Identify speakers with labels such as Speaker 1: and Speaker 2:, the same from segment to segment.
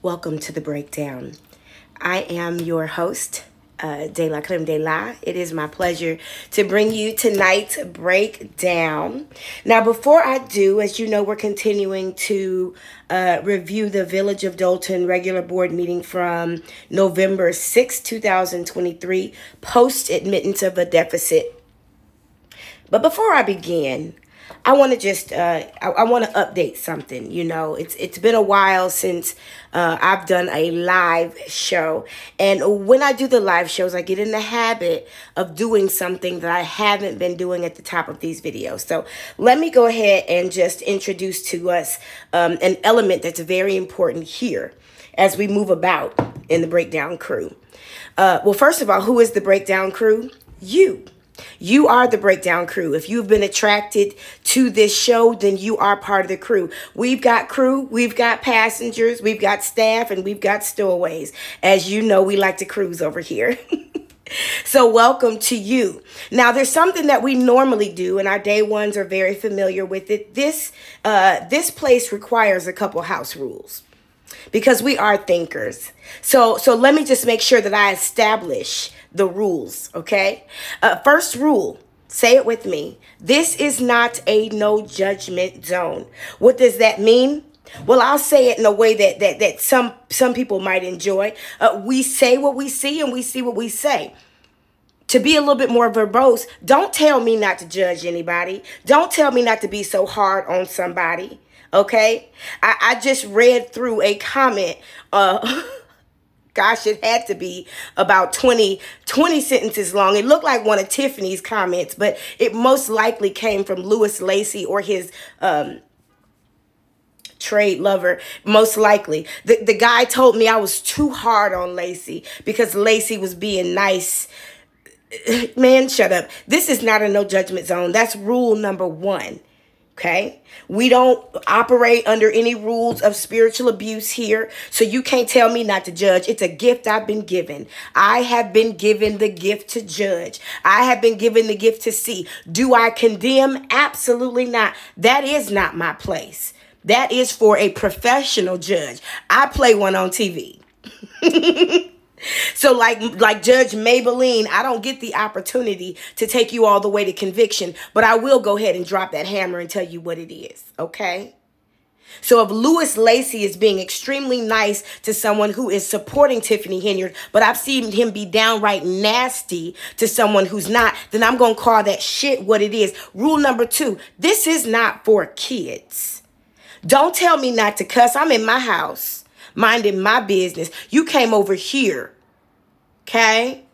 Speaker 1: Welcome to the breakdown. I am your host, uh, De La Creme de La. It is my pleasure to bring you tonight's breakdown. Now, before I do, as you know, we're continuing to uh, review the Village of Dolton regular board meeting from November 6, 2023, post admittance of a deficit. But before I begin, I want to just uh, I, I want to update something. You know, it's it's been a while since uh, I've done a live show, and when I do the live shows, I get in the habit of doing something that I haven't been doing at the top of these videos. So let me go ahead and just introduce to us um, an element that's very important here as we move about in the breakdown crew. Uh, well, first of all, who is the breakdown crew? You. You are the breakdown crew. If you've been attracted to this show, then you are part of the crew. We've got crew, we've got passengers, we've got staff, and we've got stowaways. As you know, we like to cruise over here. so welcome to you. Now, there's something that we normally do, and our day ones are very familiar with it. This uh, this place requires a couple house rules because we are thinkers. So so let me just make sure that I establish the rules, okay? Uh, first rule, say it with me. This is not a no judgment zone. What does that mean? Well, I'll say it in a way that that that some some people might enjoy. Uh, we say what we see and we see what we say. To be a little bit more verbose, don't tell me not to judge anybody. Don't tell me not to be so hard on somebody. Okay? I, I just read through a comment uh gosh, it had to be about 20, 20 sentences long. It looked like one of Tiffany's comments, but it most likely came from Louis Lacy or his um, trade lover, most likely. The, the guy told me I was too hard on Lacy because Lacy was being nice. Man, shut up. This is not a no judgment zone. That's rule number one. Okay. We don't operate under any rules of spiritual abuse here. So you can't tell me not to judge. It's a gift I've been given. I have been given the gift to judge. I have been given the gift to see. Do I condemn? Absolutely not. That is not my place. That is for a professional judge. I play one on TV. So like like Judge Maybelline, I don't get the opportunity to take you all the way to conviction, but I will go ahead and drop that hammer and tell you what it is, okay? So if Louis Lacy is being extremely nice to someone who is supporting Tiffany Henyard, but I've seen him be downright nasty to someone who's not, then I'm going to call that shit what it is. Rule number two, this is not for kids. Don't tell me not to cuss. I'm in my house minding my business. You came over here. Okay?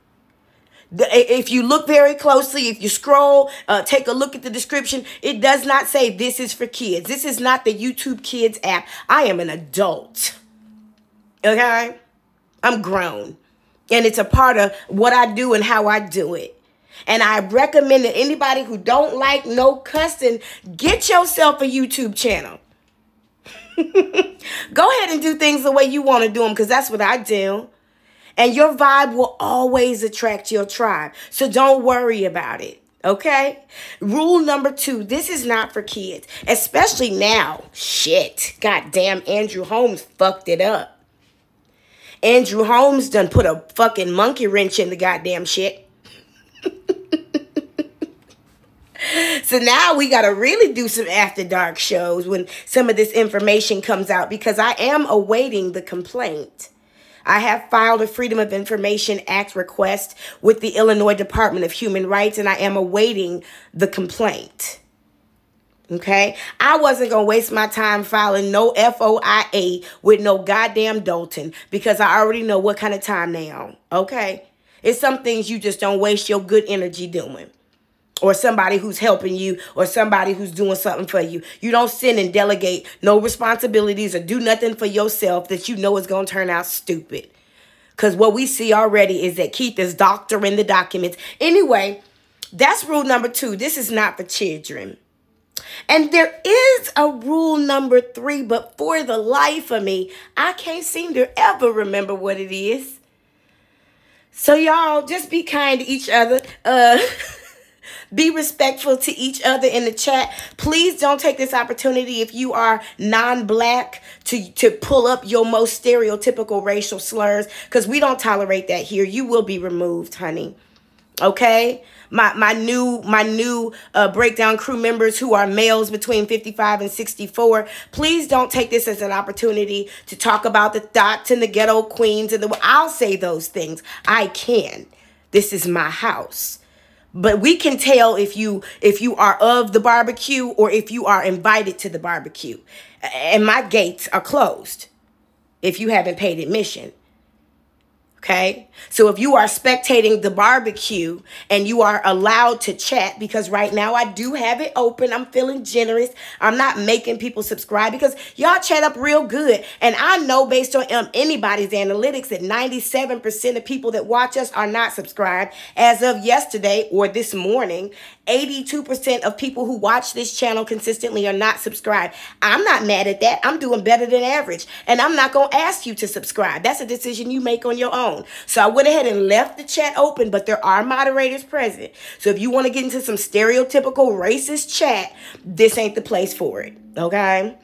Speaker 1: If you look very closely, if you scroll, uh, take a look at the description, it does not say this is for kids. This is not the YouTube Kids app. I am an adult. Okay? I'm grown. And it's a part of what I do and how I do it. And I recommend that anybody who don't like no cussing, get yourself a YouTube channel. Go ahead and do things the way you want to do them because that's what I do. And your vibe will always attract your tribe. So don't worry about it. Okay? Rule number two this is not for kids, especially now. Shit. Goddamn, Andrew Holmes fucked it up. Andrew Holmes done put a fucking monkey wrench in the goddamn shit. so now we got to really do some after dark shows when some of this information comes out because I am awaiting the complaint. I have filed a Freedom of Information Act request with the Illinois Department of Human Rights and I am awaiting the complaint. Okay? I wasn't going to waste my time filing no FOIA with no goddamn Dolton because I already know what kind of time they on. Okay? It's some things you just don't waste your good energy doing or somebody who's helping you or somebody who's doing something for you. You don't send and delegate no responsibilities or do nothing for yourself that you know is going to turn out stupid. Because what we see already is that Keith is doctoring the documents. Anyway, that's rule number two. This is not for children. And there is a rule number three, but for the life of me, I can't seem to ever remember what it is. So y'all just be kind to each other. Uh Be respectful to each other in the chat. Please don't take this opportunity if you are non-black to, to pull up your most stereotypical racial slurs because we don't tolerate that here. You will be removed, honey. Okay? my my new my new uh, breakdown crew members who are males between 55 and 64 please don't take this as an opportunity to talk about the thoughts and the ghetto queens and the i'll say those things i can this is my house but we can tell if you if you are of the barbecue or if you are invited to the barbecue. And my gates are closed if you haven't paid admission Okay. So if you are spectating the barbecue and you are allowed to chat, because right now I do have it open, I'm feeling generous. I'm not making people subscribe because y'all chat up real good. And I know based on um, anybody's analytics that 97% of people that watch us are not subscribed as of yesterday or this morning. 82% of people who watch this channel consistently are not subscribed. I'm not mad at that. I'm doing better than average. And I'm not going to ask you to subscribe. That's a decision you make on your own. So I went ahead and left the chat open, but there are moderators present. So if you want to get into some stereotypical racist chat, this ain't the place for it. Okay?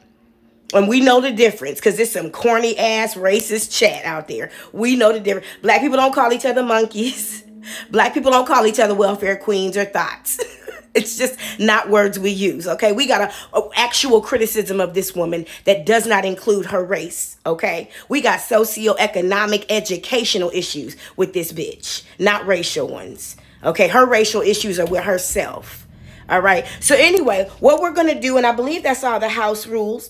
Speaker 1: And we know the difference because there's some corny ass racist chat out there. We know the difference. Black people don't call each other monkeys. Black people don't call each other welfare queens or thoughts. It's just not words we use, okay? We got a, a, actual criticism of this woman that does not include her race, okay? We got socioeconomic educational issues with this bitch, not racial ones. Okay, her racial issues are with herself. All right. So anyway, what we're going to do and I believe that's all the house rules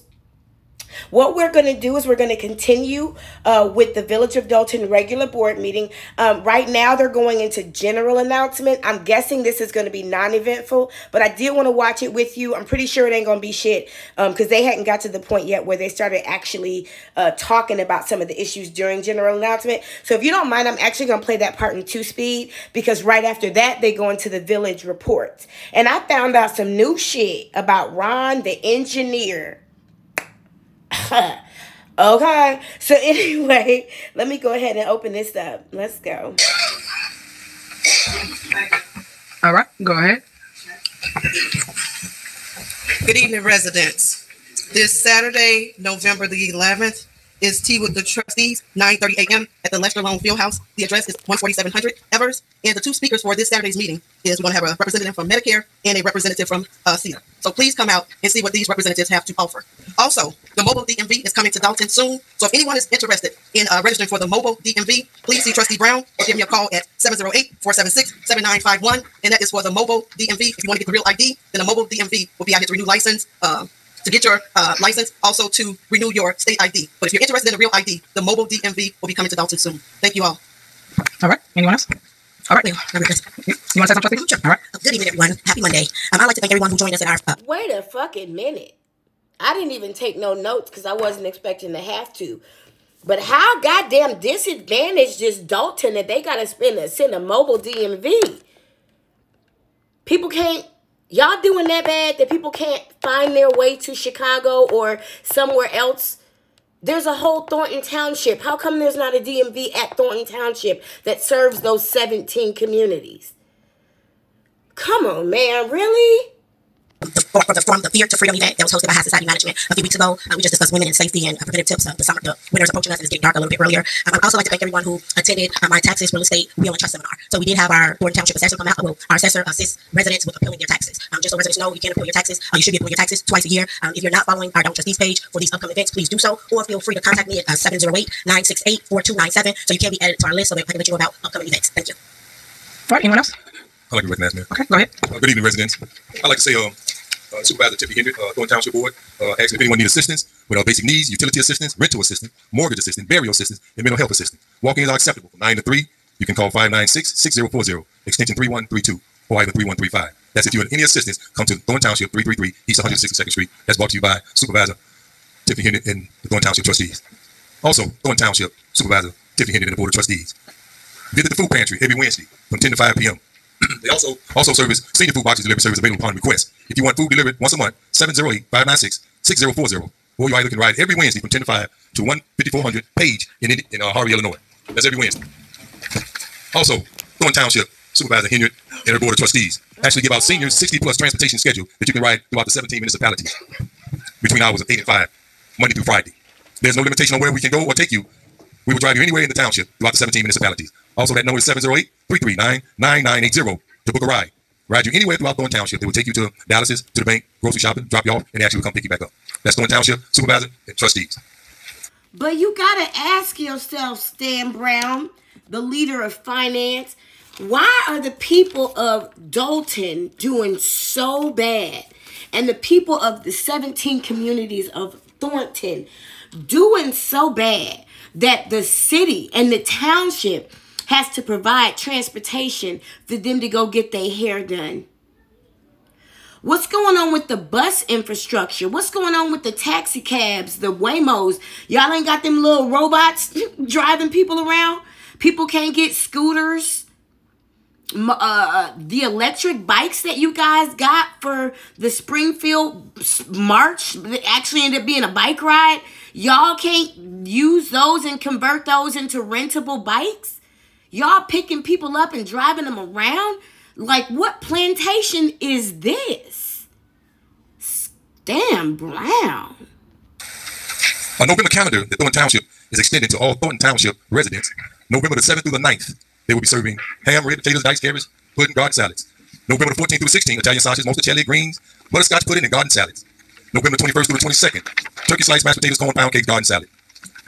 Speaker 1: what we're going to do is we're going to continue uh, with the Village of Dolton regular board meeting. Um, right now, they're going into general announcement. I'm guessing this is going to be non-eventful, but I did want to watch it with you. I'm pretty sure it ain't going to be shit because um, they hadn't got to the point yet where they started actually uh, talking about some of the issues during general announcement. So if you don't mind, I'm actually going to play that part in two speed because right after that, they go into the village reports. And I found out some new shit about Ron, the engineer okay. So anyway, let me go ahead and open this up. Let's go.
Speaker 2: All right, go ahead.
Speaker 3: Good evening, residents. This Saturday, November the 11th, is tea with the trustees, 9:30 a.m. at the Lester Loan Fieldhouse. The address is 14700 Evers. And the two speakers for this Saturday's meeting is we're going to have a representative from Medicare and a representative from uh, CEDA. So please come out and see what these representatives have to offer. Also, the mobile DMV is coming to Dolton soon. So if anyone is interested in uh, registering for the mobile DMV, please see Trustee Brown or give me a call at 708-476-7951. And that is for the mobile DMV. If you want to get the real ID, then the mobile DMV will be out here to renew license. Uh, to get your uh, license, also to renew your state ID. But if you're interested in a real ID, the mobile DMV will be coming to Dolton soon. Thank you all.
Speaker 2: All right. Anyone else? All right, You want to say something? Sure. All right.
Speaker 4: Good evening, everyone. Happy Monday. Um, I'd like to thank everyone who joined us at our. Uh,
Speaker 1: Wait a fucking minute. I didn't even take no notes because I wasn't expecting to have to. But how goddamn disadvantaged is Dolton that they gotta spend a send a mobile DMV? People can't Y'all doing that bad that people can't find their way to Chicago or somewhere else? There's a whole Thornton Township. How come there's not a DMV at Thornton Township that serves those 17 communities? Come on, man, really?
Speaker 4: The, the From the Fear to Freedom event that was hosted by High Society Management a few weeks ago. Uh, we just discussed women and safety and uh, preventive tips. Uh, the, summer, the winter is approaching us and it's getting dark a little bit earlier. Um, I'd also like to thank everyone who attended uh, my taxes, real estate, wheel and trust seminar. So we did have our Thornton Township assessor come out. Well, our assessor assists residents with appealing their taxes. Um, just so residents know, you can appeal your taxes. Uh, you should be appealing your taxes twice a year. Um, if you're not following our Dolton Trustees page for these upcoming events, please do so. Or feel free to contact me at 708-968-4297 uh, so you can be added to our list so that I can let you know about upcoming events. Thank you.
Speaker 2: All right, anyone else?
Speaker 5: I'd like to recognize, man.
Speaker 2: Okay, go ahead.
Speaker 5: Uh, good evening, residents. I'd like to say, um, uh, Supervisor Tiffany Henyard, uh, Thornton Township Board, uh, asking if anyone needs assistance with uh, basic needs, utility assistance, rental assistance, mortgage assistance, burial assistance, and mental health assistance. Walk-ins are acceptable from 9 to 3. You can call 596-6040, extension 3132, or either 3135. That's if you need any assistance, come to Thornton Township, 333 East 162nd Street. That's brought to you by Supervisor Tiffany Henyard and the Thornton Township Trustees. Also, Thornton Township Supervisor Tiffany Henyard and the Board of Trustees. Visit the food pantry every Wednesday from 10 to 5 p.m. they also also service senior food boxes delivery service available upon request. If you want food delivered once a month, 708-596-6040. Or you either can ride every Wednesday from 10 to 5 to 15400 Page in, in uh, Harvey, Illinois. That's every Wednesday. Also, Thornton Township Supervisor Henry, and her board of trustees actually give out seniors 60 plus transportation schedule that you can ride throughout the 17 municipalities between hours of 8 and 5, Monday through Friday. There's no limitation on where we can go or take you. We will drive you anywhere in the township throughout the 17 municipalities. Also, that number is 708 339 9980 to book a ride. Ride you anywhere throughout Thorn Township. They will take you to dialysis, to the bank, grocery shopping, drop you off, and actually will come pick you back up. That's Thorn Township Supervisor and trustees.
Speaker 1: But you gotta ask yourself, Stan Brown, the leader of finance, why are the people of Dolton doing so bad? And the people of the 17 communities of Thornton doing so bad that the city and the township has to provide transportation for them to go get their hair done. What's going on with the bus infrastructure? What's going on with the taxi cabs, the Waymos? Y'all ain't got them little robots driving people around. People can't get scooters. Uh, the electric bikes that you guys got for the Springfield March that actually ended up being a bike ride. Y'all can't use those and convert those into rentable bikes. Y'all picking people up and driving them around? Like, what plantation is this? Stan Brown.
Speaker 5: A November calendar that Thornton Township is extended to all Thornton Township residents. November the 7th through the 9th, they will be serving ham, red potatoes, diced carrots, pudding, garden salads. November the 14th through the 16th, Italian sausages, mostaccioli, greens, butterscotch pudding, and garden salads. November the 21st through the 22nd, turkey sliced mashed potatoes, corn pound cake, garden salad.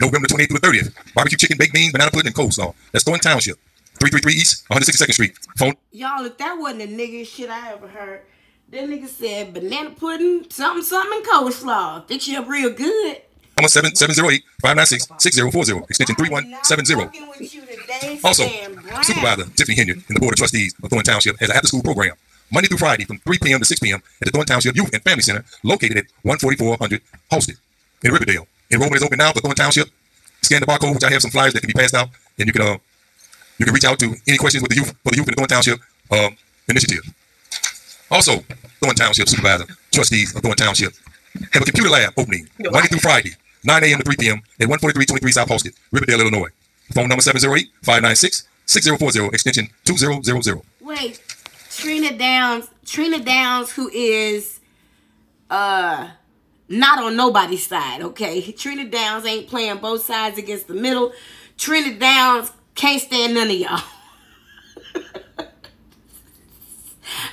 Speaker 5: November the 28th through the 30th, barbecue chicken, baked beans, banana pudding, and coleslaw. That's Thornton Township, 333 East, 162nd Street. Phone
Speaker 1: Y'all, if that wasn't the nigga shit I ever heard, that nigga said banana pudding, something, something, and coleslaw. Fix you up real good.
Speaker 5: number 7708 596 6040, extension 3170.
Speaker 1: Not fucking with you today,
Speaker 5: Also. Supervisor Tiffany Henry and the Board of Trustees of Thornton Township has an after-school program Monday through Friday from 3 p.m. to 6 p.m. at the Thornton Township Youth and Family Center located at 14400 Halsted in Riverdale. Enrollment is open now for Thornton Township. Scan the barcode, which I have some flyers that can be passed out, and you can uh, you can reach out to any questions with the youth for the youth in the Thornton Township um, initiative. Also, Thornton Township Supervisor Trustees of Thornton Township have a computer lab opening Monday through Friday, 9 a.m. to 3 p.m. at 14323 South Halsted, Riverdale, Illinois. Phone number 708 596 6040, extension 2000.
Speaker 1: Wait, Trina Downs, Trina Downs, who is uh not on nobody's side, okay? Trina Downs ain't playing both sides against the middle. Trina Downs can't stand none of y'all.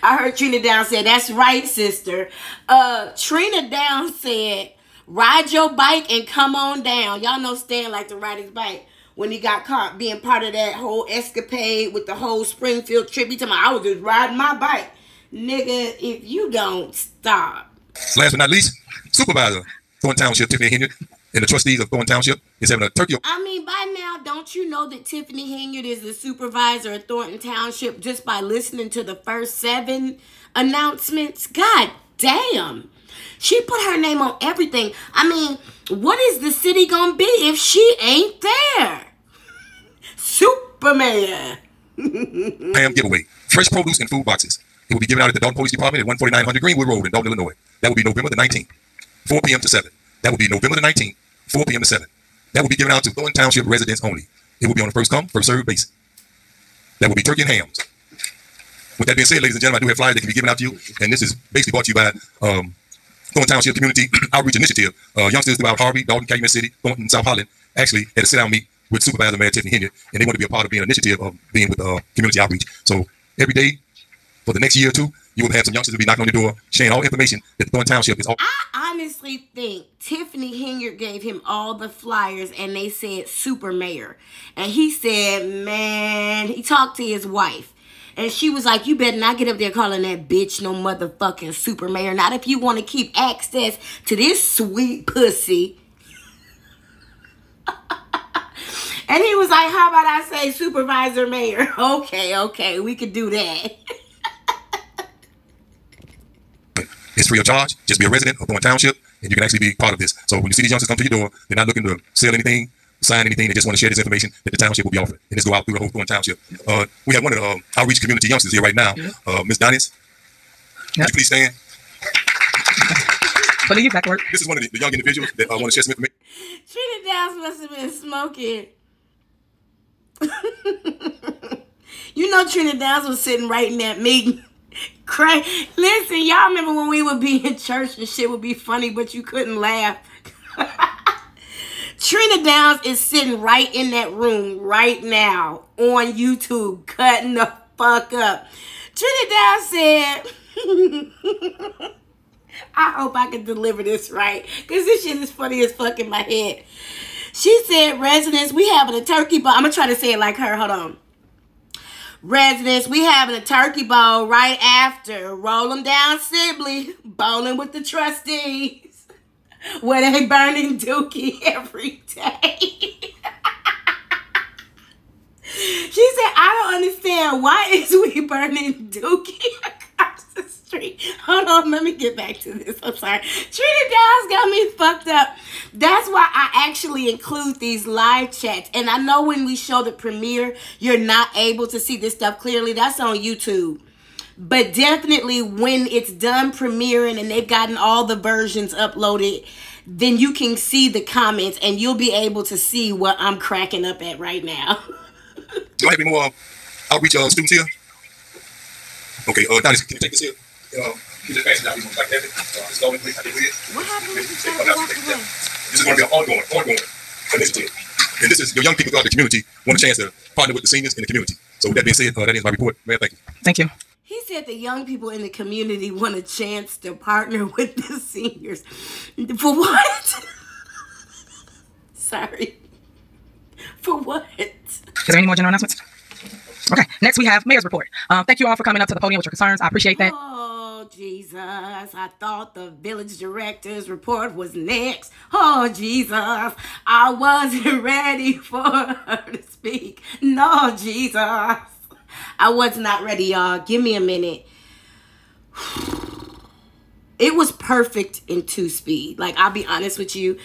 Speaker 1: I heard Trina Downs say, that's right, sister. Uh Trina Downs said, ride your bike and come on down. Y'all know Stan like to ride his bike. When he got caught being part of that whole escapade with the whole Springfield trip, he told me I was just riding my bike. Nigga, if you don't stop.
Speaker 5: Last but not least, Supervisor Thornton Township Tiffany Henry and the trustees of Thornton Township is having a turkey.
Speaker 1: I mean, by now, don't you know that Tiffany Henyard is the supervisor of Thornton Township just by listening to the first seven announcements? God damn. She put her name on everything. I mean, what is the city gonna be if she ain't there? Superman.
Speaker 5: Ham giveaway. Fresh produce and food boxes. It will be given out at the Dolton Police Department at 14900 Greenwood Road in Dolton, Illinois. That will be November the 19th, 4 p.m. to 7. That will be November the 19th, 4 p.m. to 7. That will be given out to Thornton Township residents only. It will be on a first come, first served basis. That will be turkey and hams. With that being said, ladies and gentlemen, I do have flyers that can be given out to you, and this is basically brought to you by um, Thornton Township Community Outreach Initiative. Uh, youngsters throughout Harvey, Dolton, Calumet City, Thornton, South Holland actually had a sit-down meet with Supervisor Mayor Tiffany Henry, and they want to be a part of being an initiative of being with uh, community outreach. So every day for the next year or two, you will have some youngsters to be knocking on your door, sharing all information that the Thornton Township is all.
Speaker 1: I honestly think Tiffany Henyard gave him all the flyers and they said super mayor. And he said, man, he talked to his wife. And she was like, you better not get up there calling that bitch no motherfucking super mayor. Not if you want to keep access to this sweet pussy. and he was like, how about I say supervisor mayor? Okay, okay, we could do that.
Speaker 5: It's free of charge. Just be a resident of Thornton Township, and you can actually be part of this. So when you see these youngsters come to your door, they're not looking to sell anything, sign anything. They just want to share this information that the township will be offering, and just go out through the whole Thornton Township. Uh, we have one of the um, outreach community youngsters here right now, uh, Miss Donis.
Speaker 2: Yep.
Speaker 5: Would you please stand?
Speaker 2: So leave back to work.
Speaker 5: This is one of the, the young individuals that uh, want to share some information.
Speaker 1: Trina Downs must have been smoking. You know Trina Downs was sitting right in that meeting. Cray, listen, y'all remember when we would be in church and shit would be funny, but you couldn't laugh. Trina Downs is sitting right in that room right now on YouTube, cutting the fuck up. Trina Downs said, I hope I can deliver this right, because this shit is funny as fuck in my head. She said, residents, we having a turkey but I'm gonna try to say it like her. Hold on. Residents, we having a turkey bowl right after. Roll them down Sibley, bowling with the trustees. Where they burning dookie every day. she said, I don't understand. Why is we burning dookie across the street? Hold on, let me get back to this. I'm sorry. Trina Downs got me fucked up. That's why I actually include these live chats. And I know when we show the premiere, you're not able to see this stuff clearly. That's on YouTube. But definitely when it's done premiering and they've gotten all the versions uploaded, then you can see the comments and you'll be able to see what I'm cracking up at right now.
Speaker 5: Do I have any more uh, outreach uh, students here? Okay, uh, Donnie, can you take this here? Uh, you just pass it out. You like that? Uh, just go and I did it.
Speaker 1: What happened when you
Speaker 5: Take
Speaker 1: started
Speaker 5: it out,
Speaker 1: walk
Speaker 5: take it
Speaker 1: away?
Speaker 5: down. This is going to be an ongoing, ongoing initiative. And this is your young people throughout the community want a chance to partner with the seniors in the community. So with that being said, uh, that is my report. Man, thank you.
Speaker 2: Thank you.
Speaker 1: He said the young people in the community want a chance to partner with the seniors. For what? Sorry. For what?
Speaker 2: Is there any more general announcements? Okay. Next, we have mayor's report. Um, thank you all for coming up to the podium with your concerns. I appreciate that.
Speaker 1: Oh, Jesus. I thought the village director's report was next. Oh, Jesus. I wasn't ready for her to speak. No, Jesus. I was not ready, y'all. Give me a minute. It was perfect in two speed. Like, I'll be honest with you.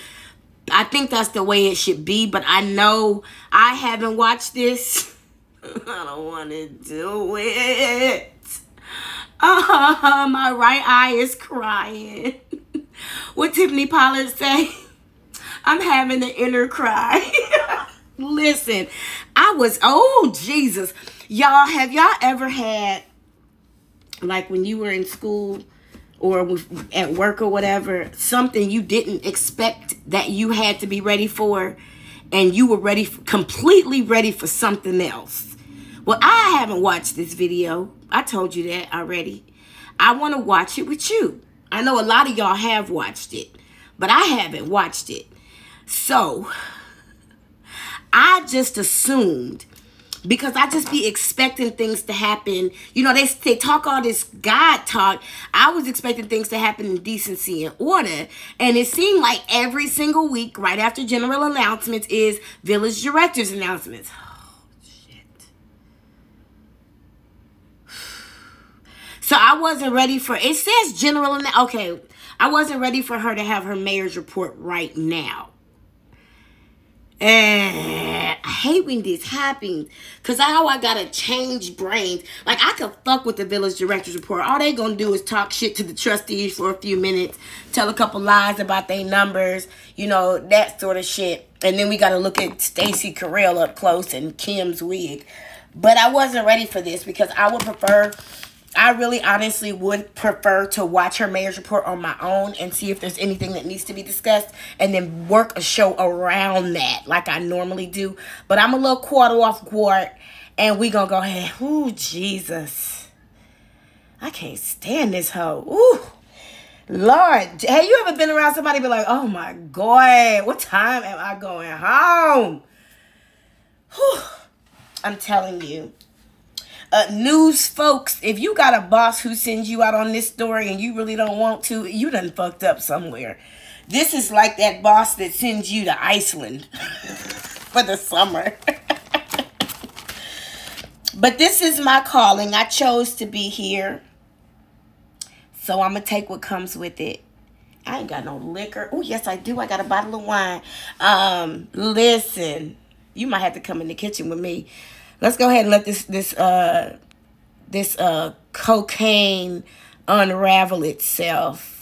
Speaker 1: I think that's the way it should be, but I know I haven't watched this. I don't want to do it. Uh, my right eye is crying. what Tiffany Pollard say? I'm having an inner cry. Listen, I was, oh, Jesus. Y'all, have y'all ever had, like when you were in school or at work or whatever, something you didn't expect that you had to be ready for and you were ready, completely ready for something else? Well, I haven't watched this video. I told you that already. I want to watch it with you. I know a lot of y'all have watched it, but I haven't watched it. So, I just assumed because I just be expecting things to happen. You know, they they talk all this God talk. I was expecting things to happen in decency and order, and it seemed like every single week, right after general announcements, is village directors announcements. Oh, shit. So I wasn't ready for it says general okay. I wasn't ready for her to have her mayor's report right now. And I hate when this happens. Cause how I gotta change brains. Like I could fuck with the village director's report. All they gonna do is talk shit to the trustees for a few minutes, tell a couple lies about their numbers, you know, that sort of shit. And then we gotta look at Stacy Carell up close and Kim's wig. But I wasn't ready for this because I would prefer I really honestly would prefer to watch her mayor's report on my own and see if there's anything that needs to be discussed and then work a show around that like I normally do. But I'm a little quarter off guard and we gonna go ahead. Ooh, Jesus. I can't stand this hoe. Ooh. Lord, have you ever been around somebody be like, oh my God, what time am I going home? Whew. I'm telling you uh, news folks, if you got a boss who sends you out on this story and you really don't want to, you done fucked up somewhere. This is like that boss that sends you to Iceland for the summer. but this is my calling. I chose to be here. So I'm going to take what comes with it. I ain't got no liquor. Oh, yes, I do. I got a bottle of wine. Um, listen, you might have to come in the kitchen with me let's go ahead and let this this uh this uh cocaine unravel itself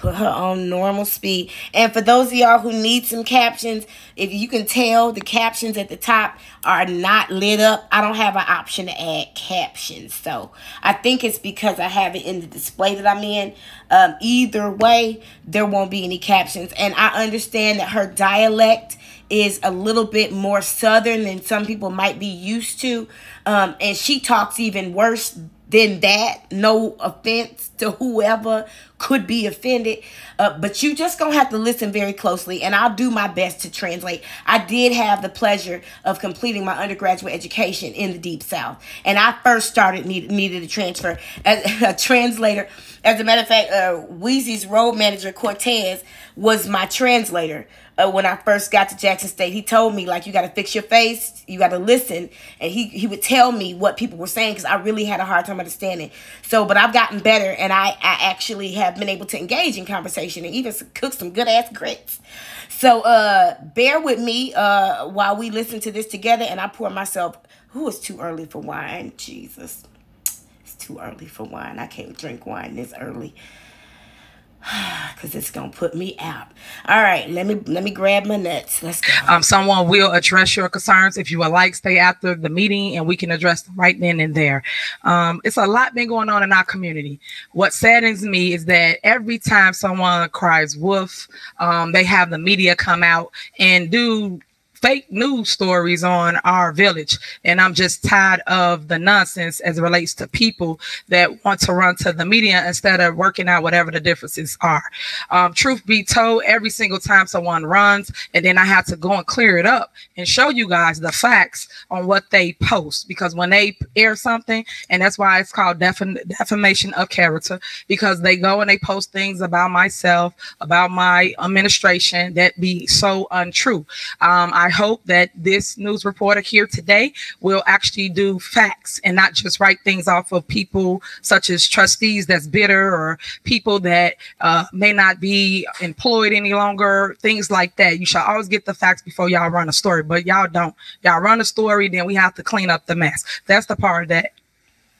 Speaker 1: put her on normal speed. And for those of y'all who need some captions, if you can tell the captions at the top are not lit up, I don't have an option to add captions. So I think it's because I have it in the display that I'm in. Um, either way, there won't be any captions. And I understand that her dialect is a little bit more southern than some people might be used to. Um, and she talks even worse than that. No offense to whoever could be offended. Uh, but you just gonna have to listen very closely and I'll do my best to translate. I did have the pleasure of completing my undergraduate education in the Deep South. And I first started need, needed a transfer as a translator. As a matter of fact, uh, Weezy's road manager, Cortez, was my translator uh, when I first got to Jackson State. He told me like you got to fix your face, you got to listen, and he he would tell me what people were saying because I really had a hard time understanding. So, but I've gotten better, and I I actually have been able to engage in conversation and even cook some good ass grits. So, uh, bear with me uh while we listen to this together, and I pour myself. Who is too early for wine? Jesus, it's too early for wine. I can't drink wine this early because it's gonna put me out. All right, let me let me grab my nuts. Let's go.
Speaker 2: Um, someone will address your concerns if you would like. Stay after the meeting, and we can address them right then and there. Um, it's a lot been going on in our community. What saddens me is that every time someone cries wolf, um, they have the media come out and do fake news stories on our village. And I'm just tired of the nonsense as it relates to people that want to run to the media instead of working out whatever the differences are. Um, truth be told, every single time someone runs, and then I have to go and clear it up and show you guys the facts on what they post. Because when they air something, and that's why it's called defam- defamation of character, because they go and they post things about myself, about my administration that be so untrue. Um, I hope that this news reporter here today will actually do facts and not just write things off of people such as trustees that's bitter or people that uh, may not be employed any longer, things like that. You should always get the facts before y'all run a story, but y'all don't. Y'all run a story, then we have to clean up the mess. That's the part that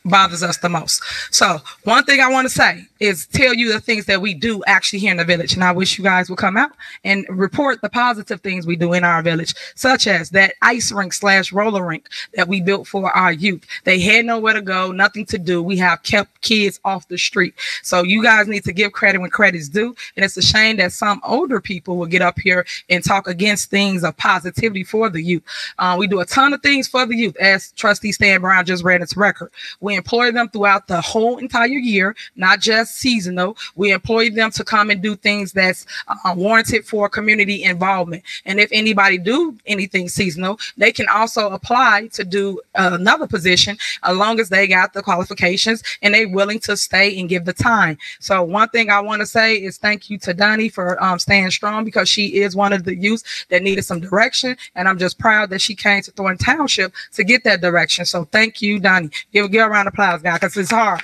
Speaker 2: bothers us the most. So one thing I want to say is tell you the things that we do actually here in the village. And I wish you guys would come out and report the positive things we do in our village, such as that ice rink slash roller rink that we built for our youth. They had nowhere to go, nothing to do. We have kept kids off the street. So you guys need to give credit when credit's due. And it's a shame that some older people will get up here and talk against things of positivity for the youth. Uh, we do a ton of things for the youth, as trustee Stan Brown just read its record. We employ them throughout the whole entire year, not just seasonal. We employ them to come and do things that's uh, warranted for community involvement. And if anybody do anything seasonal, they can also apply to do uh, another position as long as they got the qualifications and they willing to stay and give the time. So one thing I want to say is thank you to Donnie for um, staying strong because she is one of the youth that needed some direction. And I'm just proud that she came to Thornton Township to get that direction. So thank you, Donnie. Give, give a round of applause, guys, because it's hard.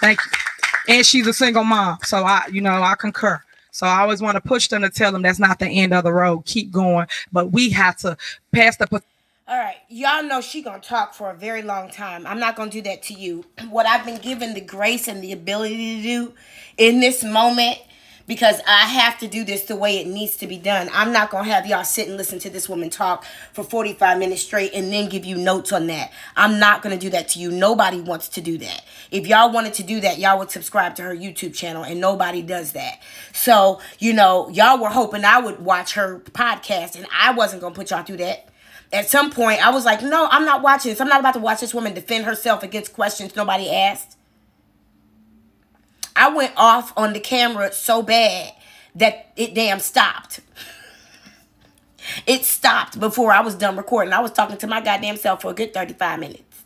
Speaker 2: Thank you. And she's a single mom. So I, you know, I concur. So I always want to push them to tell them that's not the end of the road. Keep going. But we have to pass the
Speaker 1: all right, y'all know she gonna talk for a very long time. I'm not gonna do that to you. What I've been given the grace and the ability to do in this moment because I have to do this the way it needs to be done. I'm not going to have y'all sit and listen to this woman talk for 45 minutes straight and then give you notes on that. I'm not going to do that to you. Nobody wants to do that. If y'all wanted to do that, y'all would subscribe to her YouTube channel and nobody does that. So, you know, y'all were hoping I would watch her podcast and I wasn't going to put y'all through that at some point I was like, no, I'm not watching this. I'm not about to watch this woman defend herself against questions nobody asked. I went off on the camera so bad that it damn stopped. It stopped before I was done recording. I was talking to my goddamn self for a good 35 minutes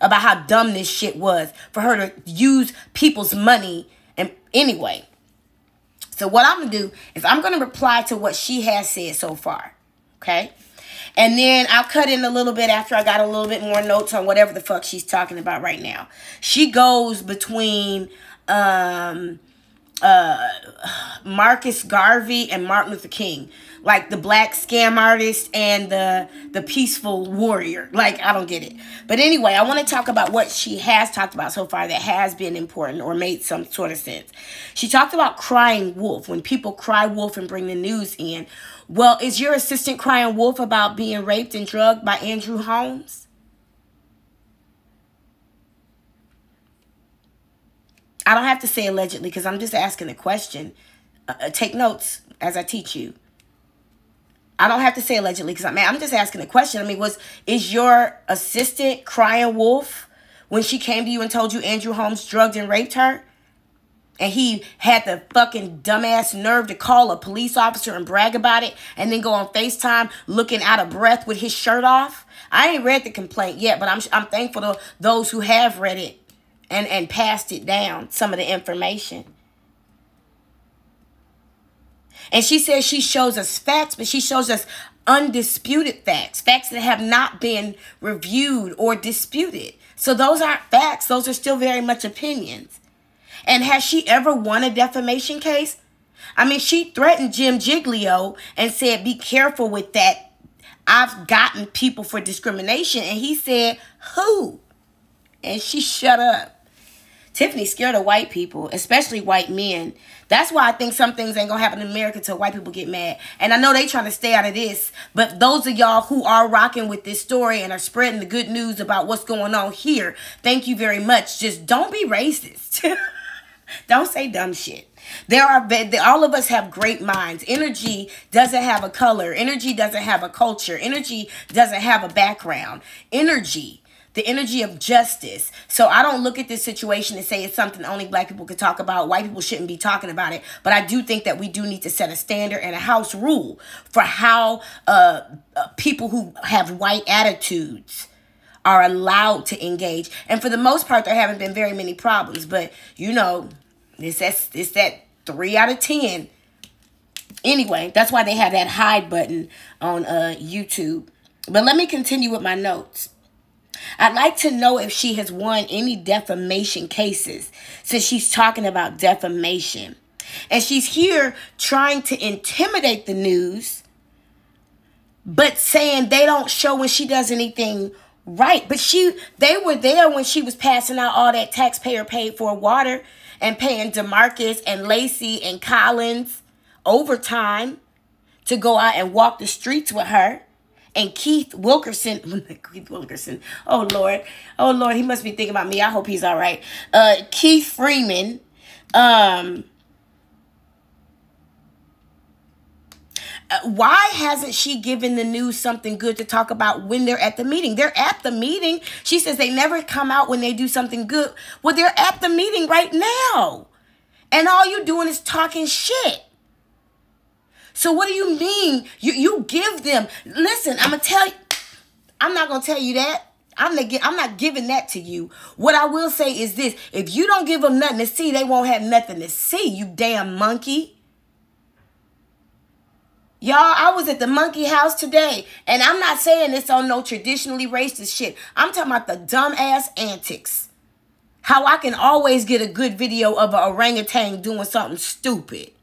Speaker 1: about how dumb this shit was for her to use people's money and anyway. So what I'm going to do is I'm going to reply to what she has said so far. Okay? And then I'll cut in a little bit after I got a little bit more notes on whatever the fuck she's talking about right now. She goes between um, uh, Marcus Garvey and Martin Luther King, like the black scam artist and the the peaceful warrior. Like I don't get it. But anyway, I want to talk about what she has talked about so far that has been important or made some sort of sense. She talked about crying wolf when people cry wolf and bring the news in. Well, is your assistant crying wolf about being raped and drugged by Andrew Holmes? I don't have to say allegedly because I'm just asking the question. Uh, uh, take notes as I teach you. I don't have to say allegedly because I'm, I'm just asking the question. I mean, was is your assistant crying wolf when she came to you and told you Andrew Holmes drugged and raped her? And he had the fucking dumbass nerve to call a police officer and brag about it and then go on FaceTime looking out of breath with his shirt off. I ain't read the complaint yet, but I'm, I'm thankful to those who have read it and, and passed it down, some of the information. And she says she shows us facts, but she shows us undisputed facts, facts that have not been reviewed or disputed. So those aren't facts, those are still very much opinions. And has she ever won a defamation case? I mean, she threatened Jim Giglio and said, Be careful with that. I've gotten people for discrimination. And he said, Who? And she shut up. Tiffany's scared of white people, especially white men. That's why I think some things ain't gonna happen in America till white people get mad. And I know they trying to stay out of this, but those of y'all who are rocking with this story and are spreading the good news about what's going on here, thank you very much. Just don't be racist. don't say dumb shit. There are all of us have great minds. Energy doesn't have a color. Energy doesn't have a culture. Energy doesn't have a background. Energy the energy of justice. So I don't look at this situation and say it's something only black people could talk about. White people shouldn't be talking about it. But I do think that we do need to set a standard and a house rule for how uh, uh, people who have white attitudes are allowed to engage. And for the most part, there haven't been very many problems. But you know, it's that, it's that three out of ten. Anyway, that's why they have that hide button on uh, YouTube. But let me continue with my notes. I'd like to know if she has won any defamation cases since she's talking about defamation. And she's here trying to intimidate the news, but saying they don't show when she does anything right. But she they were there when she was passing out all that taxpayer paid for water and paying Demarcus and Lacey and Collins overtime to go out and walk the streets with her and Keith Wilkerson. Keith Wilkerson. Oh Lord. Oh Lord. He must be thinking about me. I hope he's all right. Uh, Keith Freeman. Um. Uh, why hasn't she given the news something good to talk about when they're at the meeting? They're at the meeting. She says they never come out when they do something good. Well, they're at the meeting right now. And all you're doing is talking shit. So what do you mean? You you give them. Listen, I'm gonna tell you. I'm not gonna tell you that. I'm not, I'm not giving that to you. What I will say is this if you don't give them nothing to see, they won't have nothing to see, you damn monkey. Y'all, I was at the monkey house today, and I'm not saying this on no traditionally racist shit. I'm talking about the dumbass antics. How I can always get a good video of an orangutan doing something stupid.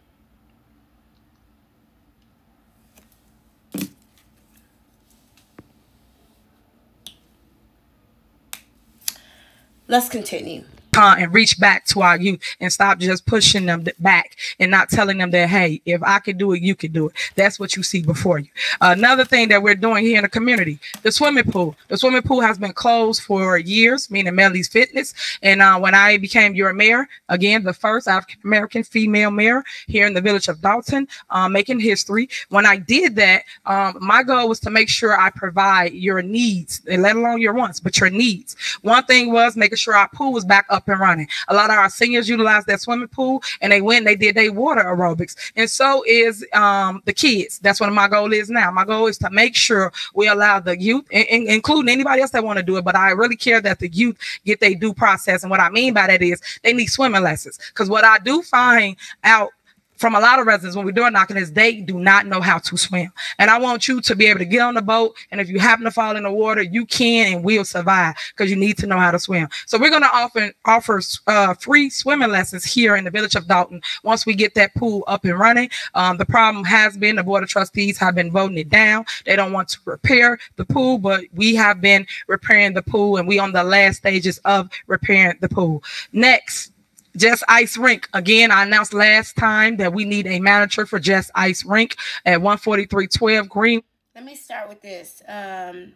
Speaker 1: Let's continue
Speaker 2: and reach back to our youth and stop just pushing them back and not telling them that hey if i can do it you can do it. That's what you see before you. Another thing that we're doing here in the community the swimming pool. The swimming pool has been closed for years meaning melly's fitness. And uh, when i became your mayor again the first african american female mayor here in the village of dolton uh, making history. When i did that um, my goal was to make sure i provide your needs let alone your wants but your needs. One thing was making sure our pool was back up up and running. A lot of our seniors utilize that swimming pool and they went, they did their water aerobics. And so is um, the kids. That's what my goal is now. My goal is to make sure we allow the youth, in, including anybody else that want to do it, but I really care that the youth get their due process. And what I mean by that is they need swimming lessons. Because what I do find out from a lot of residents when we're door knocking is they do not know how to swim. And I want you to be able to get on the boat. And if you happen to fall in the water, you can and will survive because you need to know how to swim. So we're going to offer offer uh, free swimming lessons here in the village of Dolton once we get that pool up and running. Um, the problem has been the board of trustees have been voting it down. They don't want to repair the pool, but we have been repairing the pool and we on the last stages of repairing the pool. Next, Just Ice Rink. Again, I announced last time that we need a manager for Just Ice Rink at 14312 Green.
Speaker 1: Let me start with this. Um,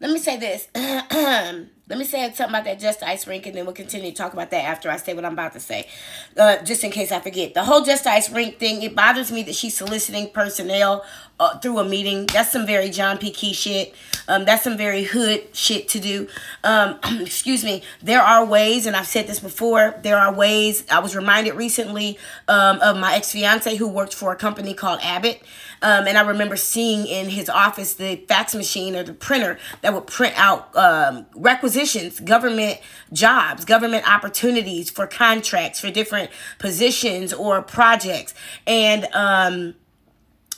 Speaker 1: let me say this. let me say something about that Just Ice Rink, and then we'll continue to talk about that after I say what I'm about to say, uh, just in case I forget. The whole Just Ice Rink thing, it bothers me that she's soliciting personnel uh, through a meeting. That's some very John P. Key shit. Um, that's some very hood shit to do. Um, excuse me. There are ways, and I've said this before, there are ways. I was reminded recently um, of my ex fiance who worked for a company called Abbott. Um, and I remember seeing in his office the fax machine or the printer that would print out um, requisitions, government jobs, government opportunities for contracts for different positions or projects. And um,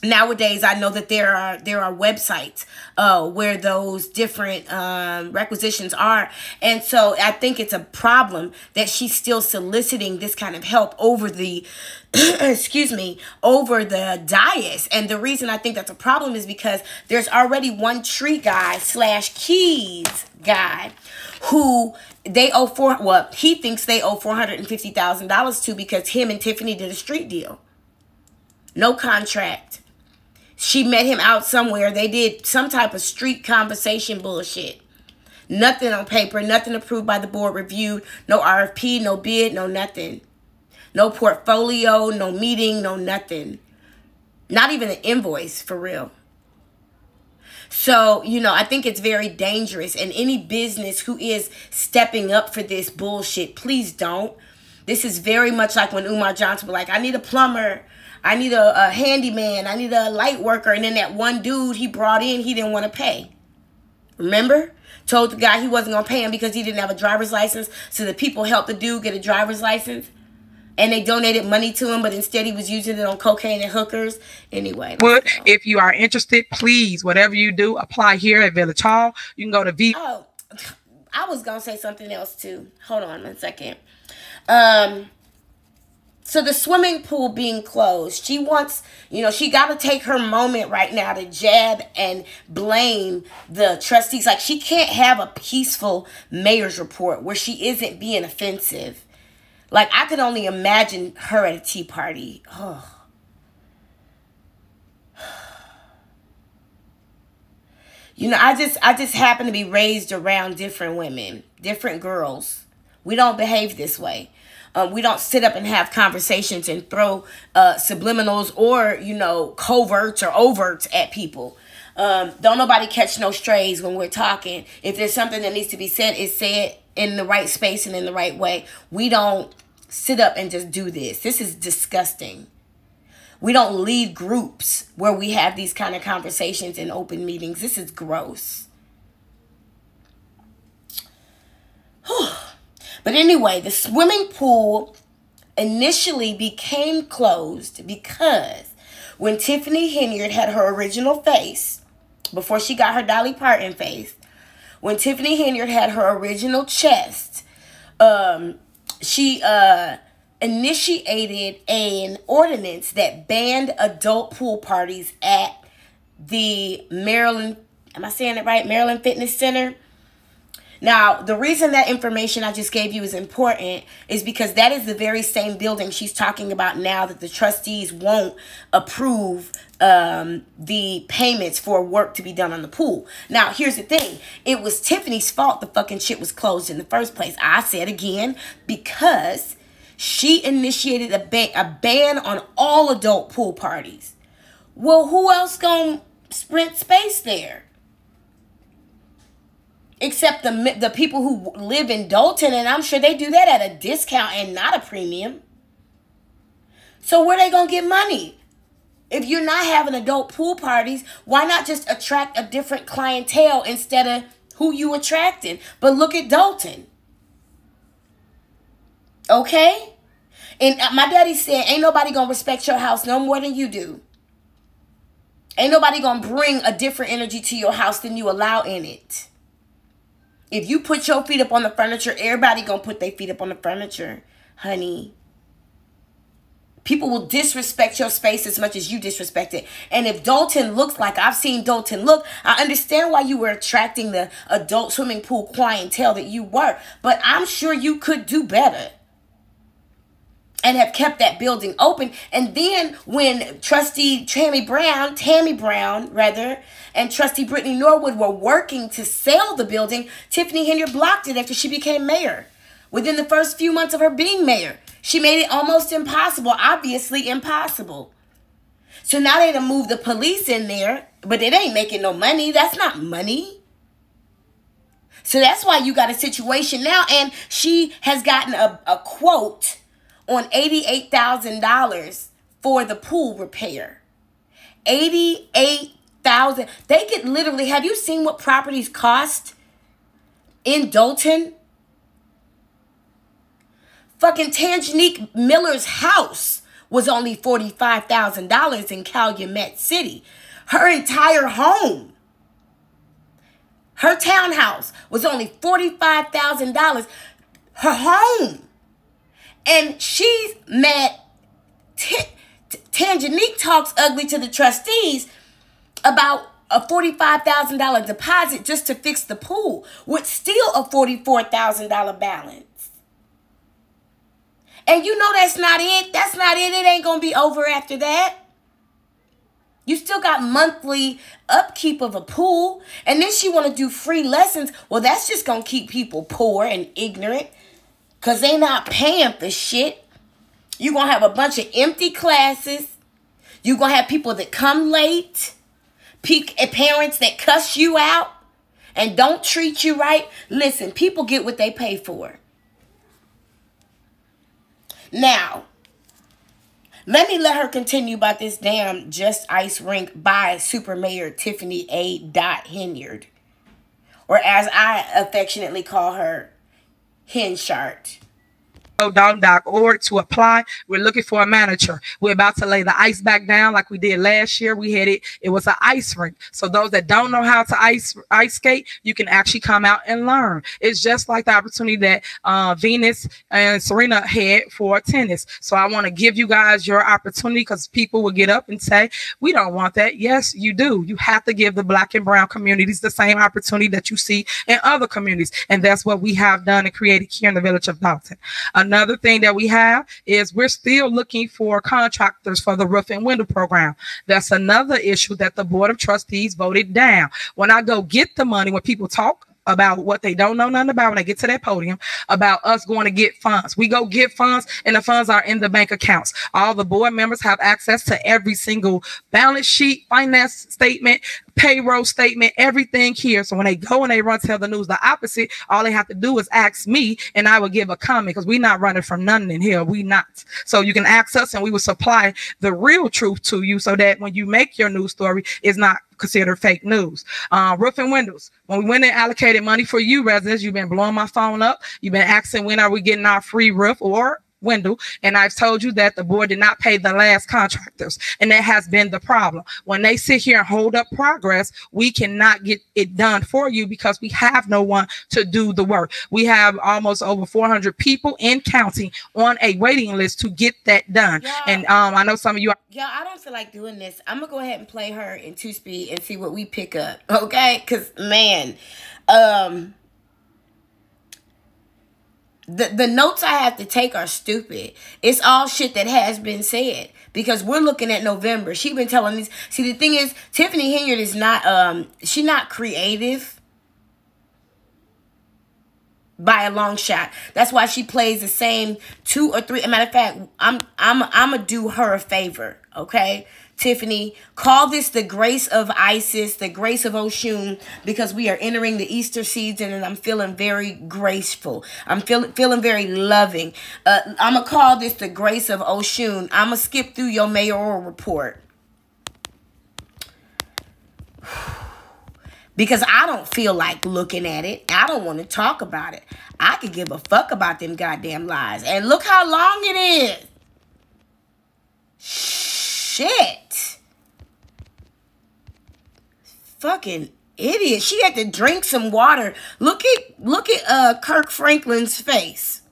Speaker 1: nowadays i know that there are there are websites uh, where those different um, requisitions are. And so i think it's a problem that she's still soliciting this kind of help over the excuse me over the dais. And the reason i think that's a problem is because there's already one tree guy slash keys guy who they owe four well he thinks they owe $450000 to because him and tiffany did a street deal. No contract she met him out somewhere. They did some type of street conversation bullshit. Nothing on paper, nothing approved by the board reviewed, no RFP, no bid, no nothing. No portfolio, no meeting, no nothing. Not even an invoice for real. So, you know, I think it's very dangerous. And any business who is stepping up for this bullshit, please don't. This is very much like when Umar Johnson was like, I need a plumber. I need a, a handyman. I need a light worker. And then that one dude he brought in, he didn't want to pay. Remember? Told the guy he wasn't going to pay him because he didn't have a driver's license. So the people helped the dude get a driver's license. And they donated money to him, but instead he was using it on cocaine and hookers. Anyway.
Speaker 2: Would if you are interested, please, whatever you do, apply here at Village Hall. You can go to V.
Speaker 1: Oh, I was going to say something else too. Hold on one second. Um, so the swimming pool being closed she wants you know she got to take her moment right now to jab and blame the trustees. Like she can't have a peaceful mayor's report where she isn't being offensive. Like i could only imagine her at a tea party. Oh you know i just i just happen to be raised around different women different girls. We don't behave this way uh, we don't sit up and have conversations and throw uh, subliminals or, you know, coverts or overts at people. Um, don't nobody catch no strays when we're talking. If there's something that needs to be said, it's said in the right space and in the right way. We don't sit up and just do this. This is disgusting. We don't lead groups where we have these kind of conversations in open meetings. This is gross. Whew. But anyway, the swimming pool initially became closed because when Tiffany Henyard had her original face, before she got her Dolly Parton face, when Tiffany Henyard had her original chest, um, she uh, initiated an ordinance that banned adult pool parties at the Maryland, am I saying it right? Maryland Fitness Center now, the reason that information I just gave you is important is because that is the very same building she's talking about now that the trustees won't approve um, the payments for work to be done on the pool. Now, here's the thing. It was Tiffany's fault the fucking shit was closed in the first place. I said again, because she initiated a, ban, a ban on all adult pool parties. Well, who else gonna sprint space there? Except the the people who live in Dolton, and I'm sure they do that at a discount and not a premium. So where they gonna get money? If you're not having adult pool parties, why not just attract a different clientele instead of who you attracting? But look at Dolton. Okay? And uh, my daddy said, Ain't nobody gonna respect your house no more than you do. Ain't nobody gonna bring a different energy to your house than you allow in it. If you put your feet up on the furniture, everybody gonna put their feet up on the furniture, honey. People will disrespect your space as much as you disrespect it. And if Dolton looks like I've seen Dolton look, I understand why you were attracting the adult swimming pool clientele that you were. But I'm sure you could do better and have kept that building open. And then when Trustee Tammy Brown, Tammy Brown rather, and Trustee Brittany Norwood were working to sell the building, Tiffany Henyard blocked it after she became mayor. Within the first few months of her being mayor, she made it almost impossible, obviously impossible. So now they done moved the police in there, but it ain't making no money. That's not money. So that's why you got a situation now, and she has gotten a, a quote on $88,000 for the pool repair. 88,000. They could literally, have you seen what properties cost in Dolton? Fucking Tangenique Miller's house was only $45,000 in Calumet City. Her entire home, her townhouse was only $45,000. Her home. And she's mad. T- Tangenique talks ugly to the trustees about a $45,000 deposit just to fix the pool with still a $44,000 balance. And you know that's not it. That's not it. It ain't going to be over after that. You still got monthly upkeep of a pool. And then she want to do free lessons. Well, that's just going to keep people poor and ignorant. Because they not paying for shit. you going to have a bunch of empty classes. you going to have people that come late. Eh, parents that cuss you out and don't treat you right. Listen, people get what they pay for. Now, let me let her continue about this damn Just Ice rink by Super Mayor Tiffany A. Dot Henyard. Or as I affectionately call her, Henchart
Speaker 2: org to apply. We're looking for a manager. We're about to lay the ice back down like we did last year. We had it. It was an ice rink. So those that don't know how to ice ice skate, you can actually come out and learn. It's just like the opportunity that uh, Venus and Serena had for tennis. So I want to give you guys your opportunity because people will get up and say, "We don't want that." Yes, you do. You have to give the black and brown communities the same opportunity that you see in other communities, and that's what we have done and created here in the village of Dolton. Another thing that we have is we're still looking for contractors for the roof and window program. That's another issue that the board of trustees voted down. When I go get the money, when people talk about what they don't know nothing about when they get to that podium about us going to get funds. We go get funds and the funds are in the bank accounts. All the board members have access to every single balance sheet, finance statement, payroll statement, everything here. So when they go and they run tell the news the opposite, all they have to do is ask me and I will give a comment because we're not running from nothing in here. We not. So you can ask us and we will supply the real truth to you so that when you make your news story, it's not considered fake news. Uh, roof and windows. When we went and allocated money for you residents, you've been blowing my phone up. You've been asking when are we getting our free roof or window. And I've told you that the board did not pay the last contractors. And that has been the problem. When they sit here and hold up progress, we cannot get it done for you because we have no one to do the work. We have almost over 400 people in county on a waiting list to get that done. And um, I know some of you. Are-
Speaker 1: yeah, I don't feel like doing this. I'm gonna go ahead and play her in two speed and see what we pick up. Okay, because man, um the, the notes I have to take are stupid. It's all shit that has been said because we're looking at November. She been telling me. See, the thing is, Tiffany Henyard is not um she not creative by a long shot. That's why she plays the same two or three. A matter of fact, I'm I'm I'm gonna do her a favor, okay? Tiffany, call this the grace of Isis, the grace of Oshun, because we are entering the Easter season and I'm feeling very graceful. I'm feeling feeling very loving. Uh, I'm going to call this the grace of Oshun. I'm going to skip through your mayoral report. because I don't feel like looking at it. I don't want to talk about it. I could give a fuck about them goddamn lies. And look how long it is. shit. Fucking idiot. She had to drink some water. Look at look at uh Kirk Franklin's face.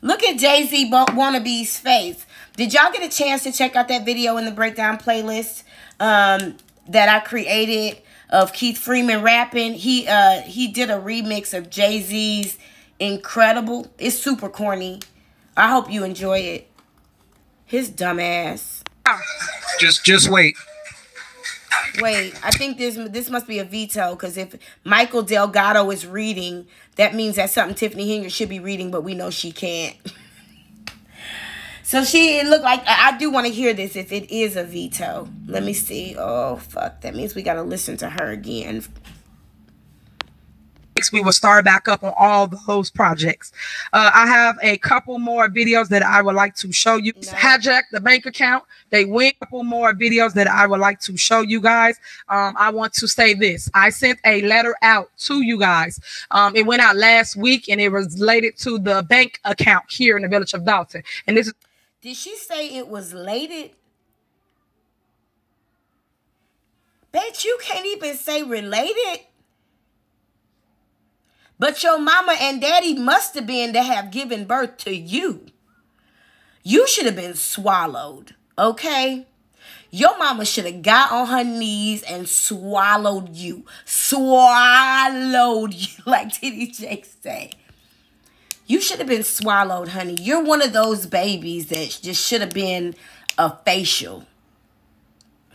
Speaker 1: Look at Jay Z wannabe's face. Did y'all get a chance to check out that video in the breakdown playlist um, that I created of Keith Freeman rapping? He uh he did a remix of Jay Z's "Incredible." It's super corny. I hope you enjoy it. His dumbass.
Speaker 6: Just just wait.
Speaker 1: Wait, I think this this must be a veto because if Michael Delgado is reading, that means that's something Tiffany Henyard should be reading, but we know she can't. so she it looked like I do want to hear this if it is a veto. Let me see. Oh fuck, that means we gotta listen to her again
Speaker 2: we will start back up on all those projects. Uh, I have a couple more videos that I would like to show you. No. Hijack the bank account. They went a couple more videos that I would like to show you guys. Um, I want to say this. I sent a letter out to you guys. Um, it went out last week and it was related to the bank account here in the village of Dolton. And this is
Speaker 1: Did she say it was related? Bet you can't even say related. But your mama and daddy must have been to have given birth to you. You should have been swallowed, okay? Your mama should have got on her knees and swallowed you. Swallowed you, like Titty Jake say. You should have been swallowed, honey. You're one of those babies that just should have been a facial.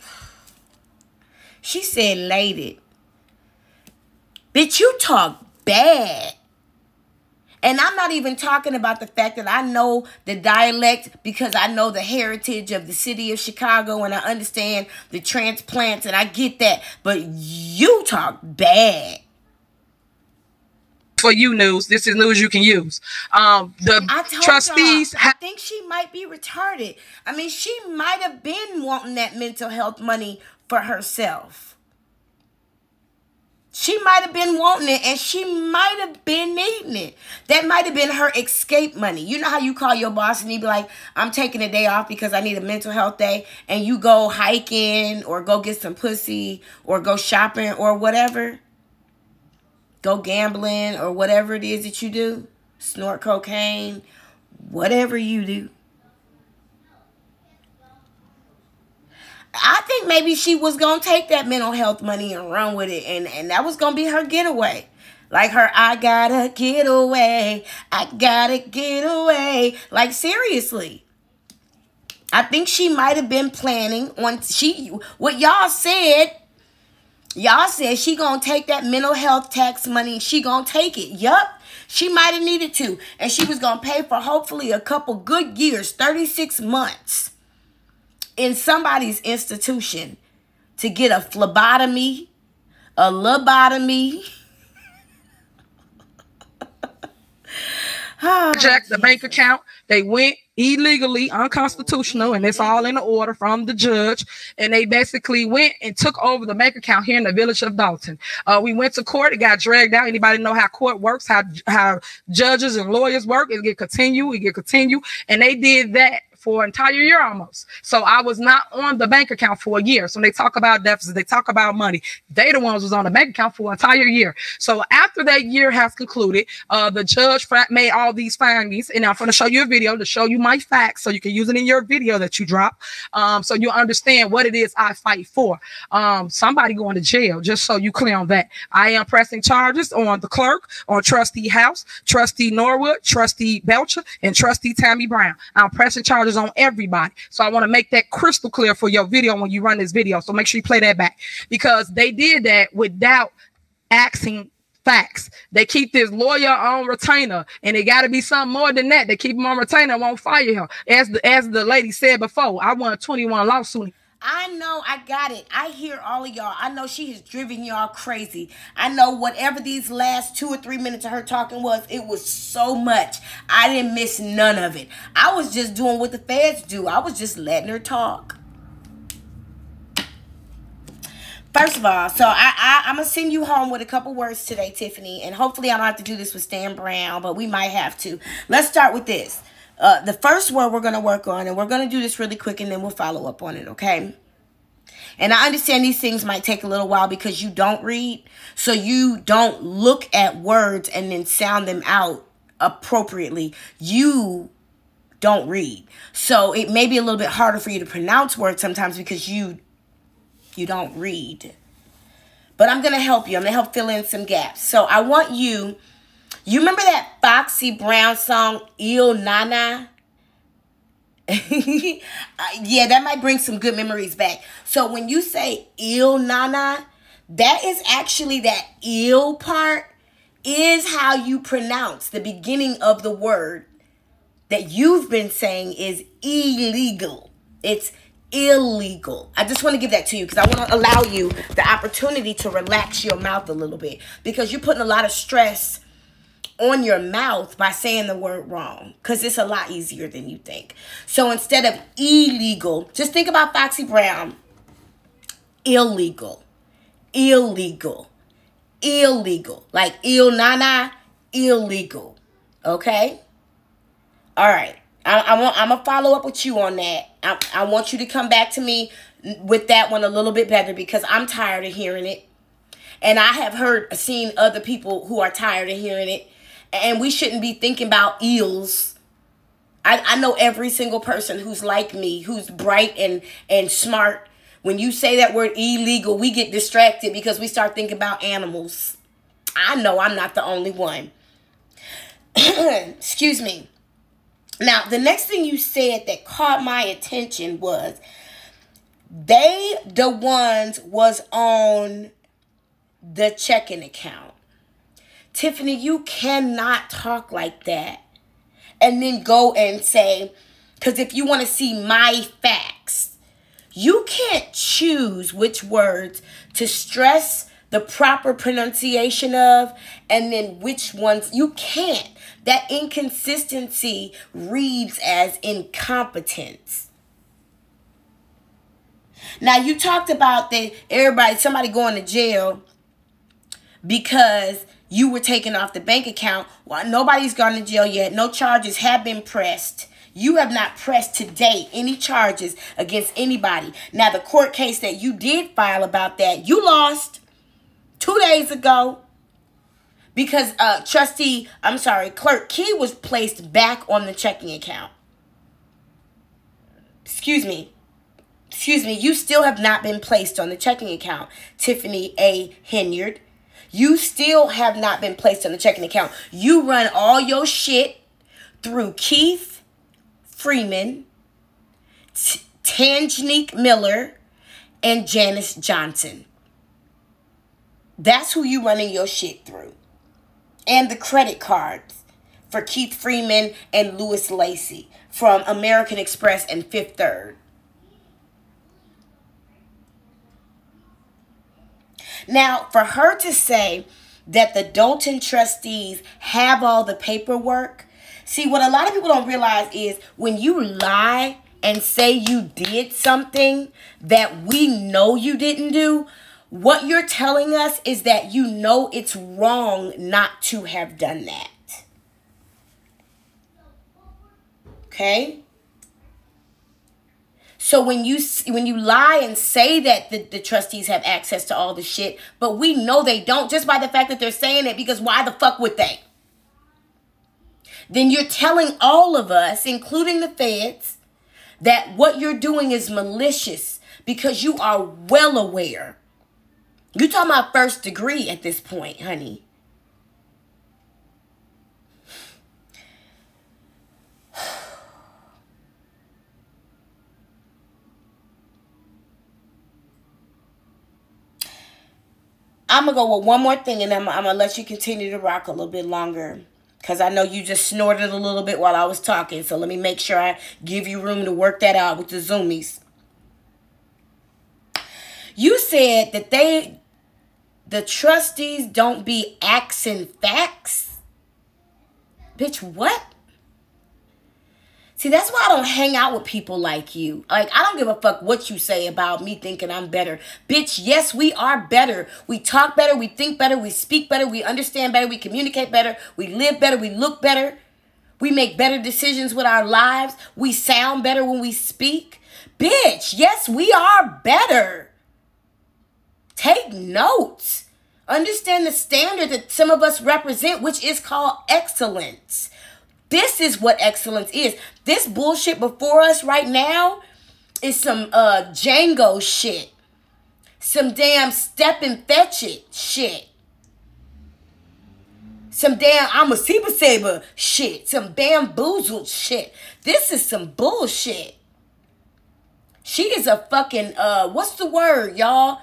Speaker 1: She said, lady. Bitch, you talk bad. And I'm not even talking about the fact that I know the dialect because I know the heritage of the city of Chicago and I understand the transplants and I get that. But you talk bad.
Speaker 2: For you news, this is news you can use. Um, the trustees.
Speaker 1: I think she might be retarded. I mean, she might have been wanting that mental health money for herself. She might have been wanting it and she might have been needing it. That might have been her escape money. You know how you call your boss and he be like, I'm taking a day off because I need a mental health day. And you go hiking or go get some pussy or go shopping or whatever. Go gambling or whatever it is that you do. Snort cocaine, whatever you do. I think maybe she was gonna take that mental health money and run with it, and and that was gonna be her getaway. Like her, I gotta get away. I gotta get away. Like seriously. I think she might have been planning on she what y'all said. Y'all said she gonna take that mental health tax money. She gonna take it. Yup. She might have needed to. And she was gonna pay for hopefully a couple good years, 36 months in somebody's institution to get a phlebotomy, a lobotomy.
Speaker 2: oh, Jack the bank account. They went illegally, unconstitutional, and it's all in the order from the judge. And they basically went and took over the bank account here in the village of Dolton. Uh, we went to court. It got dragged out. Anybody know how court works? How how judges and lawyers work? It get continue. It get continue. And they did that for an entire year almost. So I was not on the bank account for a year. So when they talk about deficits, they talk about money. They the ones was on the bank account for an entire year. So after that year has concluded, uh, the judge made all these findings, and I'm going to show you a video to show you my facts, so you can use it in your video that you drop, um, so you understand what it is I fight for. Um, somebody going to jail, just so you clear on that. I am pressing charges on the clerk, on Trustee House, Trustee Norwood, Trustee Belcher, and Trustee Tammy Brown. I'm pressing charges on everybody. So I want to make that crystal clear for your video when you run this video. So make sure you play that back because they did that without asking facts. They keep this lawyer on retainer, and it got to be something more than that. They keep him on retainer, won't fire him. As the as the lady said before, I won a 21 lawsuit.
Speaker 1: I know I got it. I hear all of y'all. I know she has driven y'all crazy. I know whatever these last two or three minutes of her talking was, it was so much. I didn't miss none of it. I was just doing what the feds do. I was just letting her talk. First of all, so I, I I'm gonna send you home with a couple words today, Tiffany, and hopefully I don't have to do this with Stan Brown, but we might have to. Let's start with this. Uh, the first word we're going to work on, and we're going to do this really quick and then we'll follow up on it, okay? And I understand these things might take a little while because you don't read. So you don't look at words and then sound them out appropriately. You don't read. So it may be a little bit harder for you to pronounce words sometimes because you you don't read. But I'm going to help you. I'm going to help fill in some gaps. So I want you you remember that Foxy Brown song Il Nana? Uh, yeah, that might bring some good memories back. So when you say il nana, that is actually that ill part is how you pronounce the beginning of the word that you've been saying is illegal. It's illegal. I just want to give that to you because I want to allow you the opportunity to relax your mouth a little bit because you're putting a lot of stress on your mouth by saying the word wrong because it's a lot easier than you think. So instead of illegal, just think about Foxy Brown. Illegal. Illegal. Illegal. Like ill nana, illegal. Okay? All right. I, I want I'm gonna follow up with you on that. I, I want you to come back to me with that one a little bit better because I'm tired of hearing it. And I have heard seen other people who are tired of hearing it and we shouldn't be thinking about eels. I, I know every single person who's like me, who's bright and, and smart. When you say that word illegal, we get distracted because we start thinking about animals. I know I'm not the only one. Excuse me. Now, the next thing you said that caught my attention was they the ones was on the checking account. Tiffany, you cannot talk like that. And then go and say, because if you want to see my facts, you can't choose which words to stress the proper pronunciation of and then which ones you can't. That inconsistency reads as incompetence. Now you talked about that everybody somebody going to jail because you were taken off the bank account. Well, nobody's gone to jail yet. No charges have been pressed. You have not pressed to date any charges against anybody. Now, the court case that you did file about that, you lost two days ago because uh, trustee, I'm sorry, clerk Key was placed back on the checking account. Excuse me. Excuse me, you still have not been placed on the checking account. Tiffany A. Henyard you still have not been placed in the checking account. You run all your shit through Keith Freeman, T- Tanjanique Miller, and Janice Johnson. That's who you running your shit through. And the credit cards for Keith Freeman and Louis Lacey from American Express and Fifth Third. Now, for her to say that the Dolton trustees have all the paperwork, see, what a lot of people don't realize is when you lie and say you did something that we know you didn't do, what you're telling us is that you know it's wrong not to have done that. Okay? So when you when you lie and say that the, the trustees have access to all the shit, but we know they don't just by the fact that they're saying it because why the fuck would they? Then you're telling all of us, including the feds, that what you're doing is malicious because you are well aware. You're talking about first degree at this point, honey. I'm gonna go with one more thing, and I'm, I'm gonna let you continue to rock a little bit longer. Because I know you just snorted a little bit while I was talking. So let me make sure I give you room to work that out with the zoomies. You said that they, the trustees don't be axing facts. Bitch, what? See, that's why I don't hang out with people like you. Like, I don't give a fuck what you say about me thinking I'm better. Bitch, yes, we are better. We talk better, we think better, we speak better, we understand better, we communicate better, we live better, we look better. We make better decisions with our lives. We sound better when we speak. Bitch, yes, we are better. Take notes. Understand the standard that some of us represent, which is called excellence. This is what excellence is. This bullshit before us right now is some uh Django shit. Some damn step and fetch it shit. Some damn I'm a Super Saber shit. Some bamboozled shit. This is some bullshit. She is a fucking uh what's the word, y'all?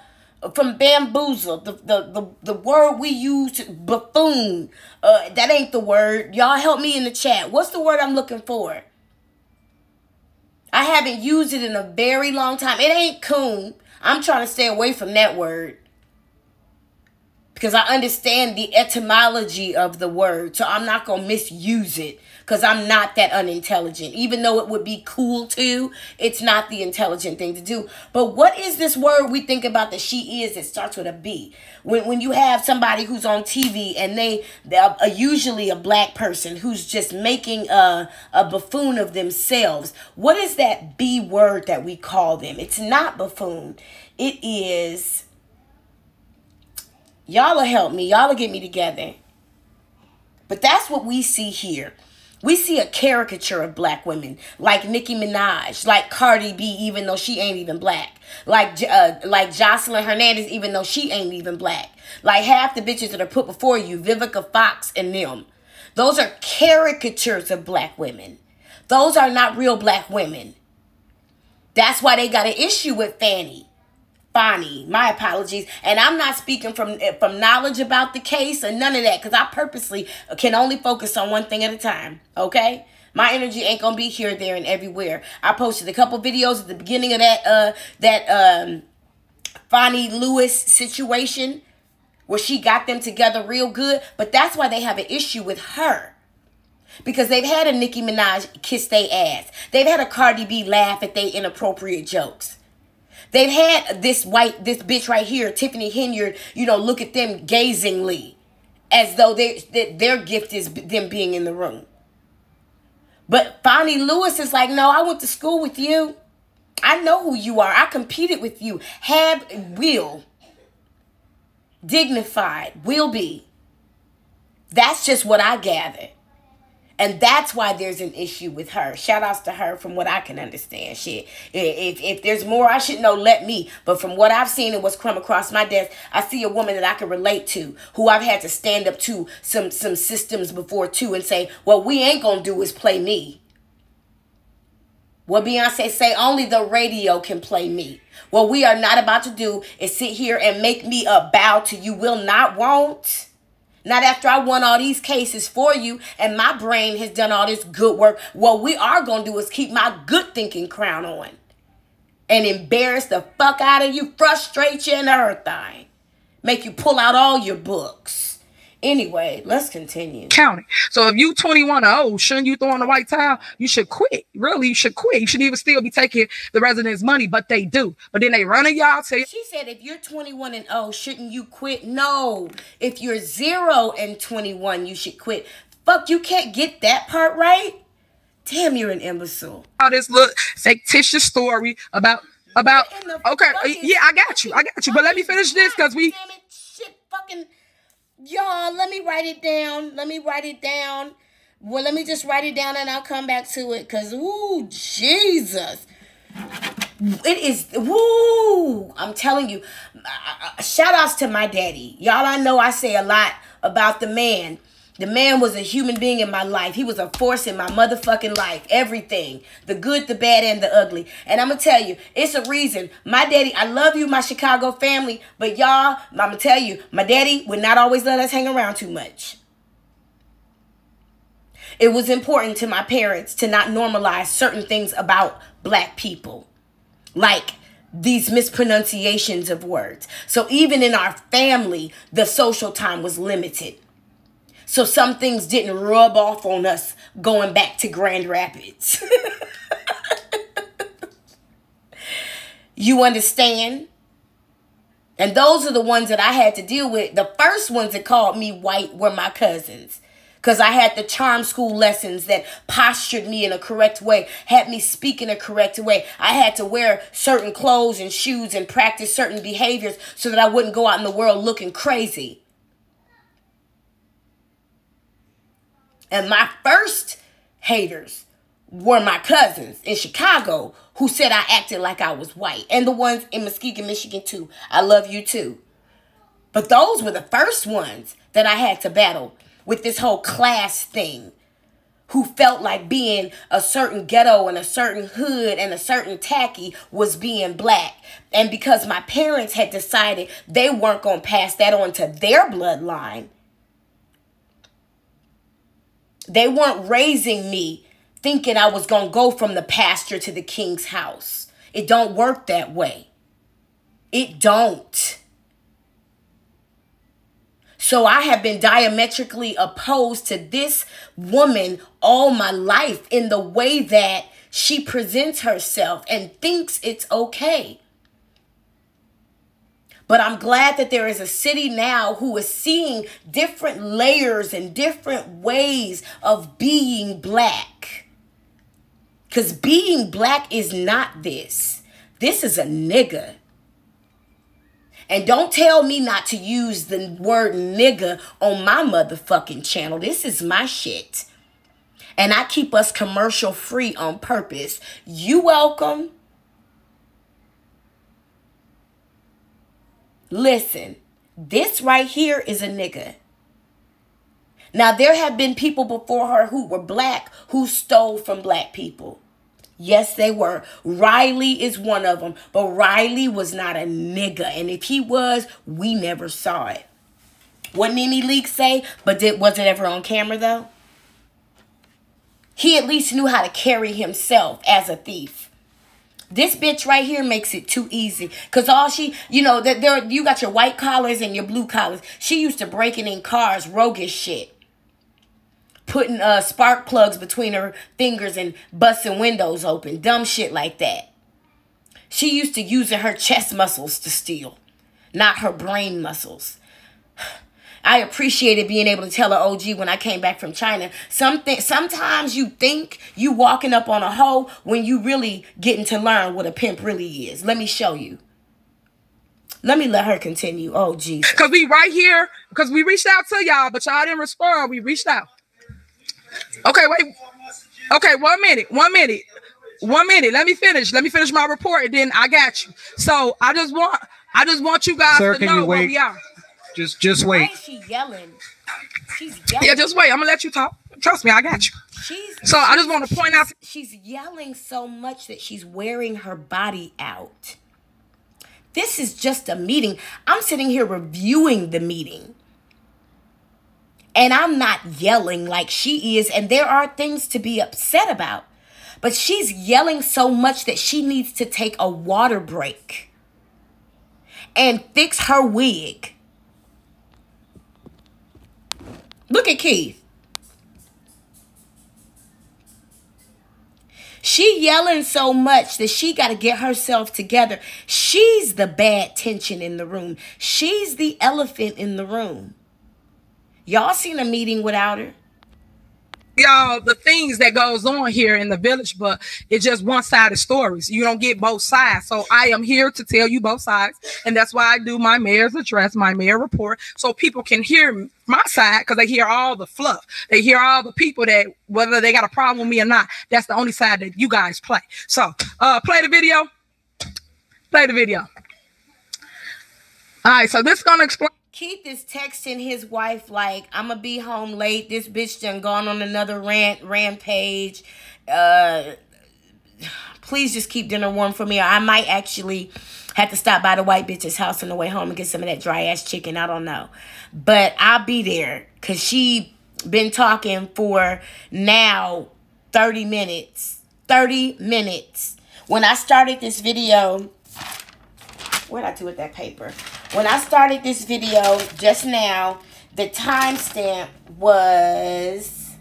Speaker 1: From bamboozle, the the the, the word we use buffoon. Uh that ain't the word. Y'all help me in the chat. What's the word I'm looking for? I haven't used it in a very long time. It ain't coon. I'm trying to stay away from that word because I understand the etymology of the word. So I'm not going to misuse it because I'm not that unintelligent. Even though it would be cool to, it's not the intelligent thing to do. But what is this word we think about that she is that starts with a B? When, when you have somebody who's on TV and they, they're uh, usually a black person who's just making a, a buffoon of themselves, what is that B word that we call them? It's not buffoon. It is Y'all will help me. Y'all will get me together. But that's what we see here. We see a caricature of black women, like Nicki Minaj, like Cardi B, even though she ain't even black, like uh, like Joseline Hernandez, even though she ain't even black, like half the bitches that are put before you, Vivica Fox and them. Those are caricatures of black women. Those are not real black women. That's why they got an issue with Fani. Bonnie, my apologies. And I'm not speaking from eh, from knowledge about the case or none of that because I purposely can only focus on one thing at a time. Okay? My energy ain't gonna be here, there, and everywhere. I posted a couple videos at the beginning of that uh that um Fani Willis situation where she got them together real good, but that's why they have an issue with her. Because they've had a Nicki Minaj kiss their ass. They've had a Cardi B laugh at their inappropriate jokes. They've had this white, this bitch right here, Tiffany Henyard, you know, look at them gazingly as though they, their gift is them being in the room. But Fani Willis is like, no, I went to school with you. I know who you are. I competed with you. Have, will. Dignified, will be. That's just what I gather. And that's why there's an issue with her. Shout outs to her from what I can understand. Shit. If, if there's more I should know, let me. But from what I've seen and what's come across my desk, I see a woman that I can relate to, who I've had to stand up to some some systems before too and say, what we ain't gonna do is play me. What Beyonce say, only the radio can play me. What we are not about to do is sit here and make me a bow to you will not want. Not after I won all these cases for you and my brain has done all this good work. What we are going to do is keep my good thinking crown on and embarrass the fuck out of you, frustrate you, and everything. Make you pull out all your books. Anyway, let's continue.
Speaker 2: County. So if you 21 oh, shouldn't you throw on the white towel? You should quit. Really, you should quit. You should even still be taking the residents' money, but they do. But then they run a y'all you.
Speaker 1: She said if you're 21 and oh, shouldn't you quit? No. If you're zero and 21, you should quit. Fuck, you can't get that part right? Damn, you're an imbecile.
Speaker 2: All this little fictitious story about about okay, yeah, I got you, I got you. But let me finish this because we.
Speaker 1: Damn it, shit, fucking y'all, let me write it down. Let me write it down. Well, let me just write it down and I'll come back to it. Cause ooh, Jesus. It is woo. I'm telling you. Uh, shout outs to my daddy. Y'all I know I say a lot about the man. The man was a human being in my life. He was a force in my motherfucking life. Everything. The good, the bad, and the ugly. And I'm going to tell you, it's a reason. My daddy, I love you, my Chicago family. But y'all, I'm going to tell you, my daddy would not always let us hang around too much. It was important to my parents to not normalize certain things about black people. Like these mispronunciations of words. So even in our family, the social time was limited. So some things didn't rub off on us going back to Grand Rapids. you understand? And those are the ones that I had to deal with. The first ones that called me white were my cousins. because I had the charm school lessons that postured me in a correct way, had me speak in a correct way. I had to wear certain clothes and shoes and practice certain behaviors so that I wouldn't go out in the world looking crazy. And my first haters were my cousins in Chicago who said I acted like I was white, and the ones in Muskegon, Michigan, too. I love you too. But those were the first ones that I had to battle with this whole class thing. Who felt like being a certain ghetto and a certain hood and a certain tacky was being black. And because my parents had decided they weren't going to pass that on to their bloodline, they weren't raising me thinking I was going to go from the pasture to the king's house. It don't work that way. It don't. So I have been diametrically opposed to this woman all my life in the way that she presents herself and thinks it's okay. But I'm glad that there is a city now who is seeing different layers and different ways of being black. Because being black is not this. This is a nigga. And don't tell me not to use the word nigga on my motherfucking channel. This is my shit. And I keep us commercial free on purpose. You welcome. Listen, this right here is a nigga. Now, there have been people before her who were black who stole from black people. Yes, they were. Riley is one of them, but Riley was not a nigga. And if he was, we never saw it. What NeNe Leakes say, but did, was it ever on camera though? He at least knew how to carry himself as a thief. This bitch right here makes it too easy. Cause all she, you know, that there you got your white collars and your blue collars. She used to breaking in cars, roguish shit. Putting uh spark plugs between her fingers and busting windows open. Dumb shit like that. She used to using her chest muscles to steal, not her brain muscles. I appreciated being able to tell an OG when I came back from China. Something sometimes you think you walking up on a hoe when you really getting to learn what a pimp really is. Let me show you. Let me let her continue. Oh Jesus.
Speaker 2: Cause we right here, because we reached out to y'all, but y'all didn't respond. We reached out. Okay, wait. Okay, one minute. One minute. One minute. Let me finish. Let me finish my report, and then I got you. So I just want I just want you guys
Speaker 6: Sir,
Speaker 2: to
Speaker 6: can
Speaker 2: know
Speaker 6: you
Speaker 2: where
Speaker 6: wait?
Speaker 2: we are.
Speaker 6: Just just wait.
Speaker 1: Why is she yelling? She's yelling.
Speaker 2: Yeah, just wait. I'm gonna let you talk. Trust me, I got you.
Speaker 1: she's
Speaker 2: So I just want to point out
Speaker 1: she's yelling so much that she's wearing her body out. This is just a meeting. I'm sitting here reviewing the meeting. And I'm not yelling like she is, and there are things to be upset about. But she's yelling so much that she needs to take a water break and fix her wig. Look at Keith. She yelling so much that she got to get herself together. She's the bad tension in the room. She's the elephant in the room. Y'all seen a meeting without her?
Speaker 2: Y'all the things that goes on here in the village, but it's just one-sided stories. You don't get both sides. So I am here to tell you both sides, and that's why I do my mayor's address, my mayor report, so people can hear my side because they hear all the fluff. They hear all the people that whether they got a problem with me or not. That's the only side that you guys play. So uh play the video. Play the video. All right, so this is gonna explain.
Speaker 1: Keith is texting his wife like, "I'm gonna be home late. This bitch done gone on another rant rampage. Uh, please just keep dinner warm for me. Or I might actually have to stop by the white bitch's house on the way home and get some of that dry ass chicken. I don't know, but I'll be there because she been talking for now thirty minutes. Thirty minutes. When I started this video, what I do with that paper? When I started this video just now, the timestamp was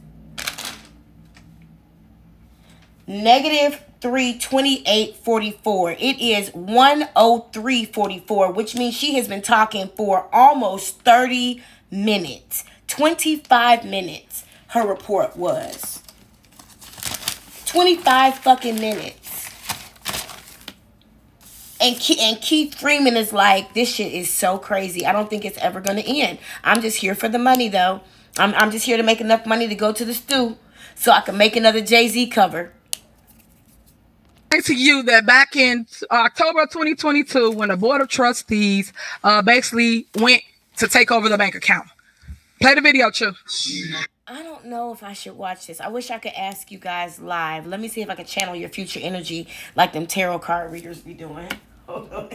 Speaker 1: negative 328.44. It is 103.44, which means she has been talking for almost 30 minutes. 25 minutes her report was. 25 fucking minutes. And Keith, and Keith Freeman is like, this shit is so crazy. I don't think it's ever going to end. I'm just here for the money, though. I'm, I'm just here to make enough money to go to the stew so I can make another Jay Z cover.
Speaker 2: Thanks to you that back in October 2022, when the board of trustees uh, basically went to take over the bank account. Play the video, Chu.
Speaker 1: I don't know if I should watch this. I wish I could ask you guys live. Let me see if I can channel your future energy like them tarot card readers be doing. Hold on.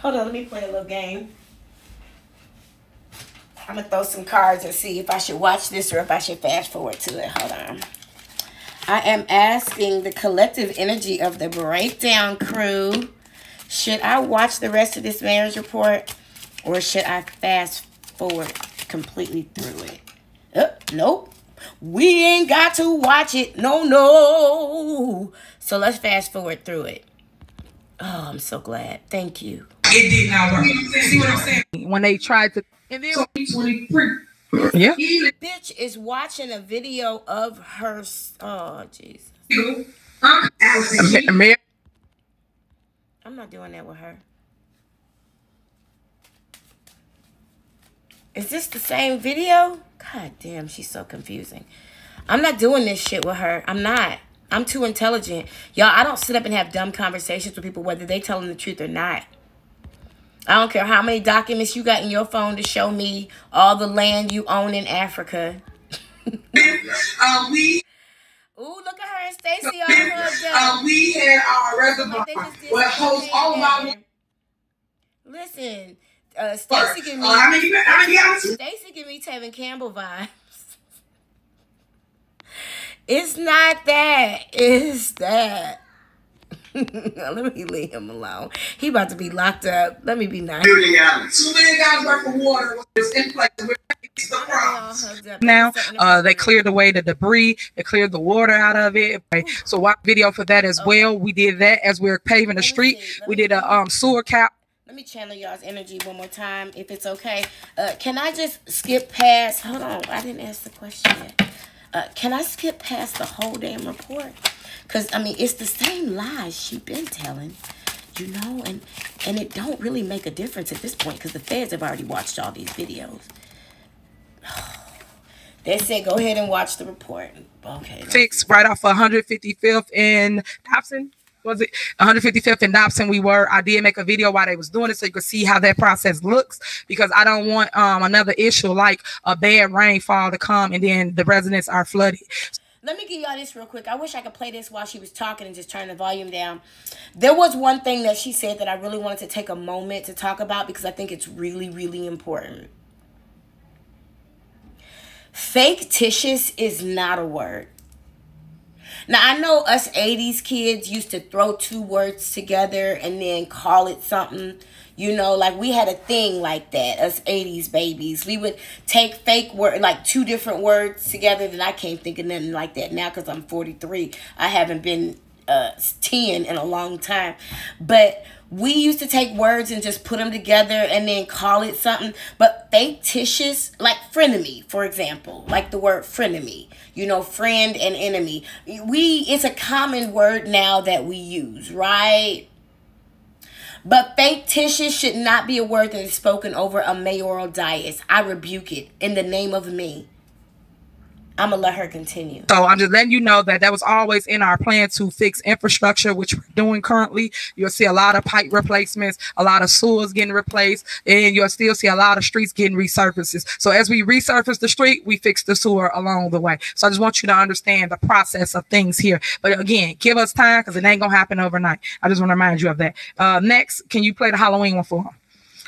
Speaker 1: Hold on, let me play a little game. I'm gonna throw some cards and see if I should watch this or if I should fast forward to it. Hold on. I am asking the collective energy of the breakdown crew. Should I watch the rest of this marriage report or should I fast forward completely through it? Uh, nope. We ain't got to watch it. No, no. So let's fast forward through it. Oh, I'm so glad. Thank you.
Speaker 2: It did not work. See what I'm saying? When they tried to, and then 23. Yeah.
Speaker 1: Bitch is watching a video of her. Oh, Jesus. I'm not doing that with her. Is this the same video? God damn, she's so confusing. I'm not doing this shit with her. I'm not. I'm too intelligent. Y'all, I don't sit up and have dumb conversations with people, whether they telling the truth or not. I don't care how many documents you got in your phone to show me all the land you own in Africa.
Speaker 2: um, we.
Speaker 1: Ooh, look at her and Stacy all hugged
Speaker 2: up. Um, we had our reservoir where hosts all of our.
Speaker 1: Listen, uh, Stacy give me. Uh, I mean, I mean, Stacy give me Tevin Campbell vibes. It's not that. It's that. Let me leave him alone. He about to be locked up. Let me be nice. Two
Speaker 2: million dollars worth of water was in place. Now, uh, they cleared away the debris. They cleared the water out of it. So, watch video for that as well. We did that as we are paving the street. We did a um, sewer cap.
Speaker 1: Let me channel y'all's energy one more time, if it's okay. Uh, can I just skip past? Hold on, I didn't ask the question yet. Uh, can I skip past the whole damn report? Because, I mean, it's the same lies she been telling, you know, and, and it don't really make a difference at this point because the feds have already watched all these videos. They said go ahead and watch the report. Okay.
Speaker 2: Six right off 155th in Dobson. Was it 155th in Dobson? We were. I did make a video while they was doing it so you could see how that process looks because I don't want um another issue like a bad rainfall to come and then the residents are flooded.
Speaker 1: Let me give y'all this real quick. I wish I could play this while she was talking and just turn the volume down. There was one thing that she said that I really wanted to take a moment to talk about because I think it's really, really important. Factitious is not a word. Now, I know us 80s kids used to throw two words together and then call it something. You know, like we had a thing like that, us 80s babies. We would take fake word, like two different words together that I can't think of nothing like that now because I'm 43. I haven't been uh, 10 in a long time. But we used to take words and just put them together and then call it something. But fictitious, like frenemy, for example, like the word frenemy, you know, friend and enemy. We, it's a common word now that we use, right? But fictitious should not be a word that is spoken over a mayoral dais. I rebuke it in the name of me. I'm gonna let her continue.
Speaker 2: So I'm just letting you know that that was always in our plan to fix infrastructure, which we're doing currently. You'll see a lot of pipe replacements, a lot of sewers getting replaced, and you'll still see a lot of streets getting resurfaces. So as we resurface the street, we fix the sewer along the way. So I just want you to understand the process of things here. But again, give us time because it ain't gonna happen overnight. I just want to remind you of that. Uh, next, can you play the Halloween one for them?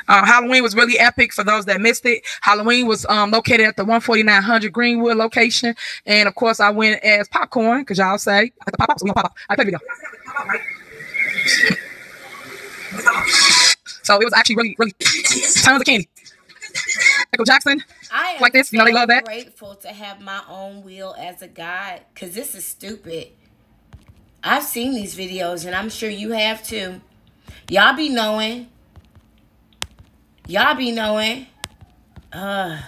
Speaker 2: Uh, Halloween was really epic for those that missed it. Halloween was um, located at the 14900 Greenwood location. And of course, I went as popcorn because y'all say, pop up, so we pop up. I play video. So it was actually really, really tons of candy. Michael Jackson,
Speaker 1: I am
Speaker 2: like this, you know, they love that.
Speaker 1: Grateful to have my own wheel as a guide, cause this is stupid. I've seen these videos, and I'm sure you have too. Y'all be knowing Y'all be knowing. Uh,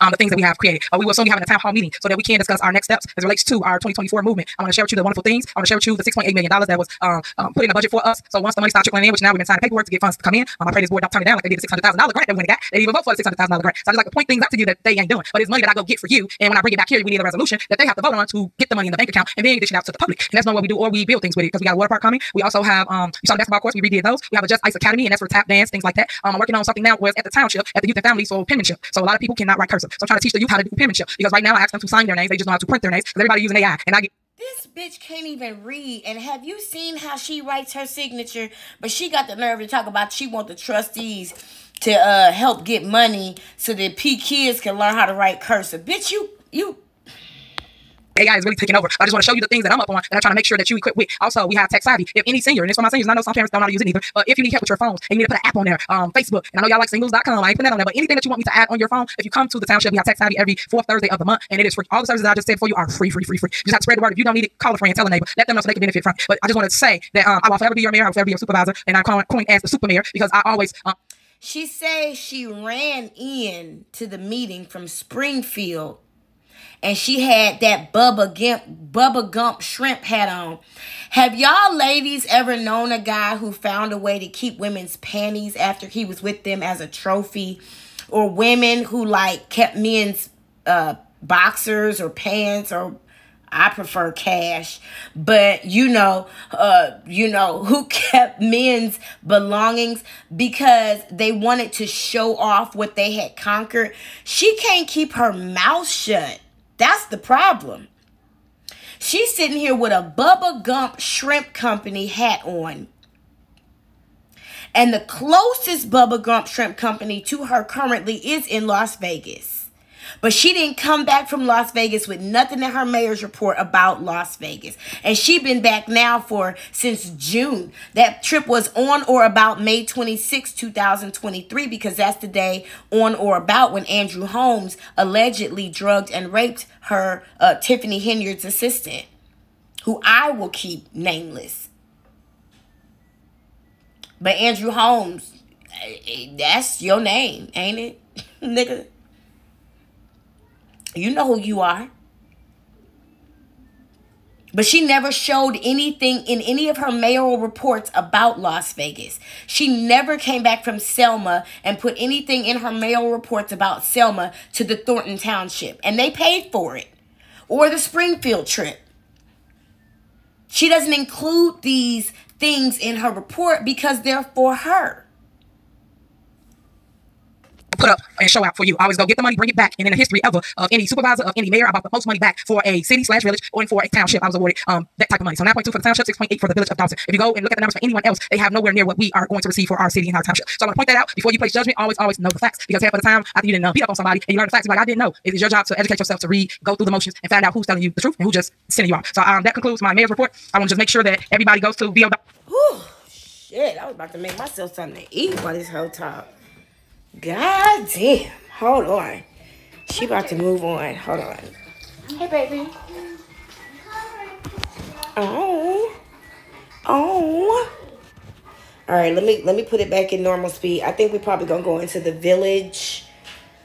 Speaker 7: um, the things that we have created. Uh, we will soon be having a town hall meeting so that we can discuss our next steps as it relates to our 2024 movement. I want to share with you the wonderful things. I want to share with you the 6.8 million dollars that was um, um, put in the budget for us. So once the money starts trickling in, which now we've been signing paperwork to get funds to come in, um, I pray this board don't turn it down like they did the 600,000 dollar grant that we went got. They even vote for the 600,000 dollar grant. So I just like to point things out to you that they ain't doing, but it's money that I go get for you. And when I bring it back here, we need a resolution that they have to vote on to get the money in the bank account and then dish it out to the public. And that's not what we do, or we build things with it because we got a water park coming. We also have um, you saw the basketball course. We redid those. We have a Just Ice Academy, and that's for tap dance, things like that. Um, I'm working on something now it's at the township, at the youth and family, so penmanship. So a lot of people cannot write cursive. So I'm trying to teach the youth how to do penmanship because right now I ask them to sign their names, they just know how to print their names because everybody using AI, and I get
Speaker 1: This bitch can't even read. And have you seen how she writes her signature? But she got the nerve to talk about she want the trustees to uh help get money so that P kids can learn how to write cursive. Bitch, you you
Speaker 7: AI is really taking over. I just want to show you the things that I'm up on, and I'm trying to make sure that you equip with. Also, we have tech savvy. If any senior, and it's for my seniors, I know some parents don't know how to use it either, but if you need help with your phones and you need to put an app on there, um, Facebook, and I know y'all like singles.com, I ain't putting that on there, but anything that you want me to add on your phone, if you come to the township, we have tech savvy every fourth Thursday of the month, and it is free. All the services I just said for you are free, free, free, free. You just have to spread the word. If you don't need it, call a friend, tell a neighbor, let them know so they can benefit from it. But I just wanted to say that um, I will forever be your mayor, I will forever be your supervisor, and I'm coined as the super mayor because I always um,
Speaker 1: She says she ran in to the meeting from Springfield and she had that Bubba Gump, Bubba Gump shrimp hat on. Have y'all ladies ever known a guy who found a way to keep women's panties after he was with them as a trophy? Or women who like kept men's uh, boxers or pants or I prefer cash, but you know, uh, you know, who kept men's belongings because they wanted to show off what they had conquered. She can't keep her mouth shut. That's the problem. She's sitting here with a Bubba Gump Shrimp Company hat on. And the closest Bubba Gump Shrimp Company to her currently is in Las Vegas. But she didn't come back from Las Vegas with nothing in her mayor's report about Las Vegas. And she been back now for since June. That trip was on or about May 26, 2023, because that's the day on or about when Andrew Holmes allegedly drugged and raped her uh, Tiffany Henyard's assistant, who I will keep nameless. But Andrew Holmes, eh, that's your name, ain't it, nigga? You know who you are. But she never showed anything in any of her mayoral reports about Las Vegas. She never came back from Selma and put anything in her mayoral reports about Selma to the Thornton Township. And they paid for it. Or the Springfield trip. She doesn't include these things in her report because they're for her
Speaker 7: put up and show out for you. I always go get the money, bring it back. And in the history ever of any supervisor, of any mayor, I bought the most money back for a city slash village or for a township. I was awarded um, that type of money. So 9.2 for the township, 6.8 for the village of Dolton. If you go and look at the numbers for anyone else, they have nowhere near what we are going to receive for our city and our township. So I'm going to point that out before you place judgment. Always, always know the facts because half of the time after you didn't uh, beat up on somebody and you learn the facts, like I didn't know. It is your job to educate yourself to read, go through the motions, and find out who's telling you the truth and who just sending you off. So um, that concludes my mayor's report. I want to just make sure that everybody goes to VO.
Speaker 1: Whew, shit, I was about to make myself something to eat by this whole talk. God damn. Hold on. She about to move on. Hold on. Hey, baby. Oh. Oh. All right, let me let me put it back in normal speed. I think we probably gonna go into the village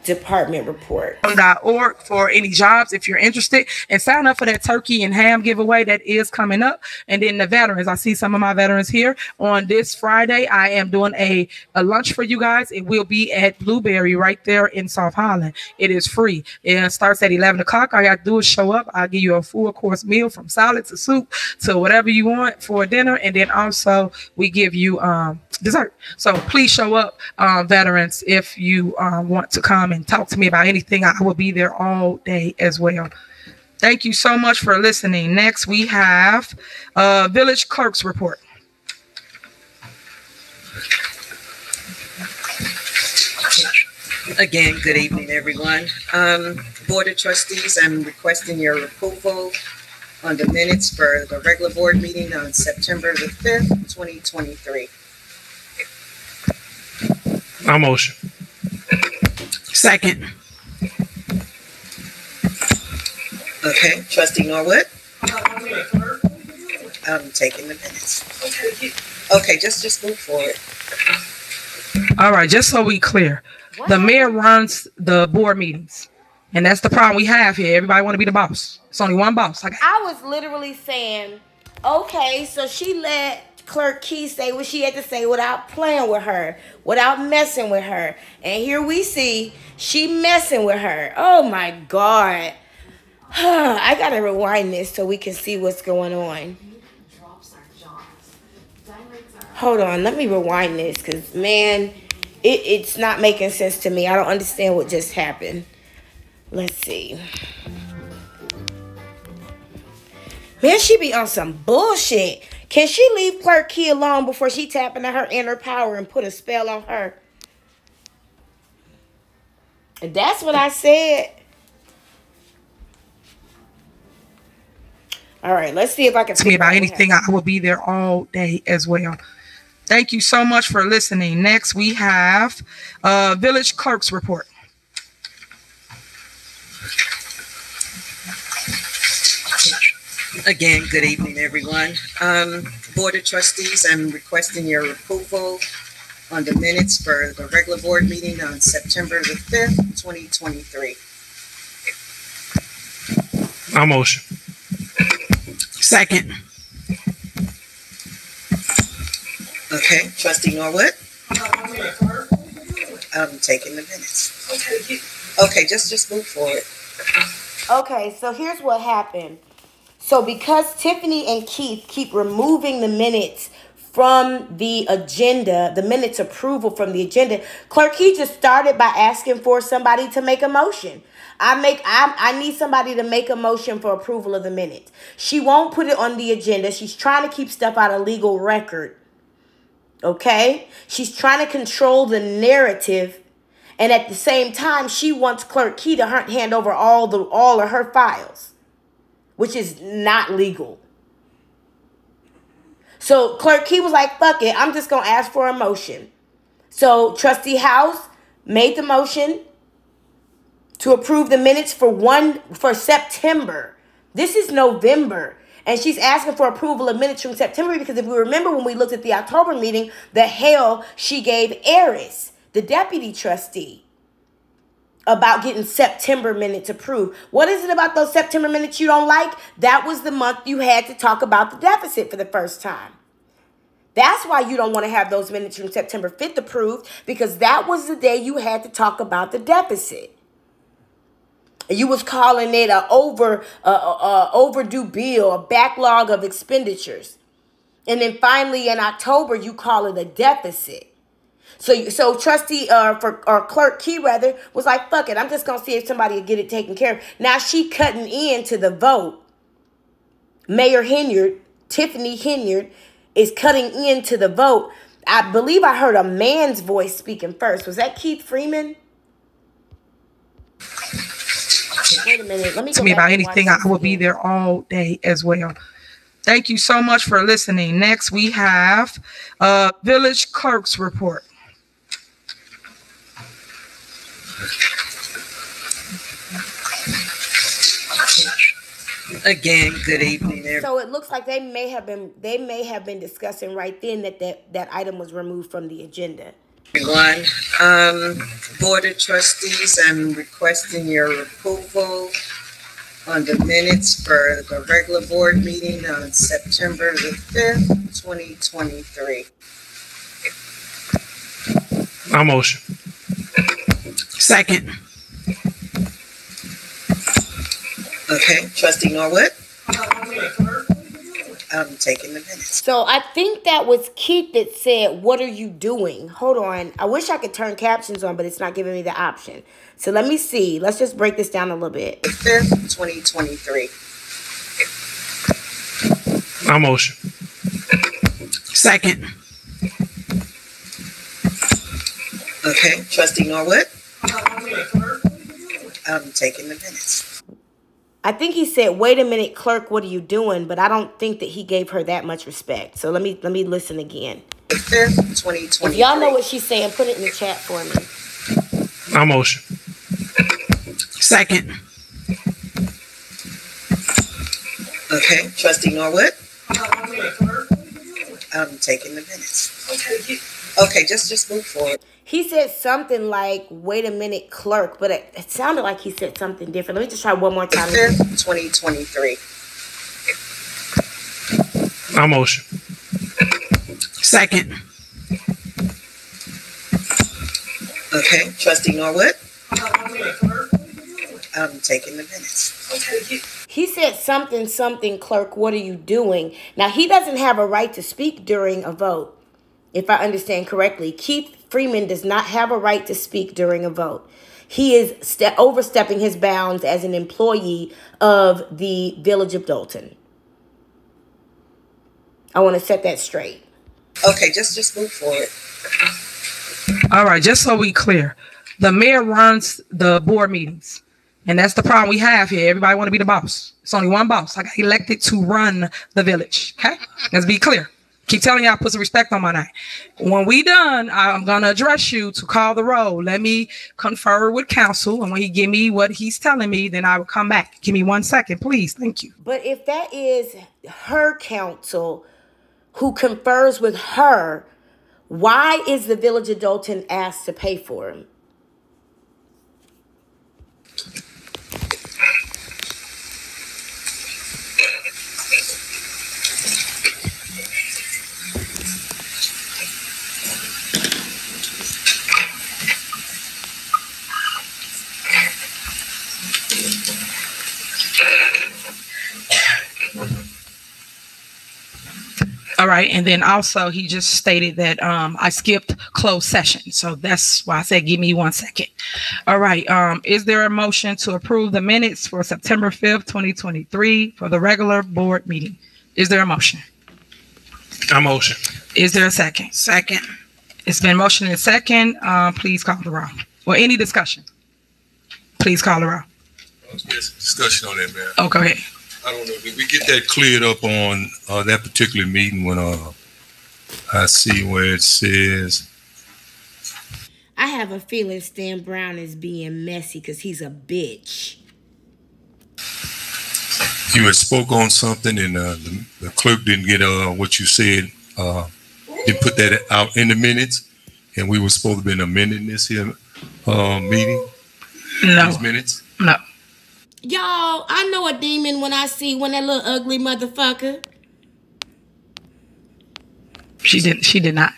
Speaker 1: department report.
Speaker 7: org for any jobs if you're interested and sign up for that turkey and ham giveaway that is coming up. And then the veterans, I see some of my veterans here on this Friday. I am doing a, a lunch for you guys. It will be at Blueberry right there in South Holland. It is free. It starts at 11 o'clock. All you to do is show up. I'll give you a full course meal from salad to soup to whatever you want for dinner. And then also we give you um, dessert. So please show up, uh, veterans, if you uh, want to come and talk to me about anything. I will be there all day as well. Thank you so much for listening. Next, we have uh, Village Clerk's Report.
Speaker 8: Again, good evening, everyone. Um, Board of Trustees, I'm requesting your approval on the minutes for the regular board meeting on September the 5th, 2023.
Speaker 6: My motion.
Speaker 7: Second.
Speaker 8: Okay, trustee Norwood? I'm taking the minutes. Okay, just, just move forward.
Speaker 2: All right, just so we clear, the mayor runs the board meetings, and that's the problem we have here. Everybody want to be the boss. It's only one boss. I
Speaker 1: I was literally saying, okay, so she let Clerk Key say what she had to say without playing with her, without messing with her. And here we see she messing with her. Oh my God. I gotta rewind this so we can see what's going on. Hold on, let me rewind this because, man, it, it's not making sense to me. I don't understand what just happened. Let's see. Man, she be on some bullshit. Can she leave Clerk Key alone before she tap into her inner power and put a spell on her? And that's what I said. All right, let's see if I can
Speaker 2: to me about anything, I will be there all day as well. Thank you so much for listening. Next, we have uh, Village Clerk's Report.
Speaker 8: Again, good evening, everyone. Um, Board of Trustees, I'm requesting your approval on the minutes for the regular board meeting on September the fifth, twenty twenty-three.
Speaker 6: I'll motion.
Speaker 4: Second.
Speaker 8: Okay, trustee Norwood? I'm taking the minutes. Okay, just, just move forward.
Speaker 1: Okay, so here's what happened. So because Tiffany and Keith keep removing the minutes from the agenda, the minutes approval from the agenda, Clerk Key just started by asking for somebody to make a motion. I make I I need somebody to make a motion for approval of the minutes. She won't put it on the agenda. She's trying to keep stuff out of legal record. Okay? She's trying to control the narrative and at the same time she wants Clerk Key to hand over all the all of her files, which is not legal. So Clerk Key was like, "Fuck it, I'm just gonna ask for a motion." So Trustee House made the motion to approve the minutes for one for September. This is November. And she's asking for approval of minutes from September because if we remember when we looked at the October meeting, the hell she gave Eris, the deputy trustee, about getting September minutes approved. What is it about those September minutes you don't like? That was the month you had to talk about the deficit for the first time. That's why you don't want to have those minutes from September 5th approved because that was the day you had to talk about the deficit. You was calling it a over uh, uh, overdue bill, a backlog of expenditures, and then finally in October you call it a deficit. So so trustee uh, for or clerk Key rather was like fuck it, I'm just gonna see if somebody will get it taken care of. Now she cutting into the vote. Mayor Henyard, Tiffany Henyard, is cutting into the vote. I believe I heard a man's voice speaking first. Was that Keith Freeman? Wait a minute. Let me
Speaker 2: to me about anything, I will be there all day as well. Thank you so much for listening. Next, we have uh, Village Clerk's Report.
Speaker 8: Again, good evening, everyone.
Speaker 1: So it looks like they may have been they may have been discussing right then that that, that item was removed from the agenda.
Speaker 8: everyone. Um, Board of Trustees, I'm requesting your approval on the minutes for the regular board meeting on September the fifth, twenty twenty-three.
Speaker 6: I'll motion.
Speaker 4: Second.
Speaker 8: Okay, trustee Norwood? I'm taking the minutes.
Speaker 1: So I think that was Keith that said, "What are you doing?" Hold on. I wish I could turn captions on, but it's not giving me the option. So let me see. Let's just break this down a little bit.
Speaker 8: The fifth, twenty twenty-three.
Speaker 6: I'll motion.
Speaker 4: Second.
Speaker 8: Okay, trustee Norwood? I'm taking the minutes.
Speaker 1: I think he said, "Wait a minute, clerk, what are you doing?" But I don't think that he gave her that much respect. So let me let me listen again.
Speaker 8: The fifth, twenty
Speaker 1: If y'all know what she's saying, put it in the chat for me.
Speaker 6: I'll motion.
Speaker 4: Second.
Speaker 8: Okay, trustee Norwood? I'm taking the minutes. Okay, just, just move forward.
Speaker 1: He said something like, wait a minute, clerk, but it, it sounded like he said something different. Let me just try one more time.
Speaker 8: Fifth, twenty twenty-three.
Speaker 6: I'm motion.
Speaker 9: Second.
Speaker 8: Okay, trustee Norwood? I'm taking the minutes.
Speaker 1: He said something, something, clerk, what are you doing? Now, he doesn't have a right to speak during a vote, if I understand correctly. Keith Freeman does not have a right to speak during a vote. He is ste- overstepping his bounds as an employee of the Village of Dolton. I want to set that straight.
Speaker 8: Okay, just, just move forward.
Speaker 2: All right, just so we clear, the mayor runs the board meetings, and that's the problem we have here. Everybody want to be the boss. It's only one boss. I got elected to run the village. Okay, let's be clear. Keep telling y'all, put some respect on my name. When we done, I'm gonna address you to call the roll. Let me confer with counsel, and when he give me what he's telling me, then I will come back. Give me one second, please. Thank you.
Speaker 1: But if that is her counsel who confers with her, why is the Village of Dolton asked to pay for him?
Speaker 2: All right, and then also he just stated that um I skipped closed session, so that's why I said give me one second. All right, um, is there a motion to approve the minutes for September fifth, twenty twenty three for the regular board meeting? Is there a motion?
Speaker 6: I motion.
Speaker 2: Is there a second?
Speaker 9: Second.
Speaker 2: It's been motioned and second. Um, please call the roll. Or any discussion? Please call the roll.
Speaker 5: Yes, discussion on that, man.
Speaker 2: Oh, go ahead.
Speaker 5: I don't know, did we get that cleared up on, uh, that particular meeting when, uh, I see where it says,
Speaker 1: I have a feeling Stan Brown is being messy because he's a bitch.
Speaker 5: you had spoke on something and, uh, the the clerk didn't get, uh, what you said, uh, didn't put that out in the minutes, and we were supposed to been amending this here, uh, meeting,
Speaker 2: No,
Speaker 5: these minutes.
Speaker 2: no.
Speaker 1: Y'all, I know a demon when I see one that little ugly motherfucker.
Speaker 2: She did. She did not.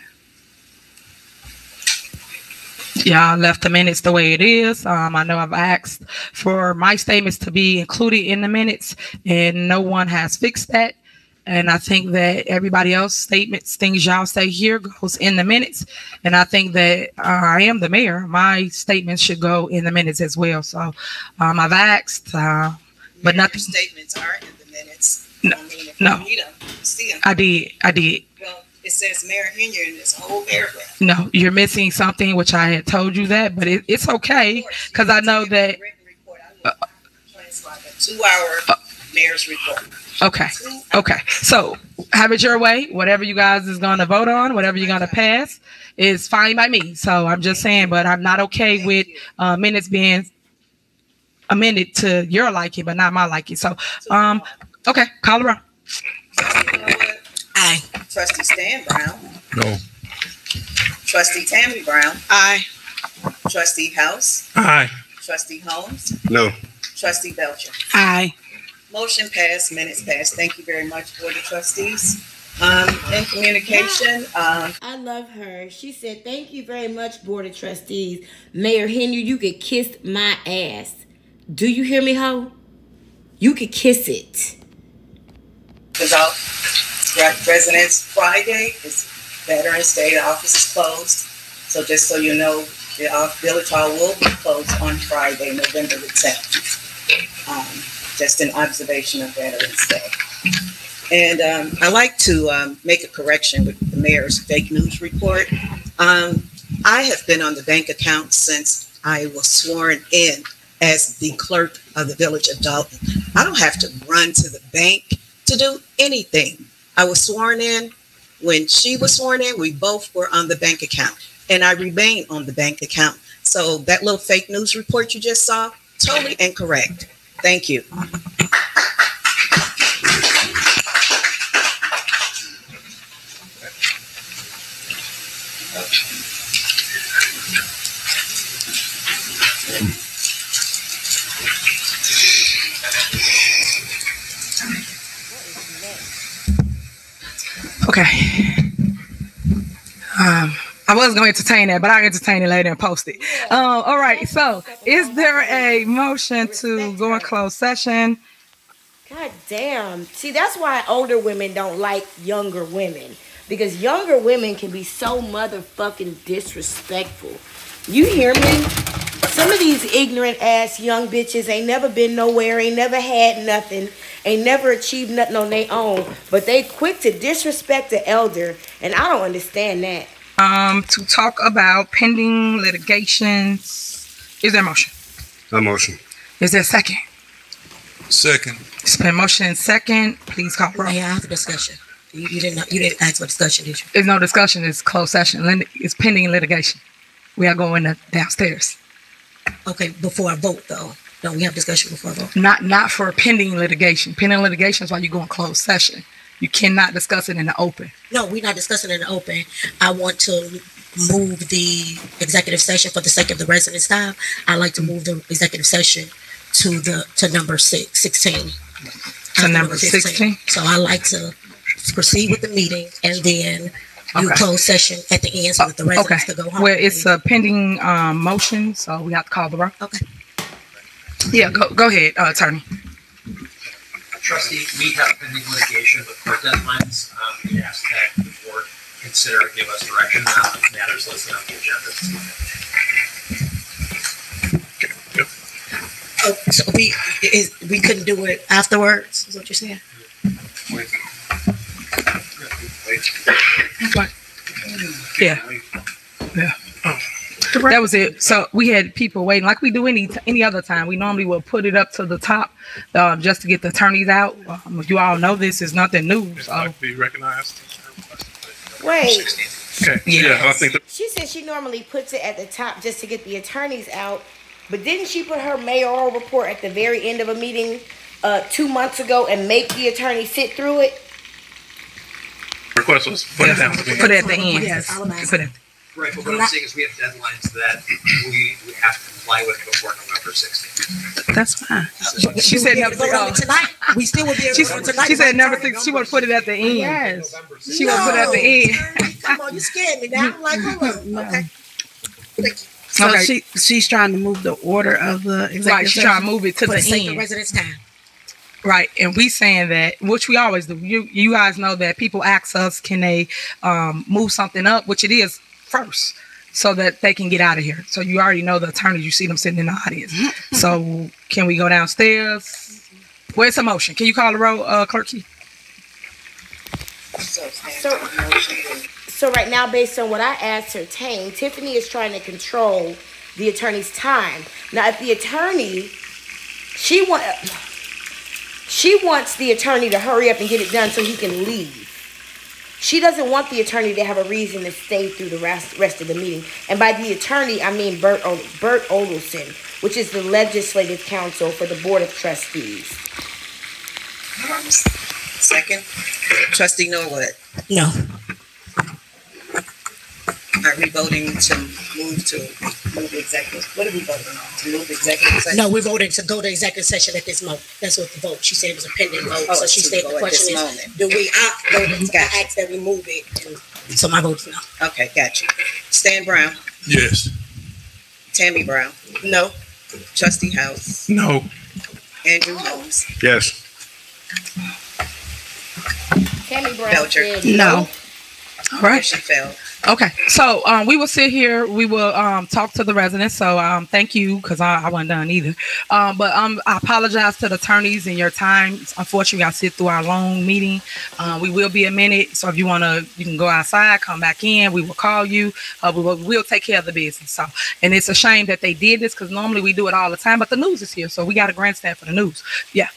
Speaker 2: Y'all left the minutes the way it is. Um, I know I've asked for my statements to be included in the minutes, and no one has fixed that. And I think that everybody else statements, things y'all say here, goes in the minutes. And I think that uh, I am the mayor. My statements should go in the minutes as well. So um, I've asked, uh, but nothing.
Speaker 8: Statements are in the minutes.
Speaker 2: No,
Speaker 8: I mean,
Speaker 2: no.
Speaker 8: them, see.
Speaker 2: I did. I did.
Speaker 8: Well, it says Mayor Henyard in this whole paragraph.
Speaker 2: No, you're missing something, which I had told you that, but it, it's okay because I know that.
Speaker 8: Like a two-hour mayor's report.
Speaker 2: Okay, okay. So have it your way. Whatever you guys is going to vote on, whatever you're going to pass, is fine by me. So I'm just saying, but I'm not okay with uh, minutes being amended to your liking, but not my liking. So, um, okay, call the roll.
Speaker 9: Aye.
Speaker 8: Trustee Stan Brown,
Speaker 5: No,
Speaker 8: Trustee Tammy Brown,
Speaker 9: Aye.
Speaker 8: Trustee House,
Speaker 6: Aye.
Speaker 8: Trustee Holmes,
Speaker 5: no.
Speaker 8: Trustee Belcher.
Speaker 9: Aye.
Speaker 8: Motion passed, minutes passed. Thank you very much, Board of Trustees. Um, in communication, um,
Speaker 1: I love her. She said, Thank you very much, Board of Trustees. Mayor Henyard, you could kiss my ass. Do you hear me, ho? You could kiss it.
Speaker 8: all residents Friday is Veterans Day, the office is closed. So just so you know, the uh, village hall will be closed on Friday, November the tenth. Um, just an observation of Veterans Day. And um, I like to um, make a correction with the mayor's fake news report. Um, I have been on the bank account since I was sworn in as the clerk of the village of Dolton. I don't have to run to the bank to do anything. I was sworn in. When she was sworn in, we both were on the bank account, and I remain on the bank account. So that little fake news report you just saw, totally incorrect. Thank you.
Speaker 2: Okay. Um. I was going to entertain that, but I'll entertain it later and post it. Um, all right. So, is there a motion to go in closed session?
Speaker 1: God damn. See, that's why older women don't like younger women. Because younger women can be so motherfucking disrespectful. You hear me? Some of these ignorant ass young bitches ain't never been nowhere, ain't never had nothing, ain't never achieved nothing on their own, but they quick to disrespect the elder, and I don't understand that.
Speaker 2: Um, to talk about pending litigations. Is there a motion?
Speaker 6: A motion.
Speaker 2: Is there a second?
Speaker 5: Second.
Speaker 2: It's been motion and second. Please call the roll.
Speaker 4: May I have a discussion? You, you didn't, you didn't ask for discussion, did you?
Speaker 2: There's no discussion. It's closed session. Lit- It's pending litigation. We are going to- downstairs.
Speaker 4: Okay, before I vote though, don't we have discussion before I vote?
Speaker 2: Not not for pending litigation. Pending litigation is why you go in closed session. You cannot discuss it in the open.
Speaker 4: No, we're not discussing it in the open. I want to move the executive session for the sake of the residents' time. I'd like to move the executive session to the, to number sixteen.
Speaker 2: To
Speaker 4: Uh,
Speaker 2: number 16?
Speaker 4: So I like to proceed with the meeting and then do
Speaker 2: Okay.
Speaker 4: closed session at the end so that the
Speaker 2: Okay.
Speaker 4: residents can go home.
Speaker 2: Well, it's a pending um, motion, so we have to call the roll.
Speaker 4: Okay.
Speaker 2: Yeah, go go ahead, uh, attorney.
Speaker 9: Trustee, we have pending litigation with court deadlines. Um, we ask that the board consider and give us direction on matters listed on the agenda.
Speaker 4: Oh, so we, is, we couldn't do it afterwards, is what you're saying? Wait. Wait.
Speaker 2: Yeah. Yeah. That was it. So we had people waiting, like we do any any other time. We normally will put it up to the top, um, just to get the attorneys out. Um, you all know this is nothing new. So
Speaker 6: Like to be recognized.
Speaker 1: Wait,
Speaker 6: Okay, yeah, I think
Speaker 1: she said she normally puts it at the top just to get the attorneys out, but didn't she put her mayoral report at the very end of a meeting uh, two months ago and make the attorney sit through it?
Speaker 6: request was put it down to
Speaker 2: put it at the end.
Speaker 4: Yes.
Speaker 2: Put it.
Speaker 9: Right, but what I'm saying is we have deadlines that we, we have to comply with before November sixteenth.
Speaker 2: That's fine. She said
Speaker 4: We'll
Speaker 2: number
Speaker 4: to vote on it. Tonight, we still will be able
Speaker 2: She,
Speaker 4: to vote tonight.
Speaker 2: she said never six. She want to put it at the end.
Speaker 1: Yes.
Speaker 2: She want to put it at the end.
Speaker 4: Come on, you scared me now. I'm like, hold on, okay.
Speaker 10: So
Speaker 2: Okay.
Speaker 10: she she's trying to move the order of the executive
Speaker 2: Right, she's trying to move it to
Speaker 4: For
Speaker 2: the
Speaker 4: the sake of
Speaker 2: end.
Speaker 4: residents' time.
Speaker 2: Right, and we saying that, which we always do. You you guys know that people ask us, can they um, move something up, which it is first, so that they can get out of here. So you already know the attorneys. You see them sitting in the audience. so can we go downstairs? Where's the motion? Can you call the roll, uh, clerk? Key?
Speaker 1: So, so right now, based on what I ascertained, Tiffany is trying to control the attorney's time. Now, if the attorney, she want, she wants the attorney to hurry up and get it done so he can leave. She doesn't want the attorney to have a reason to stay through the rest, rest of the meeting. And by the attorney, I mean Burt, o- Burt Odelson, which is the legislative counsel for the Board of Trustees.
Speaker 8: Second, trustee Norwood,
Speaker 4: No,
Speaker 8: are we voting to move to, move the executive, what are we voting on? To move the executive session?
Speaker 4: no, we're voting to go to executive session at this moment. That's what the vote. She said it was a pending vote.
Speaker 8: Oh,
Speaker 4: So she
Speaker 8: to
Speaker 4: said
Speaker 8: go
Speaker 4: the
Speaker 8: at this
Speaker 4: question is,
Speaker 8: moment.
Speaker 4: do we, I, voted- I
Speaker 8: Gotcha.
Speaker 4: asked that we move it. and So my vote's no.
Speaker 8: Okay, got you. Stan Brown,
Speaker 5: Yes.
Speaker 8: Tammy Brown. No. Trustee House,
Speaker 6: No.
Speaker 8: Andrew Holmes,
Speaker 6: Yes.
Speaker 1: Tammy Brown
Speaker 8: Belcher.
Speaker 1: said
Speaker 10: No.
Speaker 2: All right.
Speaker 8: motion failed.
Speaker 2: Okay, so um, we will sit here. We will um, talk to the residents. So um, thank you because I, I wasn't done either. Um, but um, I apologize to the attorneys and your time. Unfortunately, I sit through our long meeting. Uh, we will be a minute. So if you want to, you can go outside, come back in. We will call you. Uh, we will we'll take care of the business. So and it's a shame that they did this because normally we do it all the time. But the news is here, so we got a grandstand for the news. Yeah.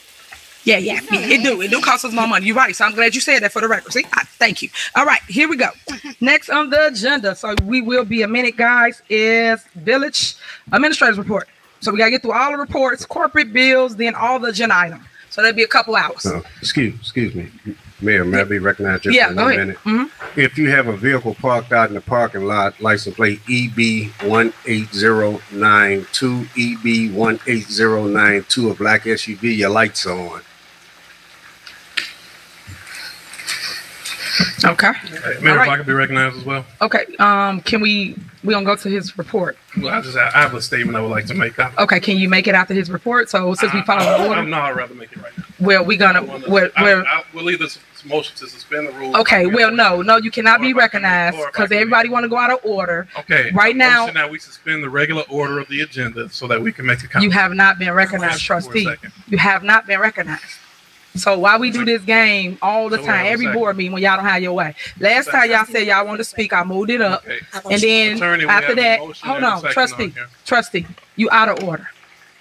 Speaker 2: Yeah, yeah, yeah, it do. It do cost us more money. You're right. So I'm glad you said that for the record. See, I, thank you. All right, here we go. Next on the agenda, so we will be a minute, guys, is village administrators report. So we gotta get through all the reports, corporate bills, then all the agenda items. So that'll be a couple hours.
Speaker 11: Uh, excuse, excuse me, Mayor, may I be recognized just
Speaker 2: yeah,
Speaker 11: for
Speaker 2: go
Speaker 11: one
Speaker 2: ahead.
Speaker 11: minute?
Speaker 2: Mhm.
Speaker 11: If you have a vehicle parked out in the parking lot, license plate EB one eight zero nine two, EB one eight zero nine two, a black SUV, your lights are on.
Speaker 2: Okay.
Speaker 6: Hey, Mayor,
Speaker 2: right.
Speaker 6: if I could be recognized as well.
Speaker 2: Okay. Um, can we we gonna go to his report?
Speaker 6: Well, I just I have a statement I would like to make. I,
Speaker 2: Okay. Can you make it after his report? So since we follow the
Speaker 6: I,
Speaker 2: order,
Speaker 6: no, I'd rather make it right now.
Speaker 2: well, we're gonna we're, we're,
Speaker 6: we'll leave this motion to suspend the rules.
Speaker 2: okay. Well, no, no, you cannot be
Speaker 6: I
Speaker 2: recognized
Speaker 6: I
Speaker 2: because everybody want to go out of order.
Speaker 6: Okay.
Speaker 2: Right now-
Speaker 6: that we suspend the regular order of the agenda so that we can make the Comment.
Speaker 2: You have not been recognized, trustee. You have not been recognized. So why we do this game all the
Speaker 6: So
Speaker 2: time, every
Speaker 6: second.
Speaker 2: board meeting when y'all don't have your way? Last time y'all said y'all wanted to speak, I moved it up.
Speaker 6: Okay.
Speaker 2: And then
Speaker 6: Attorney,
Speaker 2: after that,
Speaker 6: motion
Speaker 2: hold
Speaker 6: and a
Speaker 2: on, trustee,
Speaker 6: on
Speaker 2: trustee, you out of order.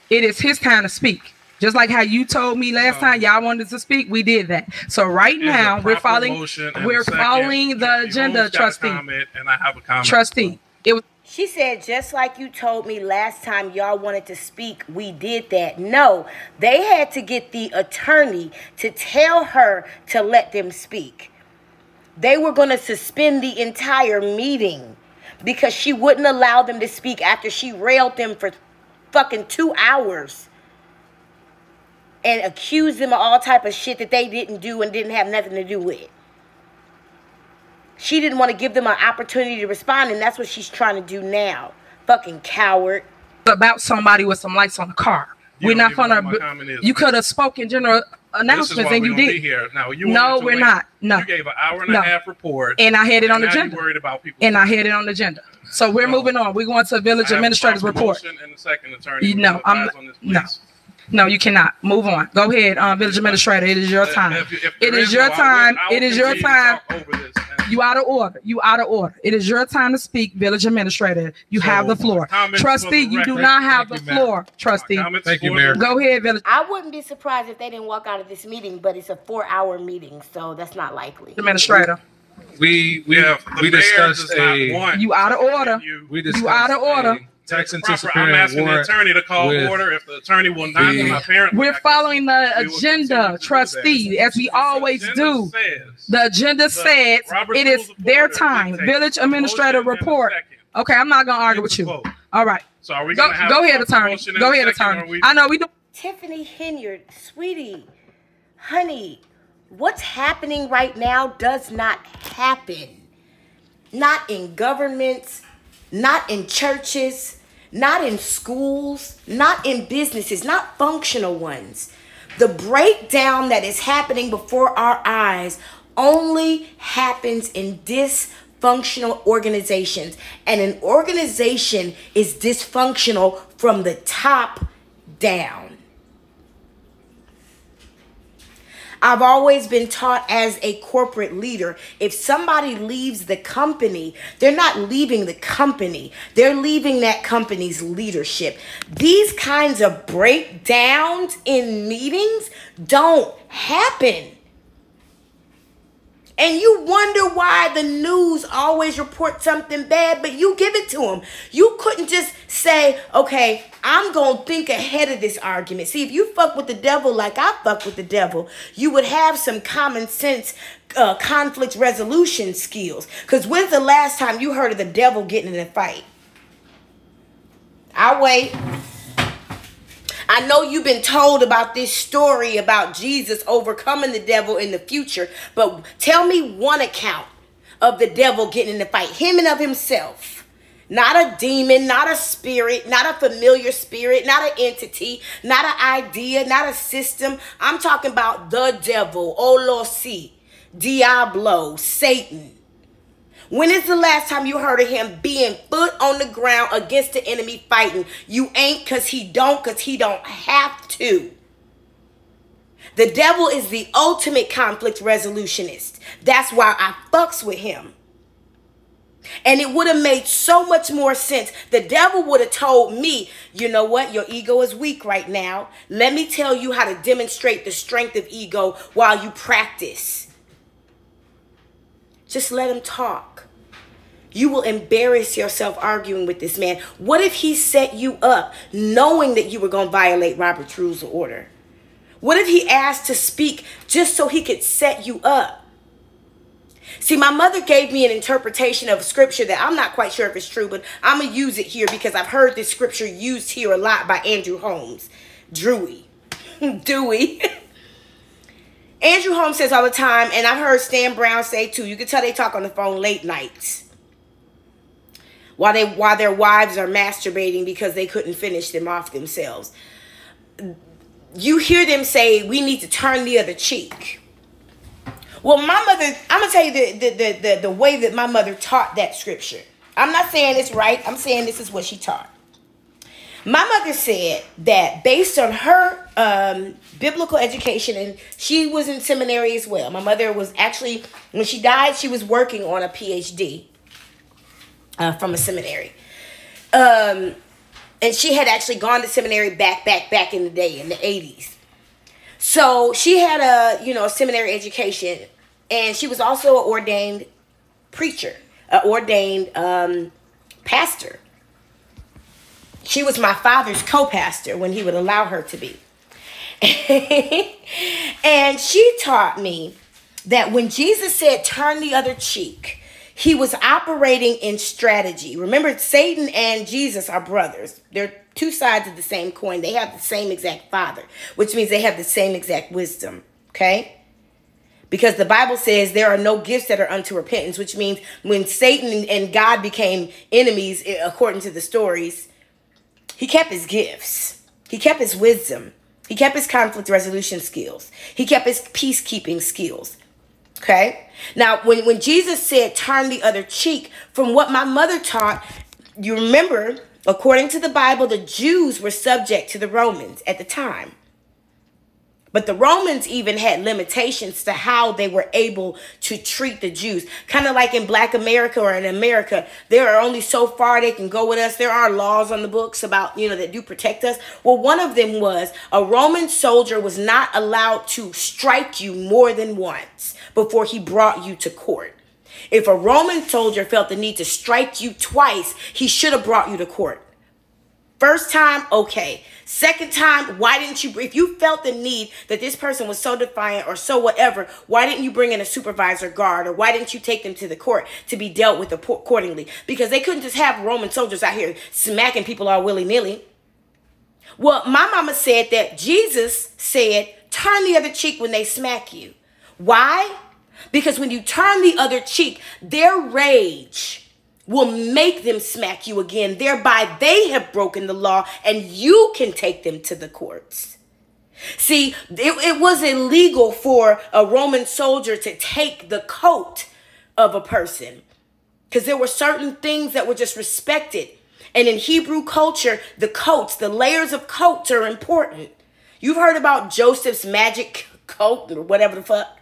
Speaker 2: It is his time to speak. Just like how you told me last time um, y'all wanted to speak, we did that. So right now we're following,
Speaker 6: motion and a
Speaker 2: we're following the agenda,
Speaker 6: Holmes got
Speaker 2: trustee.
Speaker 6: comment, And I have a comment.
Speaker 2: Trustee, it was
Speaker 1: She said, just like you told me last time y'all wanted to speak, we did that. No, they had to get the attorney to tell her to let them speak. They were going to suspend the entire meeting because she wouldn't allow them to speak after she railed them for fucking two hours and accused them of all type of shit that they didn't do and didn't have nothing to do with. She didn't want to give them an opportunity to respond, and that's what she's trying to do now. Fucking coward.
Speaker 2: about somebody with some lights on the car.
Speaker 6: You
Speaker 2: We're
Speaker 6: don't
Speaker 2: not
Speaker 6: even know
Speaker 2: gonna.
Speaker 6: what my comment is.
Speaker 2: You could have spoken general announcements and you did.
Speaker 6: here. Now, you
Speaker 2: No,
Speaker 6: wanted to
Speaker 2: we're
Speaker 6: wait.
Speaker 2: not. No.
Speaker 6: You gave an hour and
Speaker 2: No.
Speaker 6: a half report.
Speaker 2: And I had it on the agenda.
Speaker 6: worried about people.
Speaker 2: And I had it on the agenda. So we're moving on. We're going to village
Speaker 6: I have a
Speaker 2: administrator's report.
Speaker 6: motion And the second attorney.
Speaker 2: You
Speaker 6: will
Speaker 2: know, I'm
Speaker 6: advise on this,
Speaker 2: no,
Speaker 6: please.
Speaker 2: no, you cannot. Move on. Go ahead, um, village administrator. It is your time.
Speaker 6: If- if
Speaker 2: It
Speaker 6: there
Speaker 2: is
Speaker 6: is
Speaker 2: your
Speaker 6: no, I will-
Speaker 2: time.
Speaker 6: I will
Speaker 2: It is your time.
Speaker 6: talk over this.
Speaker 2: You out of order. You out of order. It is your time to speak, village administrator. You
Speaker 6: So,
Speaker 2: have the floor. Trustee,
Speaker 6: the
Speaker 2: you do not have the
Speaker 6: you, ma'am.
Speaker 2: floor, trustee.
Speaker 6: Thank you, Mayor.
Speaker 2: Go ahead, village
Speaker 1: I wouldn't be surprised if they didn't walk out of this meeting, but it's a four hour meeting, so that's not likely.
Speaker 2: administrator.
Speaker 12: We we
Speaker 6: Yeah,
Speaker 12: we
Speaker 6: mayor
Speaker 12: discussed
Speaker 6: does not
Speaker 12: a
Speaker 6: want-
Speaker 2: You out of order.
Speaker 12: we
Speaker 2: You out of order.
Speaker 12: a tax
Speaker 6: Proper. I'm asking the attorney to call
Speaker 12: with
Speaker 6: order. If the attorney will not,
Speaker 12: the-
Speaker 6: then apparently
Speaker 2: We're following the agenda, trustee, as we always
Speaker 6: agenda
Speaker 2: do.
Speaker 6: says-
Speaker 2: The agenda says
Speaker 6: Robert's
Speaker 2: it is their time. Village administrator
Speaker 6: motion and a
Speaker 2: report. Okay, I'm not gonna argue with you. All right.
Speaker 6: So are we
Speaker 2: Go,
Speaker 6: gonna have
Speaker 2: go ahead, attorney. Go ahead, attorney.
Speaker 6: we-
Speaker 2: I know we do.
Speaker 1: Tiffany Henyard, sweetie, honey, what's happening right now does not happen. Not in governments, not in churches, not in schools, not in businesses, not functional ones. The breakdown that is happening before our eyes only happens in dysfunctional organizations. And an organization is dysfunctional from the top down. I've always been taught as a corporate leader if somebody leaves the company, they're not leaving the company, they're leaving that company's leadership. These kinds of breakdowns in meetings don't happen. And you wonder why the news always report something bad, but you give it to them. You couldn't just say, okay, I'm going to think ahead of this argument. See, if you fuck with the devil like I fuck with the devil, you would have some common sense uh, conflict resolution skills. Because when's the last time you heard of the devil getting in a fight? I'll wait. I know you've been told about this story about Jesus overcoming the devil in the future, but tell me one account of the devil getting in the fight, him and of himself. Not a demon, not a spirit, not a familiar spirit, not an entity, not an idea, not a system. I'm talking about the devil, oh, Olosi, Diablo, Satan. When is the last time you heard of him being foot on the ground against the enemy fighting? You ain't cause he don't, cause he don't have to. The devil is the ultimate conflict resolutionist. That's why I fucks with him. And it would have made so much more sense. The devil would have told me, you know what, your ego is weak right now. Let me tell you how to demonstrate the strength of ego while you practice. Just let him talk. You will embarrass yourself arguing with this man. What if he set you up knowing that you were going to violate Robert's rules of order? What if he asked to speak just so he could set you up? See, my mother gave me an interpretation of scripture that I'm not quite sure if it's true, but I'm going to use it here because I've heard this scripture used here a lot by Andrew Holmes. Drewy. Dewey. Andrew Holmes says all the time, and I've heard Stan Brown say too. You can tell they talk on the phone late nights while they while their wives are masturbating because they couldn't finish them off themselves. You hear them say, "We need to turn the other cheek." Well, my mother, I'm gonna tell you the the the the, the way that my mother taught that scripture. I'm not saying it's right. I'm saying this is what she taught. My mother said that based on her um, biblical education, and she was in seminary as well. My mother was actually, when she died, she was working on a PhD uh, from a seminary. Um, and she had actually gone to seminary back, back, back in the day, in the 80s. So she had a, you know, seminary education, and she was also an ordained preacher, an ordained um, pastor. She was my father's co pastor when he would allow her to be. and she taught me that when Jesus said, turn the other cheek, he was operating in strategy. Remember, Satan and Jesus are brothers. They're two sides of the same coin. They have the same exact father, which means they have the same exact wisdom. Okay? Because the Bible says there are no gifts that are unto repentance, which means when Satan and God became enemies, eh, according to the stories, he kept his gifts. He kept his wisdom. He kept his conflict resolution skills. He kept his peacekeeping skills. Okay? Now, when, when Jesus said, turn the other cheek, from what my mother taught, you remember, according to the Bible, the Jews were subject to the Romans at the time. But the Romans even had limitations to how they were able to treat the Jews. Kind of like in Black America or in America, there are only so far they can go with us. There are laws on the books about, you know, that do protect us. Well, one of them was a Roman soldier was not allowed to strike you more than once before he brought you to court. If a Roman soldier felt the need to strike you twice, he should have brought you to court. First time, okay. Second time, why didn't you, if you felt the need that this person was so defiant or so whatever, why didn't you bring in a supervisor guard or why didn't you take them to the court to be dealt with accordingly? Because they couldn't just have Roman soldiers out here smacking people all willy nilly. Well, my mama said that Jesus said, turn the other cheek when they smack you. Why? Because when you turn the other cheek, their rage, will make them smack you again. Thereby, they have broken the law and you can take them to the courts. See, it, it was illegal for a Roman soldier to take the coat of a person because there were certain things that were just respected. And in Hebrew culture, the coats, the layers of coats are important. You've heard about Joseph's magic coat or whatever the fuck.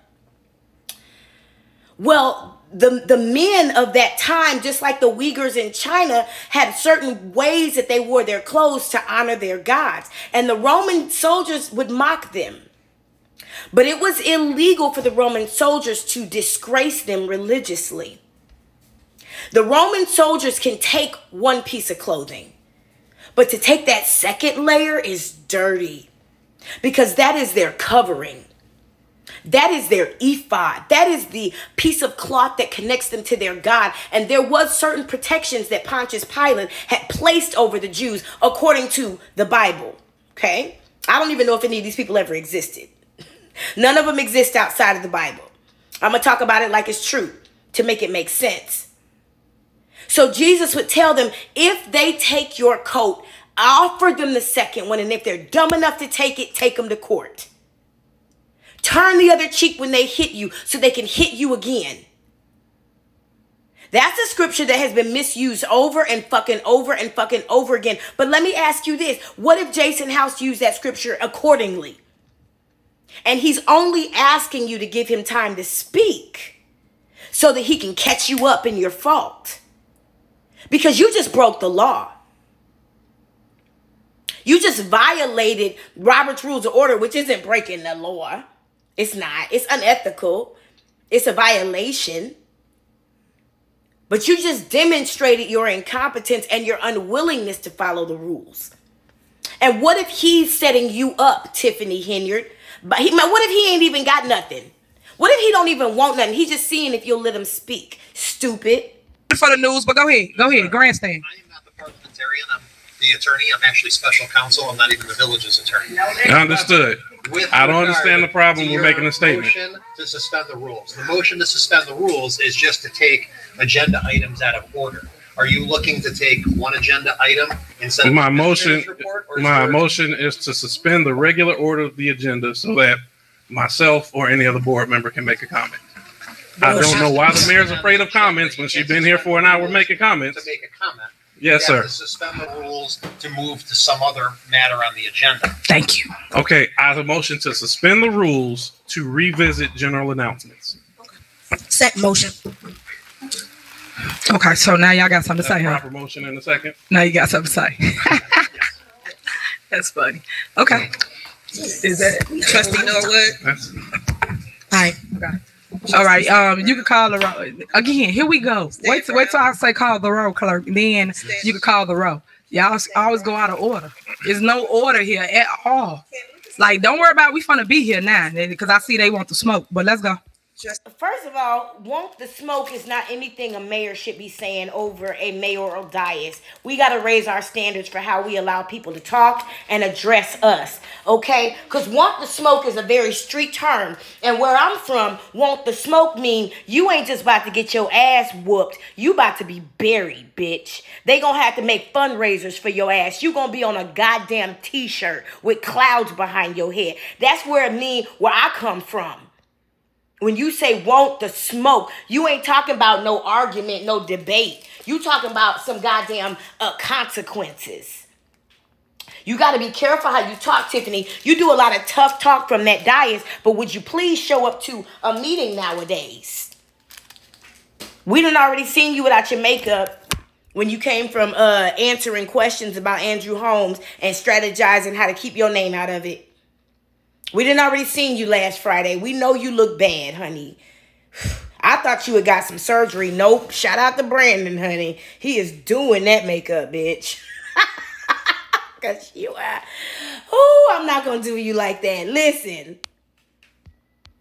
Speaker 1: Well, the, the men of that time, just like the Uyghurs in China, had certain ways that they wore their clothes to honor their gods. And the Roman soldiers would mock them. But it was illegal for the Roman soldiers to disgrace them religiously. The Roman soldiers can take one piece of clothing, but to take that second layer is dirty because that is their covering. That is their ephod. That is the piece of cloth that connects them to their God. And there was certain protections that Pontius Pilate had placed over the Jews according to the Bible. Okay? I don't even know if any of these people ever existed. None of them exist outside of the Bible. I'm going to talk about it like it's true to make it make sense. So Jesus would tell them if they take your coat, offer them the second one. And if they're dumb enough to take it, take them to court. Turn the other cheek when they hit you so they can hit you again. That's a scripture that has been misused over and fucking over and fucking over again. But let me ask you this what if Jason House used that scripture accordingly? And he's only asking you to give him time to speak so that he can catch you up in your fault. Because you just broke the law. You just violated Robert's Rules of Order, which isn't breaking the law. It's not. It's unethical. It's a violation. But you just demonstrated your incompetence and your unwillingness to follow the rules. And what if he's setting you up, Tiffany Henyard? But he, what if he ain't even got nothing? What if he don't even want nothing? He's just seeing if you'll let him speak. Stupid.
Speaker 2: For the news, but go ahead. Go ahead. Grandstand.
Speaker 9: I am not the parliamentarian. I'm the attorney. I'm actually special counsel. I'm not even the village's attorney.
Speaker 6: Understood. I don't understand the problem
Speaker 9: to
Speaker 6: with making a statement.
Speaker 9: Motion to suspend the rules. The motion to suspend the rules is just to take agenda items out of order. Are you looking to take one agenda item instead of
Speaker 6: My
Speaker 9: the
Speaker 6: motion,
Speaker 9: report, or is
Speaker 6: my
Speaker 9: yours-
Speaker 6: motion is to suspend the regular order of the agenda so that myself or any other board member can make a comment. I don't know why the mayor's afraid of comments when she's been here for an hour making comments.
Speaker 9: To make a comment.
Speaker 6: Yes,
Speaker 9: You
Speaker 6: sir.
Speaker 9: to suspend the rules to move to some other matter on the agenda.
Speaker 2: Thank you.
Speaker 6: Okay, I have a motion to suspend the rules to revisit general announcements.
Speaker 4: Set motion.
Speaker 2: Okay, so now y'all got something to
Speaker 6: That's
Speaker 2: say, huh?
Speaker 6: proper motion in a second.
Speaker 2: Now you got something to say. That's funny. Okay. Is that
Speaker 8: Trustee Norwood?
Speaker 6: That's
Speaker 4: Aye.
Speaker 2: All right? Um, you can call the row again. Here we go. Wait, till- wait till I say call the row, clerk. Then you can call the row. Y'all always go out of order. There's no order here at all. Like, don't worry about. we' gonna be here now because I see they want the smoke. But let's go.
Speaker 1: First of all, won't the smoke is not anything a mayor should be saying over a mayoral dais. We got to raise our standards for how we allow people to talk and address us, okay? Because want the smoke is a very street term. And where I'm from, want the smoke mean you ain't just about to get your ass whooped. You about to be buried, bitch. They gonna have to make fundraisers for your ass. You gonna be on a goddamn t-shirt with clouds behind your head. That's where mean where I come from. When you say won't the smoke, you ain't talking about no argument, no debate. You talking about some goddamn uh, consequences. You got to be careful how you talk, Tiffany. You do a lot of tough talk from that dais, but would you please show up to a meeting nowadays? We done already seen you without your makeup when you came from uh, answering questions about Andrew Holmes and strategizing how to keep your name out of it. We didn't already seen you last Friday. We know you look bad, honey. I thought you had got some surgery. Nope. Shout out to Brandon, honey. He is doing that makeup, bitch. Cause you are. Oh, I'm not gonna do you like that. Listen.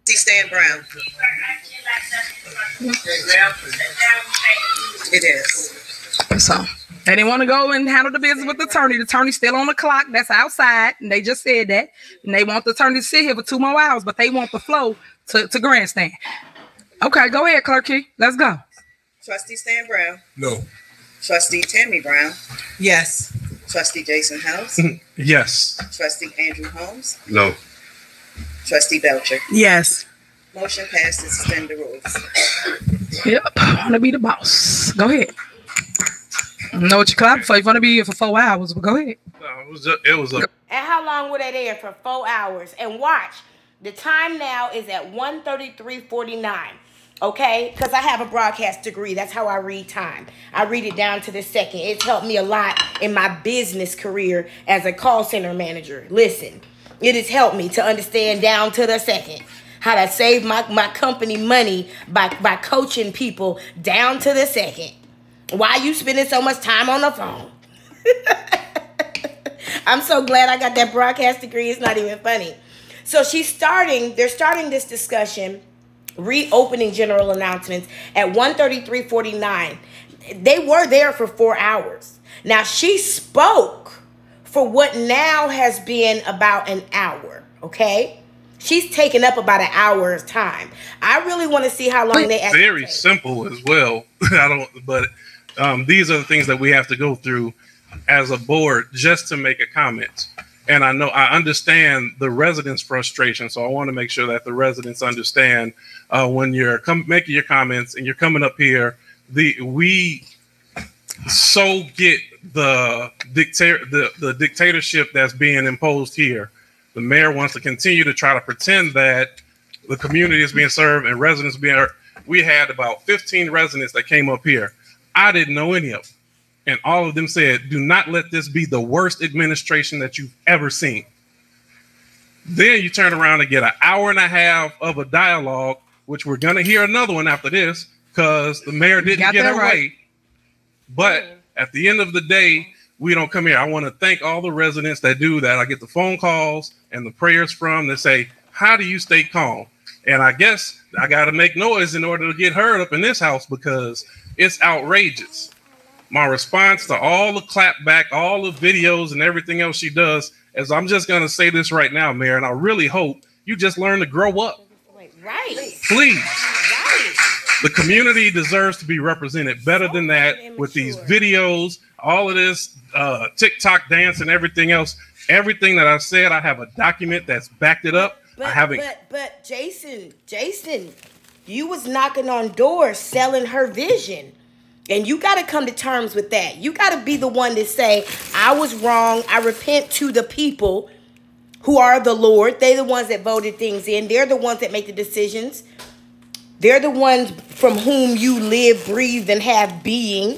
Speaker 8: See Stan Brown. It is.
Speaker 2: So they didn't want to go and handle the business with the attorney. The attorney's still on the clock. That's outside. And they just said that. And they want the attorney to sit here for two more hours, but they want the flow to, to grandstand. Okay, go ahead, Clerky. Let's go.
Speaker 8: Trustee Stan Brown.
Speaker 5: No.
Speaker 8: Trustee Tammy Brown.
Speaker 10: Yes.
Speaker 8: Trustee Jason House.
Speaker 6: Yes.
Speaker 8: Trustee Andrew Holmes.
Speaker 11: No.
Speaker 8: Trustee Belcher.
Speaker 10: Yes.
Speaker 8: Motion passed to suspend the rules.
Speaker 2: Yep. Want to be the boss. Go ahead. I know what you're clapping for. You want to be here for four hours, but go ahead.
Speaker 6: No, it was a, it was a
Speaker 1: And how long were they there? For four hours. And watch, the time now is at 133.49. Okay? Because I have a broadcast degree. That's how I read time. I read it down to the second. It's helped me a lot in my business career as a call center manager. Listen, it has helped me to understand down to the second how to save my, my company money by, by coaching people down to the second. Why you spending so much time on the phone? I'm so glad I got that broadcast degree. It's not even funny. So she's starting, they're starting this discussion, reopening general announcements at 133.49. They were there for four hours. Now she spoke for what now has been about an hour, okay? She's taken up about an hour's time. I really want to see how long they actually
Speaker 6: very simple as well. I don't, but um, these are the things that we have to go through as a board just to make a comment. And I know I understand the residents' frustration, so I want to make sure that the residents understand uh, when you're making your comments and you're coming up here. The we so get the dictator the, the dictatorship that's being imposed here. The mayor wants to continue to try to pretend that the community is being served and residents being. We had about 15 residents that came up here. I didn't know any of them. And all of them said, do not let this be the worst administration that you've ever seen. Then you turn around and get an hour and a half of a dialogue, which we're going to hear another one after this because the mayor didn't get her
Speaker 2: right.
Speaker 6: way. But at the end of the day, we don't come here. I want to thank all the residents that do that. I get the phone calls and the prayers from that say, How do you stay calm? And I guess I got to make noise in order to get heard up in this house because it's outrageous. my response to all the clapback, all the videos, and everything else she does is I'm just going to say this right now, Mayor, and I really hope you just learn to grow up.
Speaker 1: Right.
Speaker 6: Please.
Speaker 1: Right.
Speaker 6: The community deserves to be represented better than that with these videos, all of this uh, TikTok dance, and everything else. Everything that I said, I have a document that's backed it up.
Speaker 1: But,
Speaker 6: I haven't.
Speaker 1: but but Jason, Jason, you was knocking on doors selling her vision. And you got to come to terms with that. You got to be the one to say, I was wrong. I repent to the people who are the Lord. They're the ones that voted things in. They're the ones that make the decisions. They're the ones from whom you live, breathe, and have being.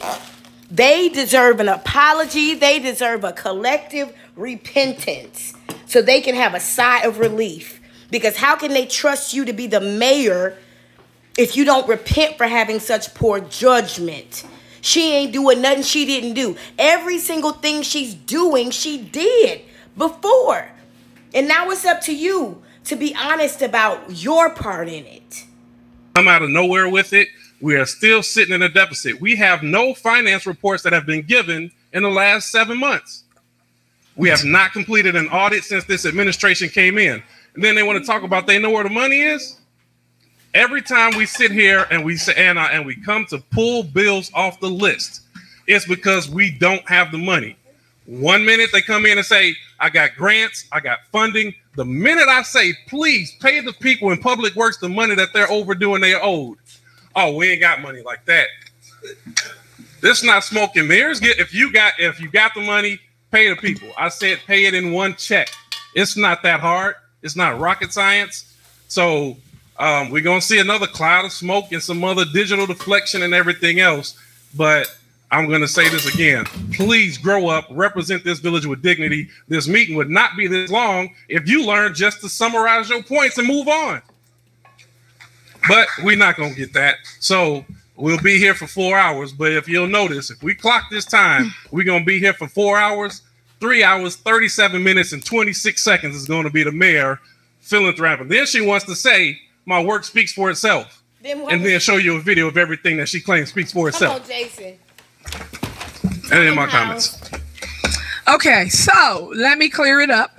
Speaker 1: They deserve an apology. They deserve a collective repentance so they can have a sigh of relief. Because how can they trust you to be the mayor if you don't repent for having such poor judgment? She ain't doing nothing she didn't do. Every single thing she's doing, she did before. And now it's up to you to be honest about your part in it.
Speaker 6: come out of nowhere with it. We are still sitting in a deficit. We have no finance reports that have been given in the last seven months. We have not completed an audit since this administration came in. And then they want to talk about they know where the money is. Every time we sit here and we say and, and we come to pull bills off the list, it's because we don't have the money. One minute they come in and say, I got grants, I got funding. The minute I say, please pay the people in public works the money that they're overdue and they're owed. Oh, we ain't got money like that. This not smoking mirrors. Get if you got if you got the money, pay the people. I said pay it in one check. It's not that hard. It's not rocket science. So um, we're gonna see another cloud of smoke and some other digital deflection and everything else. But I'm gonna say this again. Please grow up, represent this village with dignity. This meeting would not be this long if you learned just to summarize your points and move on. But we're not gonna get that. So we'll be here for four hours. But if you'll notice, if we clock this time, we're gonna be here for four hours. Three hours, 37 minutes, and 26 seconds is gonna be the mayor philanthroping. Then she wants to say, My work speaks for itself.
Speaker 1: Then
Speaker 6: And then show you a video of everything that she claims speaks for
Speaker 1: Come
Speaker 6: itself.
Speaker 1: on, Jason.
Speaker 6: And in my comments.
Speaker 2: Okay, so let me clear it up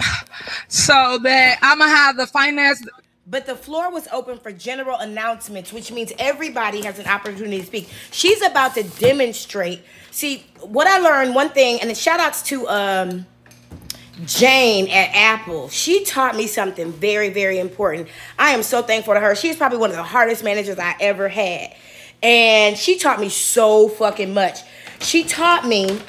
Speaker 2: so that I'm gonna have the finance.
Speaker 1: But the floor was open for general announcements, which means everybody has an opportunity to speak. She's about to demonstrate. See, what I learned, one thing, and the shout outs to um, Jane at Apple. She taught me something very, very important. I am so thankful to her. She's probably one of the hardest managers I ever had. And she taught me so fucking much. She taught me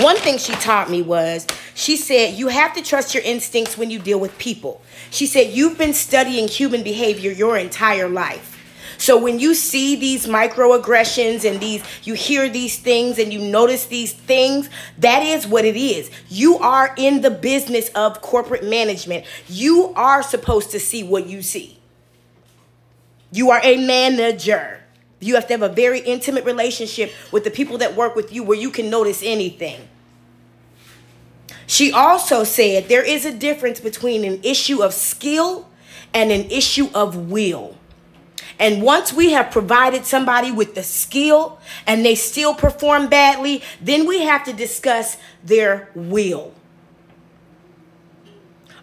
Speaker 1: one thing she taught me was she said you have to trust your instincts when you deal with people. She said you've been studying human behavior your entire life. So when you see these microaggressions and these you hear these things and you notice these things, that is what it is. You are in the business of corporate management. You are supposed to see what you see. You are a manager. You have to have a very intimate relationship with the people that work with you where you can notice anything. She also said there is a difference between an issue of skill and an issue of will. And once we have provided somebody with the skill and they still perform badly, then we have to discuss their will.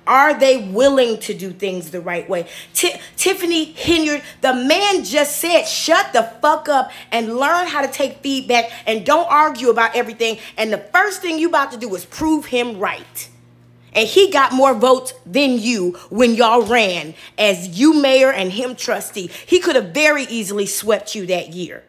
Speaker 1: Are they willing to do things the right way? Ti- Tiffany Henyard, the man just said, shut the fuck up and learn how to take feedback and don't argue about everything. And the first thing you about to do is prove him right. And he got more votes than you when y'all ran as you mayor and him trustee. He could have very easily swept you that year.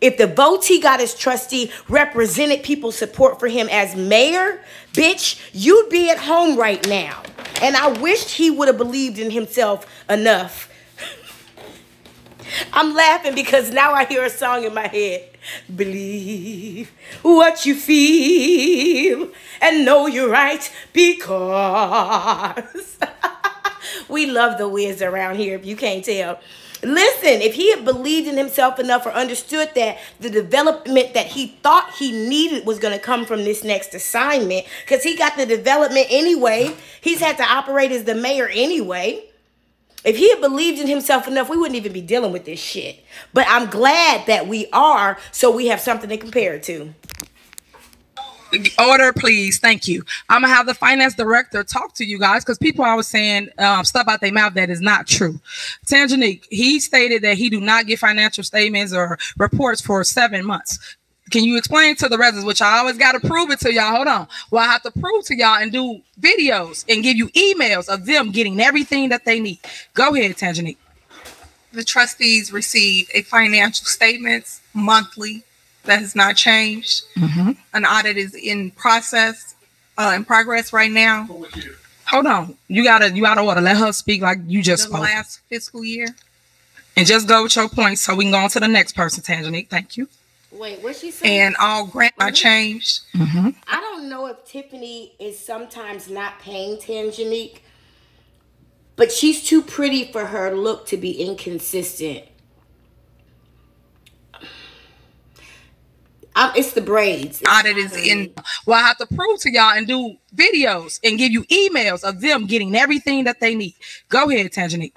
Speaker 1: If the votes he got as trustee represented people's support for him as mayor, bitch, you'd be at home right now. And I wished he would have believed in himself enough. I'm laughing because now I hear a song in my head. Believe what you feel and know you're right because we love the Wiz around here if you can't tell. Listen, if he had believed in himself enough or understood that the development that he thought he needed was going to come from this next assignment, because he got the development anyway, he's had to operate as the mayor anyway. If he had believed in himself enough, we wouldn't even be dealing with this shit. But I'm glad that we are, so we have something to compare it to.
Speaker 2: Order, please. Thank you. I'm gonna have the finance director talk to you guys because people always saying um, stuff out their mouth that is not true. Tanjanique, he stated that he do not get financial statements or reports for seven months. Can you explain to the residents, which I always got to prove it to y'all? Hold on. Well, I have to prove to y'all and do videos and give you emails of them getting everything that they need. Go ahead, Tanjanique.
Speaker 12: The trustees receive a financial statements monthly. That has not changed.
Speaker 2: Mm-hmm.
Speaker 12: An audit is in process, uh, in progress right now.
Speaker 2: Hold on. You gotta you gotta order. Let her speak like you just
Speaker 12: The
Speaker 2: spoke.
Speaker 12: last fiscal year.
Speaker 2: and just go with your points so we can go on to the next person, Tanjanique. Thank you.
Speaker 1: Wait, what she said?
Speaker 12: And all grant not changed.
Speaker 2: Mm-hmm.
Speaker 1: I don't know if Tiffany is sometimes not paying Tangenique, but she's too pretty for her look to be inconsistent. Um, it's the braids.
Speaker 12: Audit is in.
Speaker 2: Well, I have to prove to y'all and do videos and give you emails of them getting everything that they need. Go ahead, Tanjanique.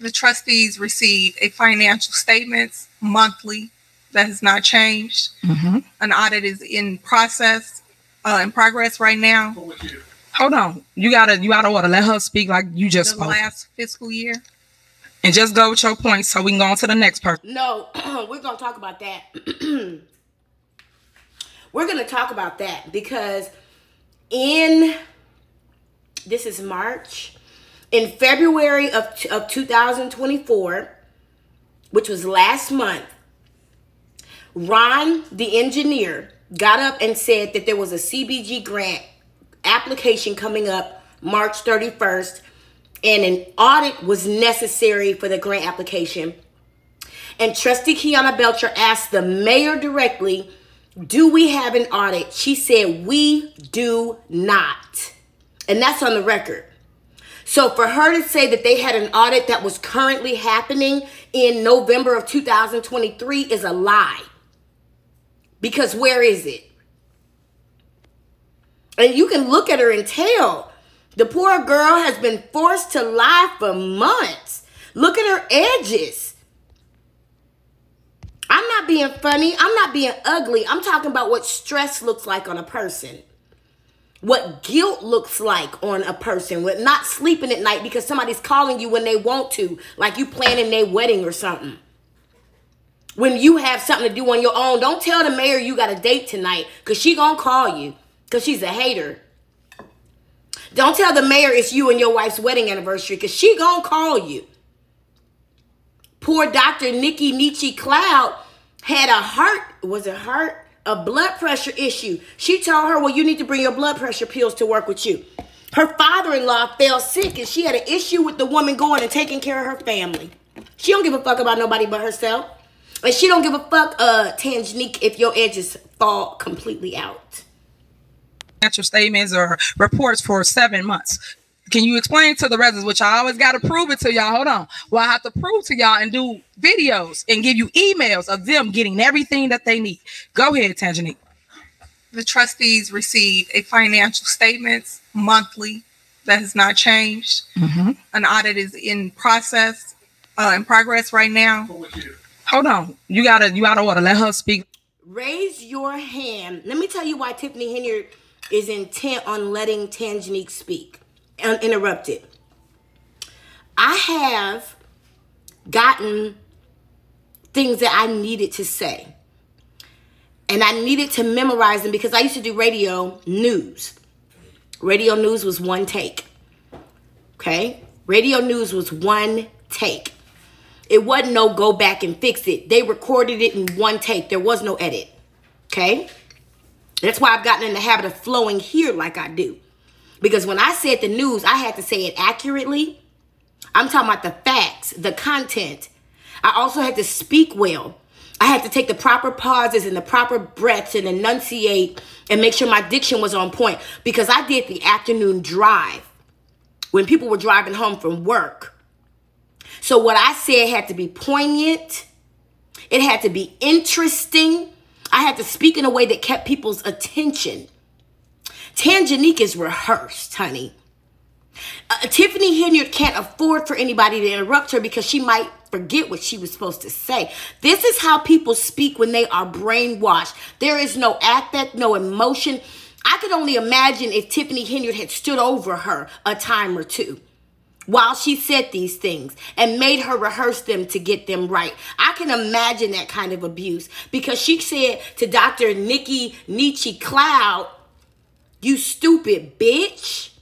Speaker 12: The trustees receive a financial statements monthly. That has not changed.
Speaker 2: Mm-hmm.
Speaker 12: An audit is in process, uh, in progress right now.
Speaker 2: Hold on. You gotta you gotta order. Let her speak like you just
Speaker 12: The
Speaker 2: spoke.
Speaker 12: last fiscal year.
Speaker 2: and just go with your points so we can go on to the next person.
Speaker 1: No, we're gonna talk about that. we're gonna talk about that because in this is March, in February of of 2024, which was last month, Ron, the engineer, got up and said that there was a CBG grant application coming up March 31st, and an audit was necessary for the grant application. And Trustee Kiana Belcher asked the mayor directly, Do we have an audit? She said, We do not. And that's on the record. So for her to say that they had an audit that was currently happening in November of 2023 is a lie. Because where is it? And you can look at her and tell the poor girl has been forced to lie for months. Look at her edges. I'm not being funny. I'm not being ugly. I'm talking about what stress looks like on a person. What guilt looks like on a person with not sleeping at night because somebody's calling you when they want to, like you planning their wedding or something. When you have something to do on your own, don't tell the mayor you got a date tonight because she gonna call you because she's a hater. Don't tell the mayor it's you and your wife's wedding anniversary because she gonna call you. Poor Dr. Nikki Nietzsche Cloud had a heart, was it heart? A blood pressure issue. She told her, well, you need to bring your blood pressure pills to work with you. Her father-in-law fell sick and she had an issue with the woman going and taking care of her family. She don't give a fuck about nobody but herself. And she don't give a fuck, uh, Tangenique, if your edges fall completely out.
Speaker 2: Financial statements or reports for seven months. Can you explain to the residents, which I always got to prove it to y'all? Hold on. Well, I have to prove to y'all and do videos and give you emails of them getting everything that they need. Go ahead, Tanjanique.
Speaker 12: The trustees receive a financial statements monthly. That has not changed.
Speaker 2: Mm-hmm.
Speaker 12: An audit is in process, uh, in progress right now.
Speaker 2: Hold on. You gotta you gotta order. Let her speak.
Speaker 1: Raise your hand. Let me tell you why Tiffany Henyard is intent on letting Tangenique speak uninterrupted. I have gotten things that I needed to say. And I needed to memorize them because I used to do radio news. Radio news was one take. Okay? Radio news was one take. It wasn't no go back and fix it. They recorded it in one take. There was no edit. Okay? That's why I've gotten in the habit of flowing here like I do. Because when I said the news, I had to say it accurately. I'm talking about the facts, the content. I also had to speak well. I had to take the proper pauses and the proper breaths and enunciate and make sure my diction was on point because I did the afternoon drive when people were driving home from work. So what I said had to be poignant. It had to be interesting. I had to speak in a way that kept people's attention. Tangenique is rehearsed, honey. Uh, Tiffany Henyard can't afford for anybody to interrupt her because she might forget what she was supposed to say. This is how people speak when they are brainwashed. There is no affect, no emotion. I could only imagine if Tiffany Henyard had stood over her a time or two while she said these things and made her rehearse them to get them right. I can imagine that kind of abuse because she said to Dr. Nikki Nietzsche Cloud, You stupid bitch.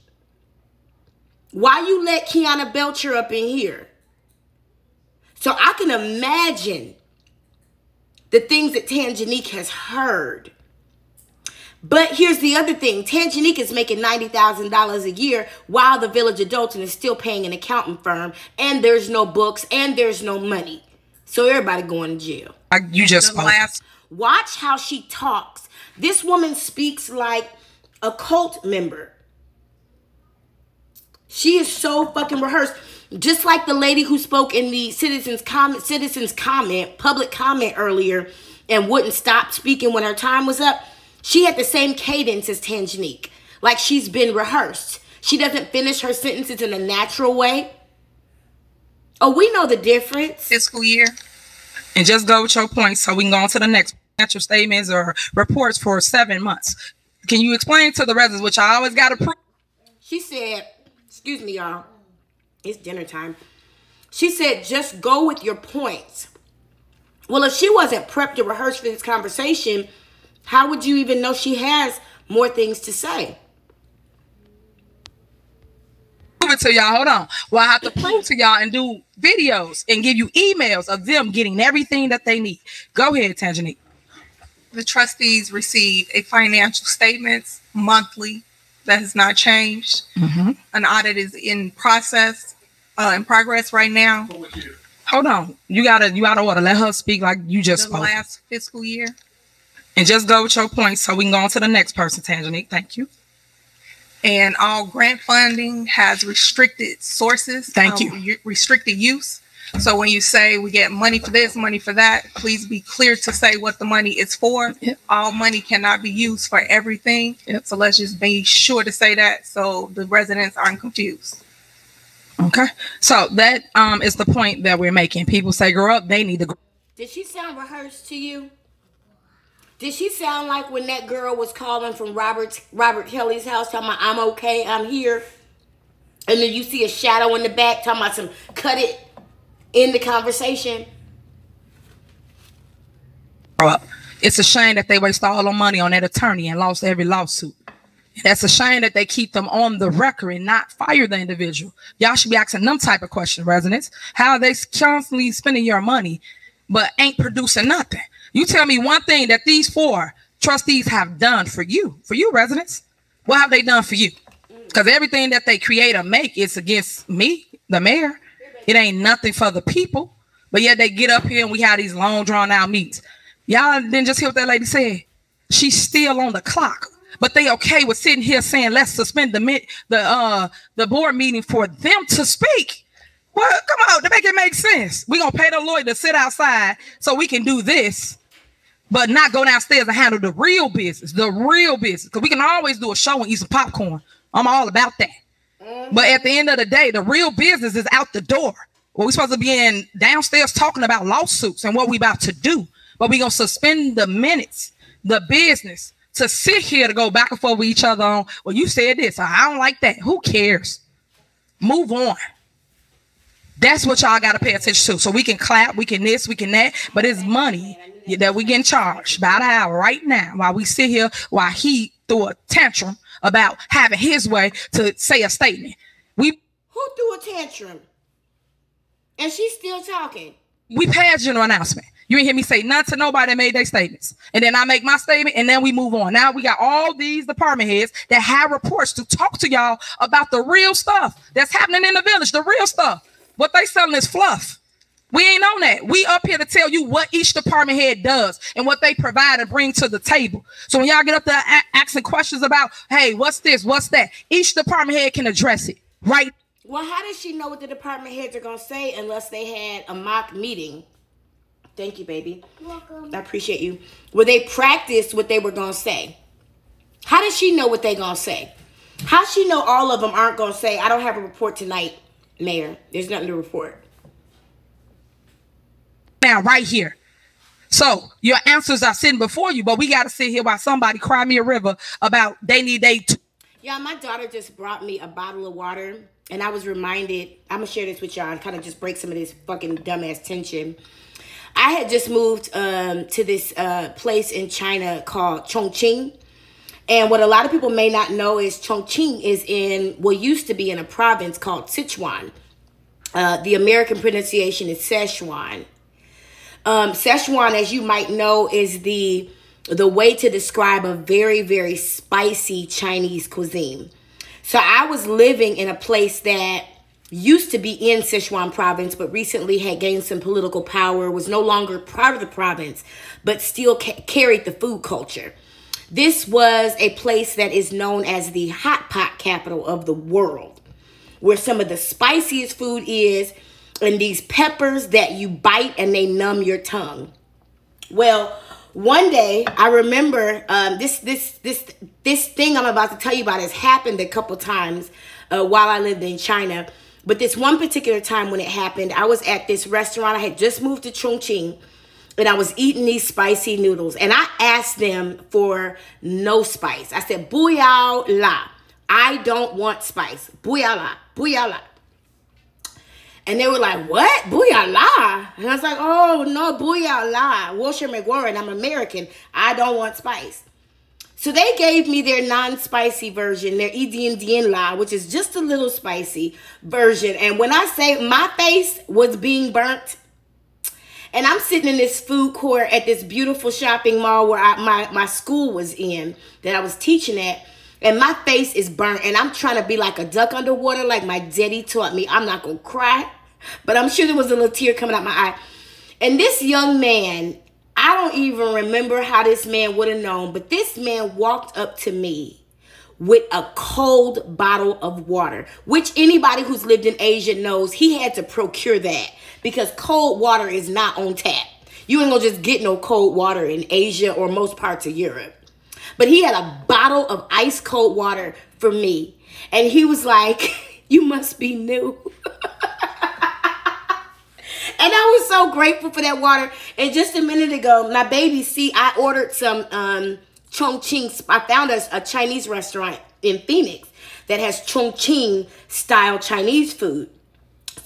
Speaker 1: Why you let Kiana Belcher up in here? So I can imagine the things that Tangenique has heard. But here's the other thing. Tangenique is making $90,000 a year while the Village of Dolton is still paying an accountant firm and there's no books and there's no money. So everybody going to jail.
Speaker 2: You just spoke.
Speaker 1: Watch how she talks. This woman speaks like a cult member. She is so fucking rehearsed. Just like the lady who spoke in the citizens comment, citizens comment, public comment earlier, and wouldn't stop speaking when her time was up. She had the same cadence as Tangenique, like she's been rehearsed. She doesn't finish her sentences in a natural way. Oh, we know the difference.
Speaker 12: Fiscal year.
Speaker 2: And just go with your points so we can go on to the next financial statements or reports for seven months. Can you explain to the residents, which I always got to prove?
Speaker 1: She said, excuse me, y'all. It's dinner time. She said, just go with your points. Well, if she wasn't prepped to rehearse for this conversation, how would you even know she has more things to say?
Speaker 2: Prove it to y'all. Hold on. Well, I have to prove to y'all and do videos and give you emails of them getting everything that they need. Go ahead, Tangenique.
Speaker 12: The trustees receive a financial statements monthly that has not changed.
Speaker 2: Mm-hmm.
Speaker 12: An audit is in process, uh, in progress right now.
Speaker 2: Hold on. You gotta you gotta order. Let her speak like you just
Speaker 12: The
Speaker 2: spoke.
Speaker 12: last fiscal year.
Speaker 2: And just go with your points so we can go on to the next person, Tangenique. Thank you.
Speaker 12: And all grant funding has restricted sources.
Speaker 2: Thank
Speaker 12: um,
Speaker 2: you.
Speaker 12: Restricted use. So when you say we get money for this, money for that, please be clear to say what the money is for. All money cannot be used for everything. So let's just be sure to say that so the residents aren't confused.
Speaker 2: Okay. So that um is the point that we're making. People say grow up, they need to grow.
Speaker 1: Did she sound rehearsed to you? Did she sound like when that girl was calling from Robert Robert Kelly's house talking about I'm okay, I'm here? And then you see a shadow in the back talking about some cut it in the conversation.
Speaker 2: It's a shame that they waste all the money on that attorney and lost every lawsuit. That's a shame that they keep them on the record and not fire the individual. Y'all should be asking them type of questions, residents. How are they constantly spending your money but ain't producing nothing? You tell me one thing that these four trustees have done for you, for you residents. What have they done for you? Because everything that they create or make is against me, the mayor. It ain't nothing for the people. But yet they get up here and we have these long drawn out meets. Y'all didn't just hear what that lady said. She's still on the clock. But they okay with sitting here saying let's suspend the the uh the board meeting for them to speak. Well, come on, to make it make sense. We're gonna pay the lawyer to sit outside so we can do this, but not go downstairs and handle the real business, the real business. Because we can always do a show and eat some popcorn. I'm all about that. Mm-hmm. But at the end of the day, the real business is out the door. Well, we're supposed to be in downstairs talking about lawsuits and what we about to do. But we're gonna suspend the minutes, the business, to sit here to go back and forth with each other on, well, you said this. I don't like that. Who cares? Move on. That's what y'all gotta pay attention to. So we can clap, we can this, we can that, but it's money that we getting charged by the hour right now while we sit here while he threw a tantrum about having his way to say a statement. We
Speaker 1: Who threw a tantrum? And she's still talking.
Speaker 2: we passed general announcement. You ain't hear me say nothing to nobody that made their statements. And then I make my statement and then we move on. Now we got all these department heads that have reports to talk to y'all about the real stuff that's happening in the village, the real stuff. What they selling is fluff. We ain't on that. We up here to tell you what each department head does and what they provide and bring to the table. So when y'all get up there a- asking questions about, hey, what's this, what's that, each department head can address it, right?
Speaker 1: Well, how does she know what the department heads are gonna say unless they had a mock meeting? Thank you, baby.
Speaker 13: Welcome.
Speaker 1: I appreciate you. Where they practiced what they were gonna say. How does she know what they gonna say? How she know all of them aren't gonna say, I don't have a report tonight, Mayor. There's nothing to report.
Speaker 2: Now, right here. So your answers are sitting before you, but we got to sit here while somebody cry me a river about they need they. T-
Speaker 1: Yeah, my daughter just brought me a bottle of water, and I was reminded. I'm gonna share this with y'all and kind of just break some of this fucking dumbass tension. I had just moved um, to this uh, place in China called Chongqing, and what a lot of people may not know is Chongqing is in what used to be in a province called Sichuan. Uh, the American pronunciation is Szechuan. Um, Szechuan, as you might know, is the the way to describe a very very spicy Chinese cuisine. So I was living in a place that used to be in Sichuan province, but recently had gained some political power, was no longer part of the province, but still ca- carried the food culture. This was a place that is known as the hot pot capital of the world, where some of the spiciest food is, and these peppers that you bite and they numb your tongue. Well, one day I remember um, this this this this thing I'm about to tell you about has happened a couple times uh, while I lived in China. But this one particular time when it happened, I was at this restaurant. I had just moved to Chongqing, and I was eating these spicy noodles. And I asked them for no spice. I said, "Buyao la." I don't want spice. Buyao la. Buyao la. And they were like, what? Booyah la. And I was like, oh, no, booyah la. Wo shi Meiguo ren, I'm American. I don't want spice. So they gave me their non-spicy version, their Dien La, which is just a little spicy version. And when I say my face was being burnt, and I'm sitting in this food court at this beautiful shopping mall where I, my, my school was in, that I was teaching at, and my face is burnt, and I'm trying to be like a duck underwater, like my daddy taught me. I'm not gonna cry, but I'm sure there was a little tear coming out my eye. And this young man, I don't even remember how this man would have known, but this man walked up to me with a cold bottle of water, which anybody who's lived in Asia knows he had to procure that because cold water is not on tap. You ain't gonna just get no cold water in Asia or most parts of Europe. But he had a bottle of ice cold water for me. And he was like, You must be new. And I was so grateful for that water. And just a minute ago, my baby, see, I ordered some um, Chongqing. I found us a Chinese restaurant in Phoenix that has Chongqing style Chinese food.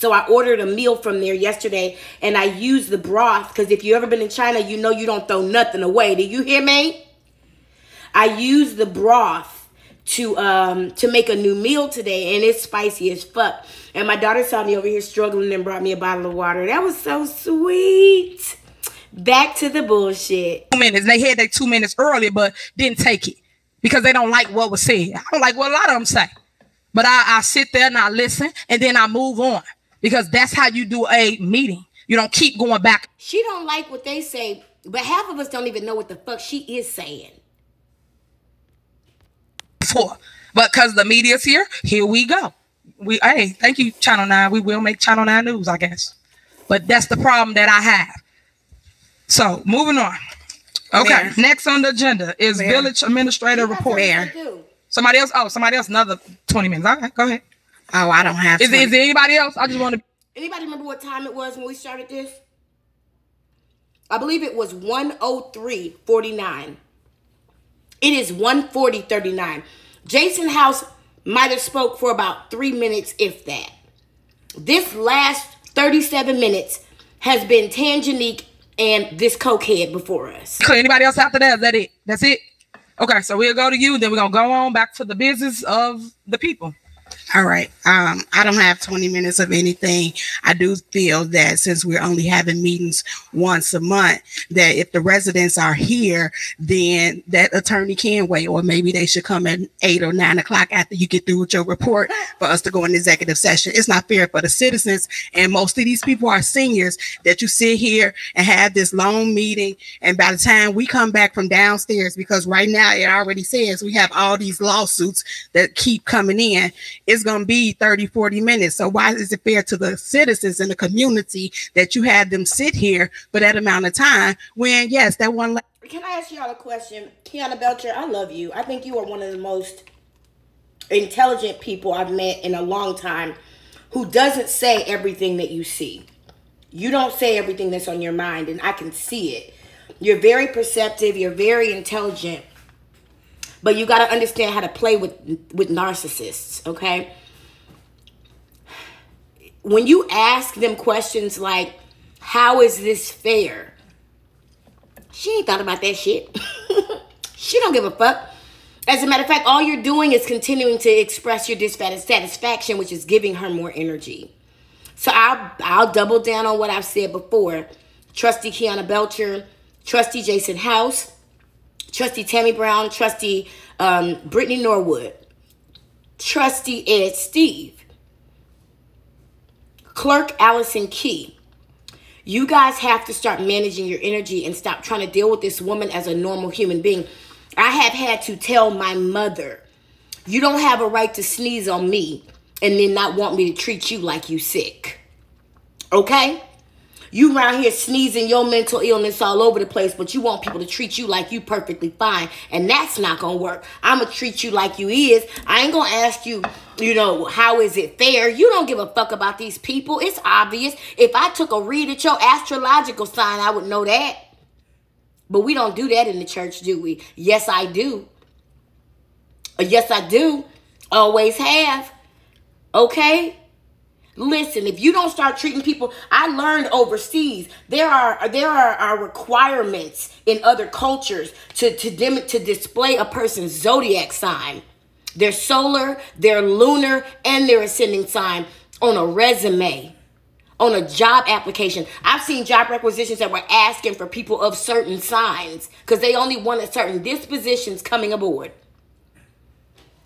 Speaker 1: So I ordered a meal from there yesterday and I used the broth because if you ever been in China, you know you don't throw nothing away. Do you hear me? I used the broth to um to make a new meal today and it's spicy as fuck. And my daughter saw me over here struggling and brought me a bottle of water. That was so sweet. Back to the bullshit.
Speaker 2: Two minutes. They had their two minutes earlier, but didn't take it because they don't like what was said. I don't like what a lot of them say. But I, I sit there and I listen and then I move on because that's how you do a meeting. You don't keep going back.
Speaker 1: She don't like what they say, but half of us don't even know what the fuck she is saying.
Speaker 2: For but because the media's here, here we go. We hey, thank you, Channel 9. We will make Channel 9 news, I guess. But that's the problem that I have. So moving on. Okay,
Speaker 10: Mayor.
Speaker 2: next on the agenda is
Speaker 10: Mayor.
Speaker 2: village administrator report.
Speaker 10: Mayor.
Speaker 2: Somebody else. Oh, somebody else. Another 20 minutes. All right, go ahead.
Speaker 10: Oh, I don't have.
Speaker 2: Is,
Speaker 10: 20.
Speaker 2: is there anybody else? I just want to.
Speaker 1: Anybody remember what time it was when we started this? I believe it was 103.49. It is 140.39. Jason House might have spoke for about three minutes, if that. This last 37 minutes has been Tangenique and this cokehead before us.
Speaker 2: Clear. Anybody else after that? Is that it? That's it. Okay, so we'll go to you. Then we're gonna go on back to the business of the people.
Speaker 10: All right. Um, I don't have 20 minutes of anything. I do feel that since we're only having meetings once a month, that if the residents are here, then that attorney can wait, or maybe they should come at eight or nine o'clock after you get through with your report for us to go in executive session. It's not fair for the citizens, and most of these people are seniors that you sit here and have this long meeting, and by the time we come back from downstairs, because right now it already says we have all these lawsuits that keep coming in, it's going to be 30, 40 minutes. So why is it fair to the citizens in the community that you had them sit here for that amount of time when, yes, that one.
Speaker 1: Can I ask y'all a question? Kiana Belcher, I love you. I think you are one of the most intelligent people I've met in a long time who doesn't say everything that you see. You don't say everything that's on your mind, and I can see it. You're very perceptive, you're very intelligent, but you got to understand how to play with with narcissists, okay? When you ask them questions like, "How is this fair?" She ain't thought about that shit. she don't give a fuck. As a matter of fact, all you're doing is continuing to express your dissatisfaction, which is giving her more energy. So I'll I'll double down on what I've said before. Trusty Kiana Belcher, Trusty Jason House, Trustee Tammy Brown, Trustee um, Brittany Norwood, Trustee Ed Steve, Clerk Allison Key. You guys have to start managing your energy and stop trying to deal with this woman as a normal human being. I have had to tell my mother, you don't have a right to sneeze on me and then not want me to treat you like you sick. Okay? You around here sneezing your mental illness all over the place, but you want people to treat you like you perfectly fine. And that's not gonna work. I'ma treat you like you is. I ain't gonna ask you, you know, how is it fair? You don't give a fuck about these people. It's obvious. If I took a read at your astrological sign, I would know that. But we don't do that in the church, do we? Yes, I do. Uh, yes, I do. Always have. Okay? Listen, if you don't start treating people, I learned overseas there are there are, are requirements in other cultures to to dim, to display a person's zodiac sign, their solar, their lunar, and their ascending sign on a resume, on a job application. I've seen job requisitions that were asking for people of certain signs because they only wanted certain dispositions coming aboard.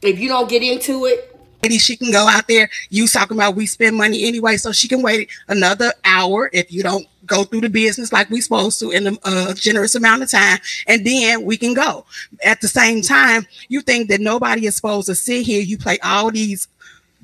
Speaker 1: If you don't get into it,
Speaker 10: she can go out there. You talking about we spend money anyway, so she can wait another hour if you don't go through the business like we supposed to in a generous amount of time, and then we can go. At the same time, you think that nobody is supposed to sit here. You play all these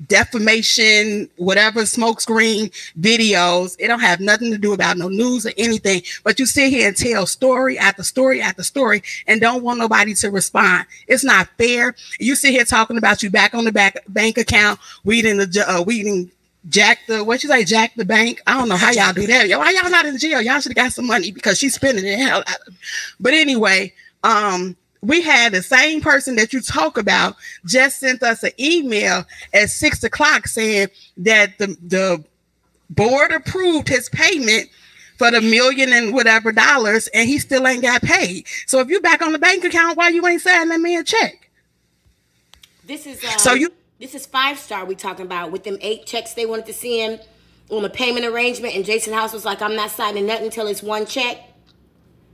Speaker 10: defamation, whatever smokescreen videos. It don't have nothing to do about no news or anything. But you sit here and tell story after story after story and don't want nobody to respond. It's not fair. You sit here talking about you back on the back bank account, weeding the uh, weeding Jack the what you say, Jack the bank. I don't know how y'all do that. Why y'all not in jail? Y'all should have got some money because she's spending it hell out of. But anyway, um, we had the same person that you talk about just sent us an email at six o'clock saying that the, the board approved his payment for the million and whatever dollars and he still ain't got paid. So if you're back on the bank account, why you ain't signing that man a check?
Speaker 1: This is um,
Speaker 10: so you
Speaker 1: this is five star we talking about with them eight checks they wanted to send on a payment arrangement and Jason House was like, I'm not signing nothing until it's one check.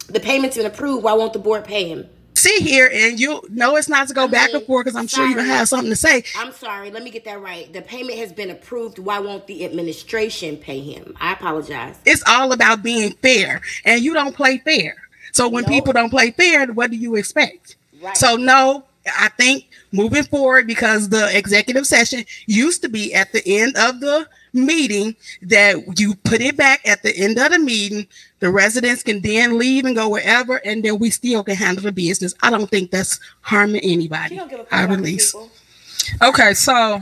Speaker 1: The payment's been approved. Why won't the board pay him?
Speaker 10: Sit here and you know it's not to go back and forth because I'm sure you're have something to say.
Speaker 1: I'm sorry, let me get that right. The payment has been approved. Why won't the administration pay him? I apologize.
Speaker 10: It's all about being fair, and you don't play fair. So when people don't play fair, what do you expect?
Speaker 1: Right.
Speaker 10: So no, I think moving forward because the executive session used to be at the end of the meeting that you put it back at the end of the meeting. The residents can then leave and go wherever, and then we still can handle the business. I don't think that's harming anybody. I release.
Speaker 2: Okay, so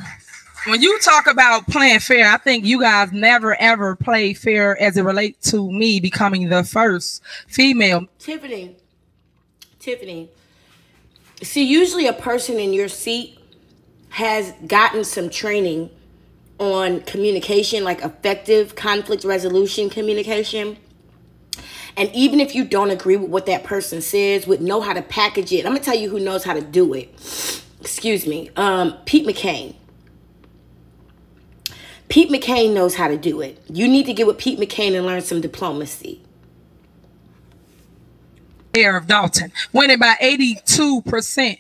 Speaker 2: when you talk about playing fair, I think you guys never ever play fair as it relates to me becoming the first female.
Speaker 1: Tiffany, Tiffany, see, usually a person in your seat has gotten some training on communication, like effective conflict resolution communication. And even if you don't agree with what that person says, would know how to package it. I'm gonna tell you who knows how to do it. Excuse me. Um, Pete McCain. Pete McCain knows how to do it. You need to get with Pete McCain and learn some diplomacy.
Speaker 2: Mayor of Dolton, winning by 82%.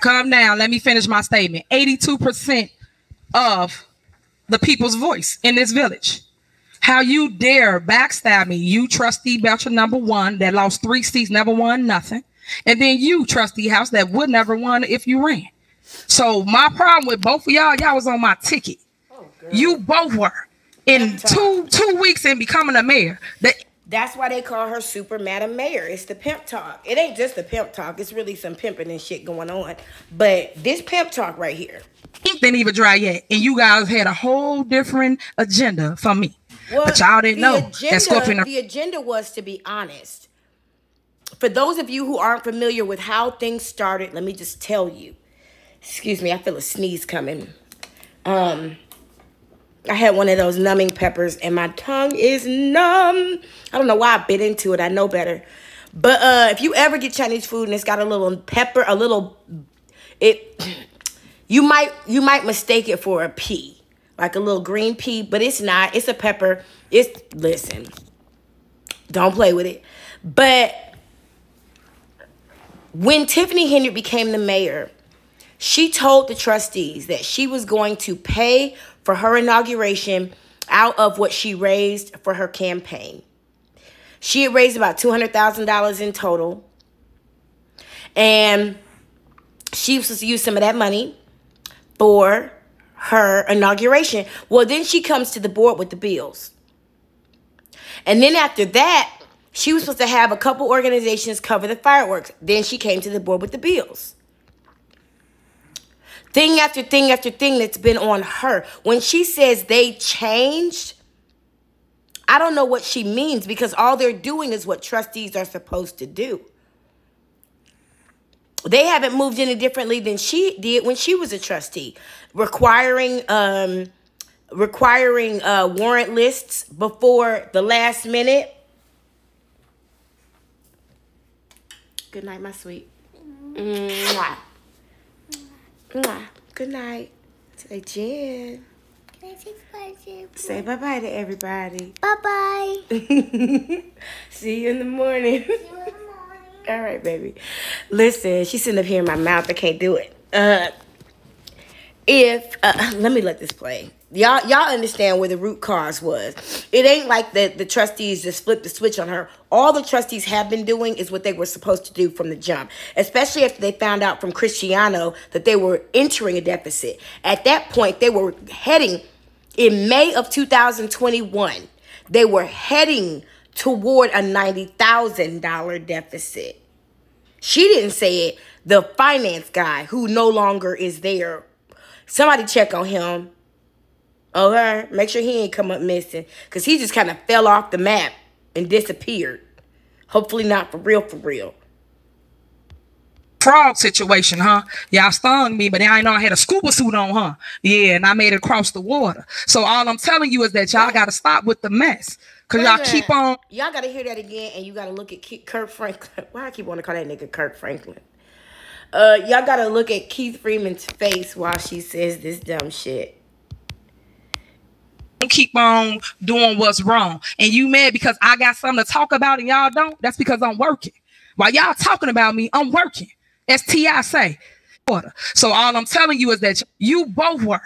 Speaker 2: Calm down. Let me finish my statement. 82% of the people's voice in this village. How you dare backstab me, you trustee Belcher number one that lost three seats, never won nothing. And then you, trustee House, that would never won if you ran. So my problem with both of y'all, y'all was on my ticket. Oh, you both were. In two two weeks in becoming a mayor. That
Speaker 1: That's why they call her Super Madam Mayor. It's the pimp talk. It ain't just the pimp talk. It's really some pimping and shit going on. But this pimp talk right here.
Speaker 2: Ink didn't even dry yet, and you guys had a whole different agenda for me.
Speaker 1: Well,
Speaker 2: but y'all didn't know
Speaker 1: agenda,
Speaker 2: that Scorpion.
Speaker 1: The agenda was to be honest. For those of you who aren't familiar with how things started, let me just tell you. Excuse me, I feel a sneeze coming. Um, I had one of those numbing peppers, and my tongue is numb. I don't know why I bit into it. I know better. But uh, if you ever get Chinese food and it's got a little pepper, a little, it, you might you might mistake it for a pea, like a little green pea, but it's not. It's a pepper. It's listen. Don't play with it. But when Tiffany Henyard became the mayor, she told the trustees that she was going to pay for her inauguration out of what she raised for her campaign. She had raised about $200,000 in total. And she was to use some of that money for her inauguration. Well, then she comes to the board with the bills. And then after that, she was supposed to have a couple organizations cover the fireworks. Then she came to the board with the bills. Thing after thing after thing that's been on her. When she says they changed, I don't know what she means because all they're doing is what trustees are supposed to do. They haven't moved any differently than she did when she was a trustee, requiring um, requiring uh, warrant lists before the last minute. Good night, my sweet. Mwah. Mwah. Good night. Say Jen. Say bye bye to everybody.
Speaker 13: Bye bye.
Speaker 1: See you in the morning. All right, baby. Listen, she's sitting up here in my mouth. I can't do it. Uh, if uh, let me let this play. Y'all, y'all understand where the root cause was. It ain't like the the trustees just flipped the switch on her. All the trustees have been doing is what they were supposed to do from the jump, especially after they found out from Cristiano that they were entering a deficit. At that point, they were heading in May of 2021. They were heading toward a $90,000 deficit. She didn't say it. The finance guy who no longer is there. Somebody check on him. Okay? Make sure he ain't come up missing. Because he just kind of fell off the map and disappeared. Hopefully not for real, for real.
Speaker 2: frog situation, huh? Y'all stung me, but I know I had a scuba suit on, huh? Yeah, and I made it across the water. So all I'm telling you is that y'all got to stop with the mess. Cause y'all keep on.
Speaker 1: Y'all gotta hear that again, and you gotta look at Ke- Kirk Franklin. Why I keep wanting to call that nigga Kirk Franklin? Uh, y'all gotta look at Keith Freeman's face while she says this dumb shit.
Speaker 2: keep on doing what's wrong. And you mad because I got something to talk about and y'all don't? That's because I'm working. While y'all talking about me, I'm working. As T.I. say. So all I'm telling you is that you both were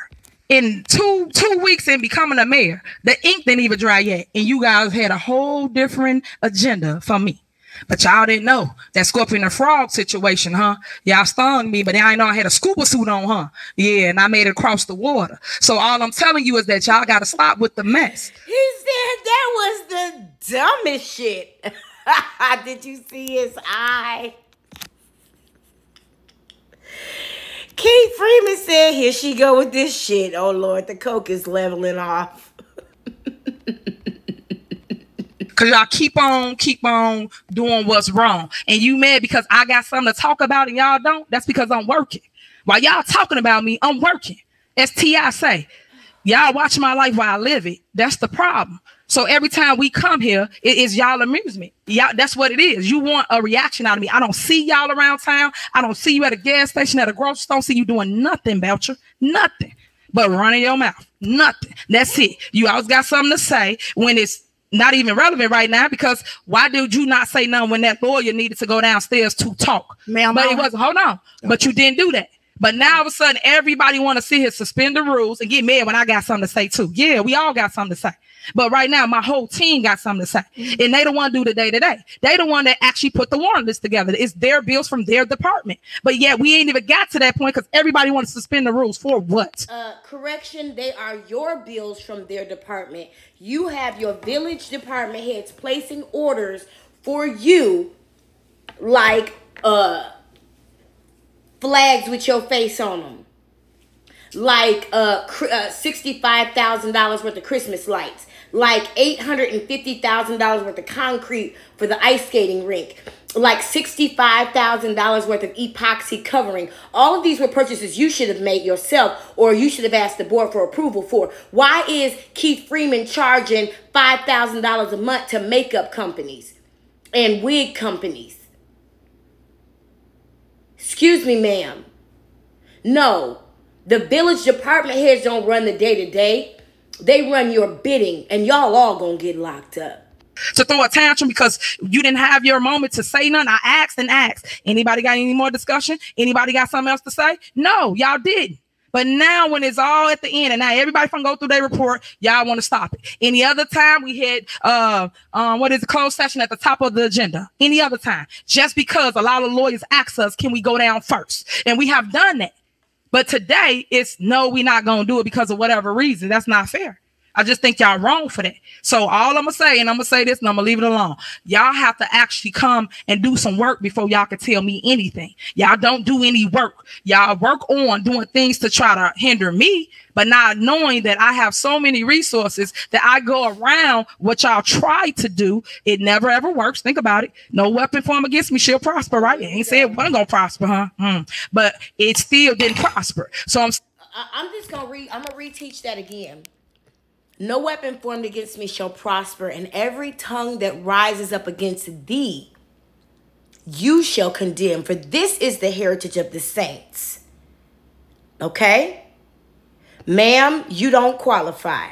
Speaker 2: in two two weeks in becoming a mayor. The ink didn't even dry yet. And you guys had a whole different agenda for me. But y'all didn't know that Scorpion and Frog situation, huh? Y'all stung me, but I know I had a scuba suit on, huh? Yeah, and I made it across the water. So all I'm telling you is that y'all got to stop with the mess.
Speaker 1: He said that was the dumbest shit. Did you see his eye? Keith Freeman said, Here she go with this shit. Oh Lord, the coke is leveling off.
Speaker 2: Cause y'all keep on, keep on doing what's wrong. And you mad because I got something to talk about and y'all don't? That's because I'm working. While y'all talking about me, I'm working. As T.I. say, y'all watch my life while I live it. That's the problem. So every time we come here, it is y'all amusement. Y'all, that's what it is. You want a reaction out of me. I don't see y'all around town. I don't see you at a gas station, at a grocery store. I don't see you doing nothing, Belcher. Nothing. But running your mouth. Nothing. That's it. You always got something to say when it's not even relevant right now because why did you not say nothing when that lawyer needed to go downstairs to talk?
Speaker 10: Ma'am,
Speaker 2: but it wasn't. Hold on. But you didn't do that. But now all of a sudden, everybody want to sit here, suspend the rules, and get mad when I got something to say too. Yeah, we all got something to say. But right now, my whole team got something to say, and they the one do the day to day. They the one that actually put the warrant list together. It's their bills from their department. But yet, we ain't even got to that point because everybody wants to suspend the rules for what?
Speaker 1: Uh, correction, they are your bills from their department. You have your village department heads placing orders for you, like uh flags with your face on them. like uh, uh $65,000 worth of Christmas lights, like $850,000 worth of concrete for the ice skating rink, like $65,000 worth of epoxy covering. All of these were purchases you should have made yourself or you should have asked the board for approval for. Why is Keith Freeman charging $5,000 a month to makeup companies and wig companies? Excuse me, ma'am. No, the village department heads don't run the day to day. They run your bidding, and y'all all gonna get locked up
Speaker 2: to throw a tantrum because you didn't have your moment to say nothing. I asked and asked. Anybody got any more discussion? Anybody got something else to say? No, y'all didn't. But now when it's all at the end and now everybody from go through their report, y'all want to stop it. Any other time we had uh um what is the closed session at the top of the agenda? Any other time. Just because a lot of lawyers ask us, can we go down first? And we have done that. But today it's no, we're not gonna do it because of whatever reason. That's not fair. I just think y'all wrong for that. So all I'm gonna say, and I'm gonna say this, and I'm gonna leave it alone. Y'all have to actually come and do some work before y'all can tell me anything. Y'all don't do any work. Y'all work on doing things to try to hinder me, but not knowing that I have so many resources that I go around what y'all try to do. It never ever works. Think about it. No weapon form against me shall prosper, right? You ain't said it wasn't gonna prosper, huh? Hmm. But it still didn't prosper. So I'm
Speaker 1: I'm just gonna read. I'm gonna reteach that again. No weapon formed against me shall prosper, and every tongue that rises up against thee, you shall condemn. For this is the heritage of the saints. Okay, ma'am, you don't qualify.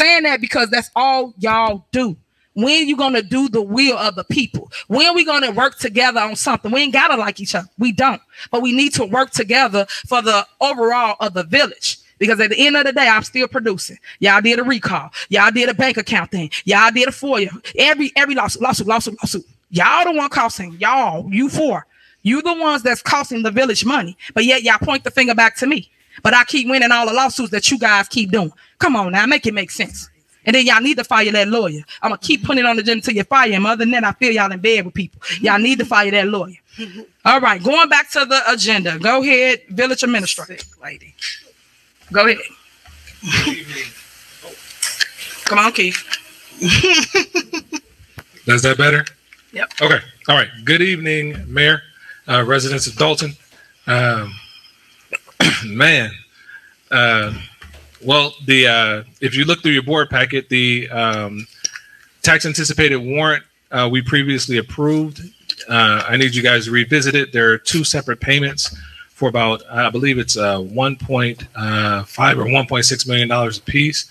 Speaker 2: saying that because that's all y'all do. When you gonna do the will of the people? When we gonna work together on something? We ain't gotta like each other. We don't, but we need to work together for the overall of the village. Because at the end of the day, I'm still producing. Y'all did a recall. Y'all did a bank account thing. Y'all did a FOIA. Every every lawsuit, lawsuit, lawsuit, lawsuit. Y'all the one costing. Y'all, you four. You the ones that's costing the village money. But yet y'all point the finger back to me. But I keep winning all the lawsuits that you guys keep doing. Come on now, make it make sense. And then y'all need to fire that lawyer. I'm gonna keep putting it on the agenda until you fire him. Other than that, I feel y'all in bed with people. Y'all need to fire that lawyer. All right, going back to the agenda. Go ahead, village administrator. lady. Go ahead. Come on, Keith.
Speaker 13: Is that better?
Speaker 2: Yep.
Speaker 13: Okay. All right. Good evening, Mayor, uh, residents of Dolton. Um, man, uh, well, the uh, if you look through your board packet, the um, tax anticipated warrant uh, we previously approved. Uh, I need you guys to revisit it. There are two separate payments for about, I believe it's uh, 1.5 or 1.6 million dollars a piece.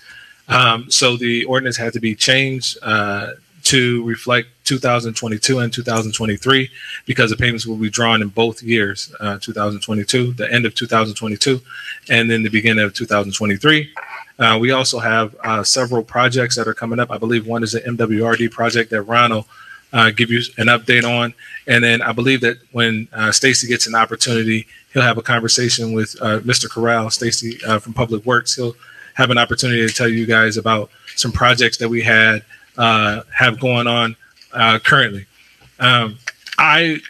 Speaker 13: Um, so the ordinance had to be changed uh, to reflect 2022 and 2023 because the payments will be drawn in both years, uh, 2022, the end of 2022, and then the beginning of 2023. Uh, we also have uh, several projects that are coming up. I believe one is the MWRD project that Ron will uh, give you an update on. And then I believe that when uh, Stacy gets an opportunity, he'll have a conversation with uh, Mr. Corral, Stacy uh, from Public Works. He'll have an opportunity to tell you guys about some projects that we had uh, have going on uh, currently. Um, I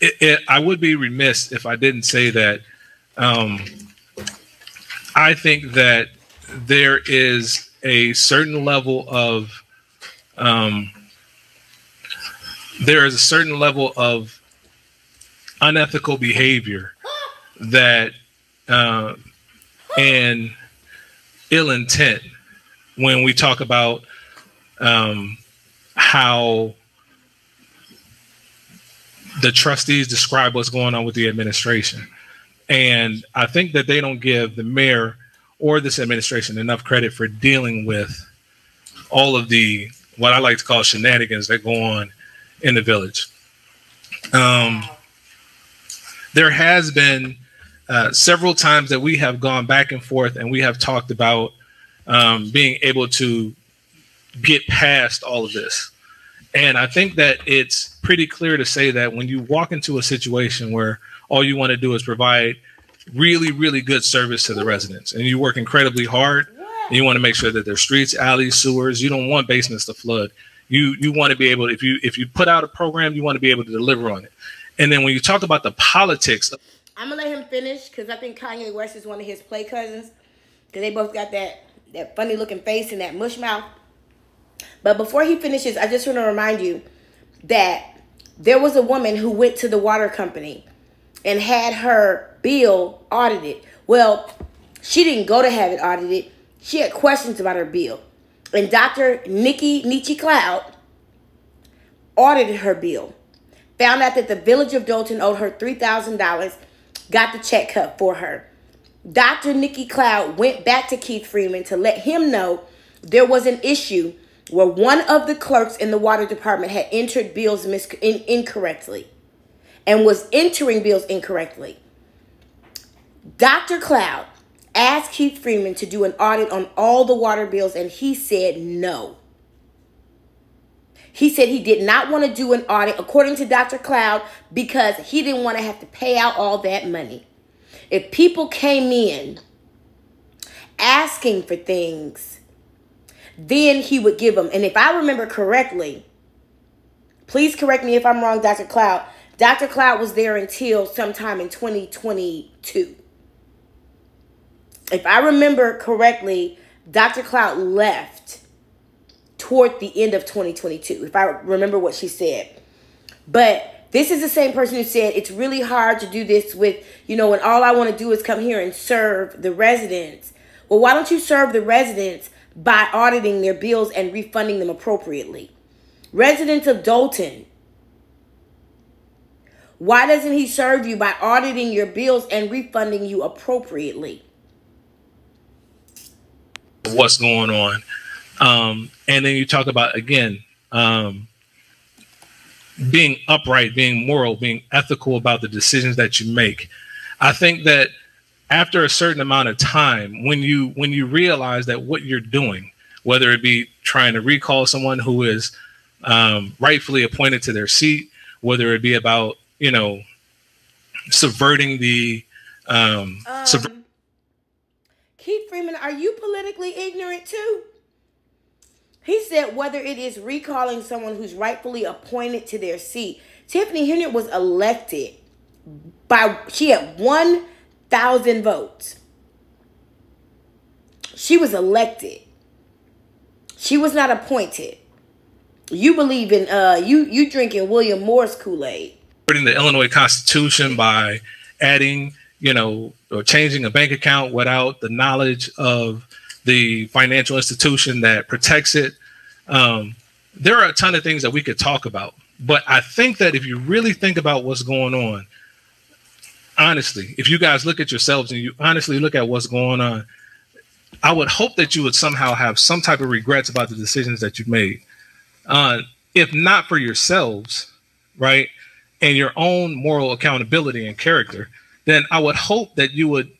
Speaker 13: it, it, I would be remiss if I didn't say that. Um, I think that there is a certain level of um, there is a certain level of unethical behavior that uh, and ill intent when we talk about um, how the trustees describe what's going on with the administration. And I think that they don't give the mayor or this administration enough credit for dealing with all of the what I like to call shenanigans that go on in the village. Um, there has been uh, several times that we have gone back and forth and we have talked about um, being able to get past all of this. And I think that it's pretty clear to say that when you walk into a situation where all you want to do is provide really, really good service to the residents and you work incredibly hard and you want to make sure that there's streets, alleys, sewers, you don't want basements to flood. You you want to be able if you if you put out a program, you want to be able to deliver on it. And then when you talk about the politics
Speaker 1: I'm gonna let him finish because I think Kanye West is one of his play cousins because they both got that that funny looking face and that mush mouth. But before he finishes, I just want to remind you that there was a woman who went to the water company and had her bill audited. Well, she didn't go to have it audited. She had questions about her bill. And Dr. Nikki Nietzsche Cloud audited her bill. Found out that the village of Dolton owed her $3,000, got the check cut for her. Dr. Nikki Cloud went back to Keith Freeman to let him know there was an issue where one of the clerks in the water department had entered bills mis- in- incorrectly and was entering bills incorrectly. Dr. Cloud asked Keith Freeman to do an audit on all the water bills, and he said no. He said he did not want to do an audit, according to Dr. Cloud, because he didn't want to have to pay out all that money. If people came in asking for things, then he would give them. And if I remember correctly, please correct me if I'm wrong, Dr. Cloud. Dr. Cloud was there until sometime in 2022. If I remember correctly, Dr. Cloud left toward the end of 2022, if I remember what she said. But this is the same person who said it's really hard to do this with, you know, when all I want to do is come here and serve the residents. Well, why don't you serve the residents by auditing their bills and refunding them appropriately? Residents of Dolton, why doesn't he serve you by auditing your bills and refunding you appropriately?
Speaker 13: What's going on? Um, and then you talk about again um, being upright, being moral, being ethical about the decisions that you make. I think that after a certain amount of time, when you when you realize that what you're doing, whether it be trying to recall someone who is um, rightfully appointed to their seat, whether it be about you know subverting the um,
Speaker 1: Um,
Speaker 13: subver-
Speaker 1: Keith Freeman, are you politically ignorant too? He said whether it is recalling someone who's rightfully appointed to their seat. Tiffany Henyard was elected by she had 1,000 votes. She was elected. She was not appointed. You believe in uh you you drinking William Morris Kool-Aid.
Speaker 13: subverting the Illinois Constitution by adding, you know, or changing a bank account without the knowledge of the financial institution that protects it. Um, there are a ton of things that we could talk about, but I think that if you really think about what's going on, honestly, if you guys look at yourselves and you honestly look at what's going on, I would hope that you would somehow have some type of regrets about the decisions that you've made. Uh, if not for yourselves, right, and your own moral accountability and character, then I would hope that you would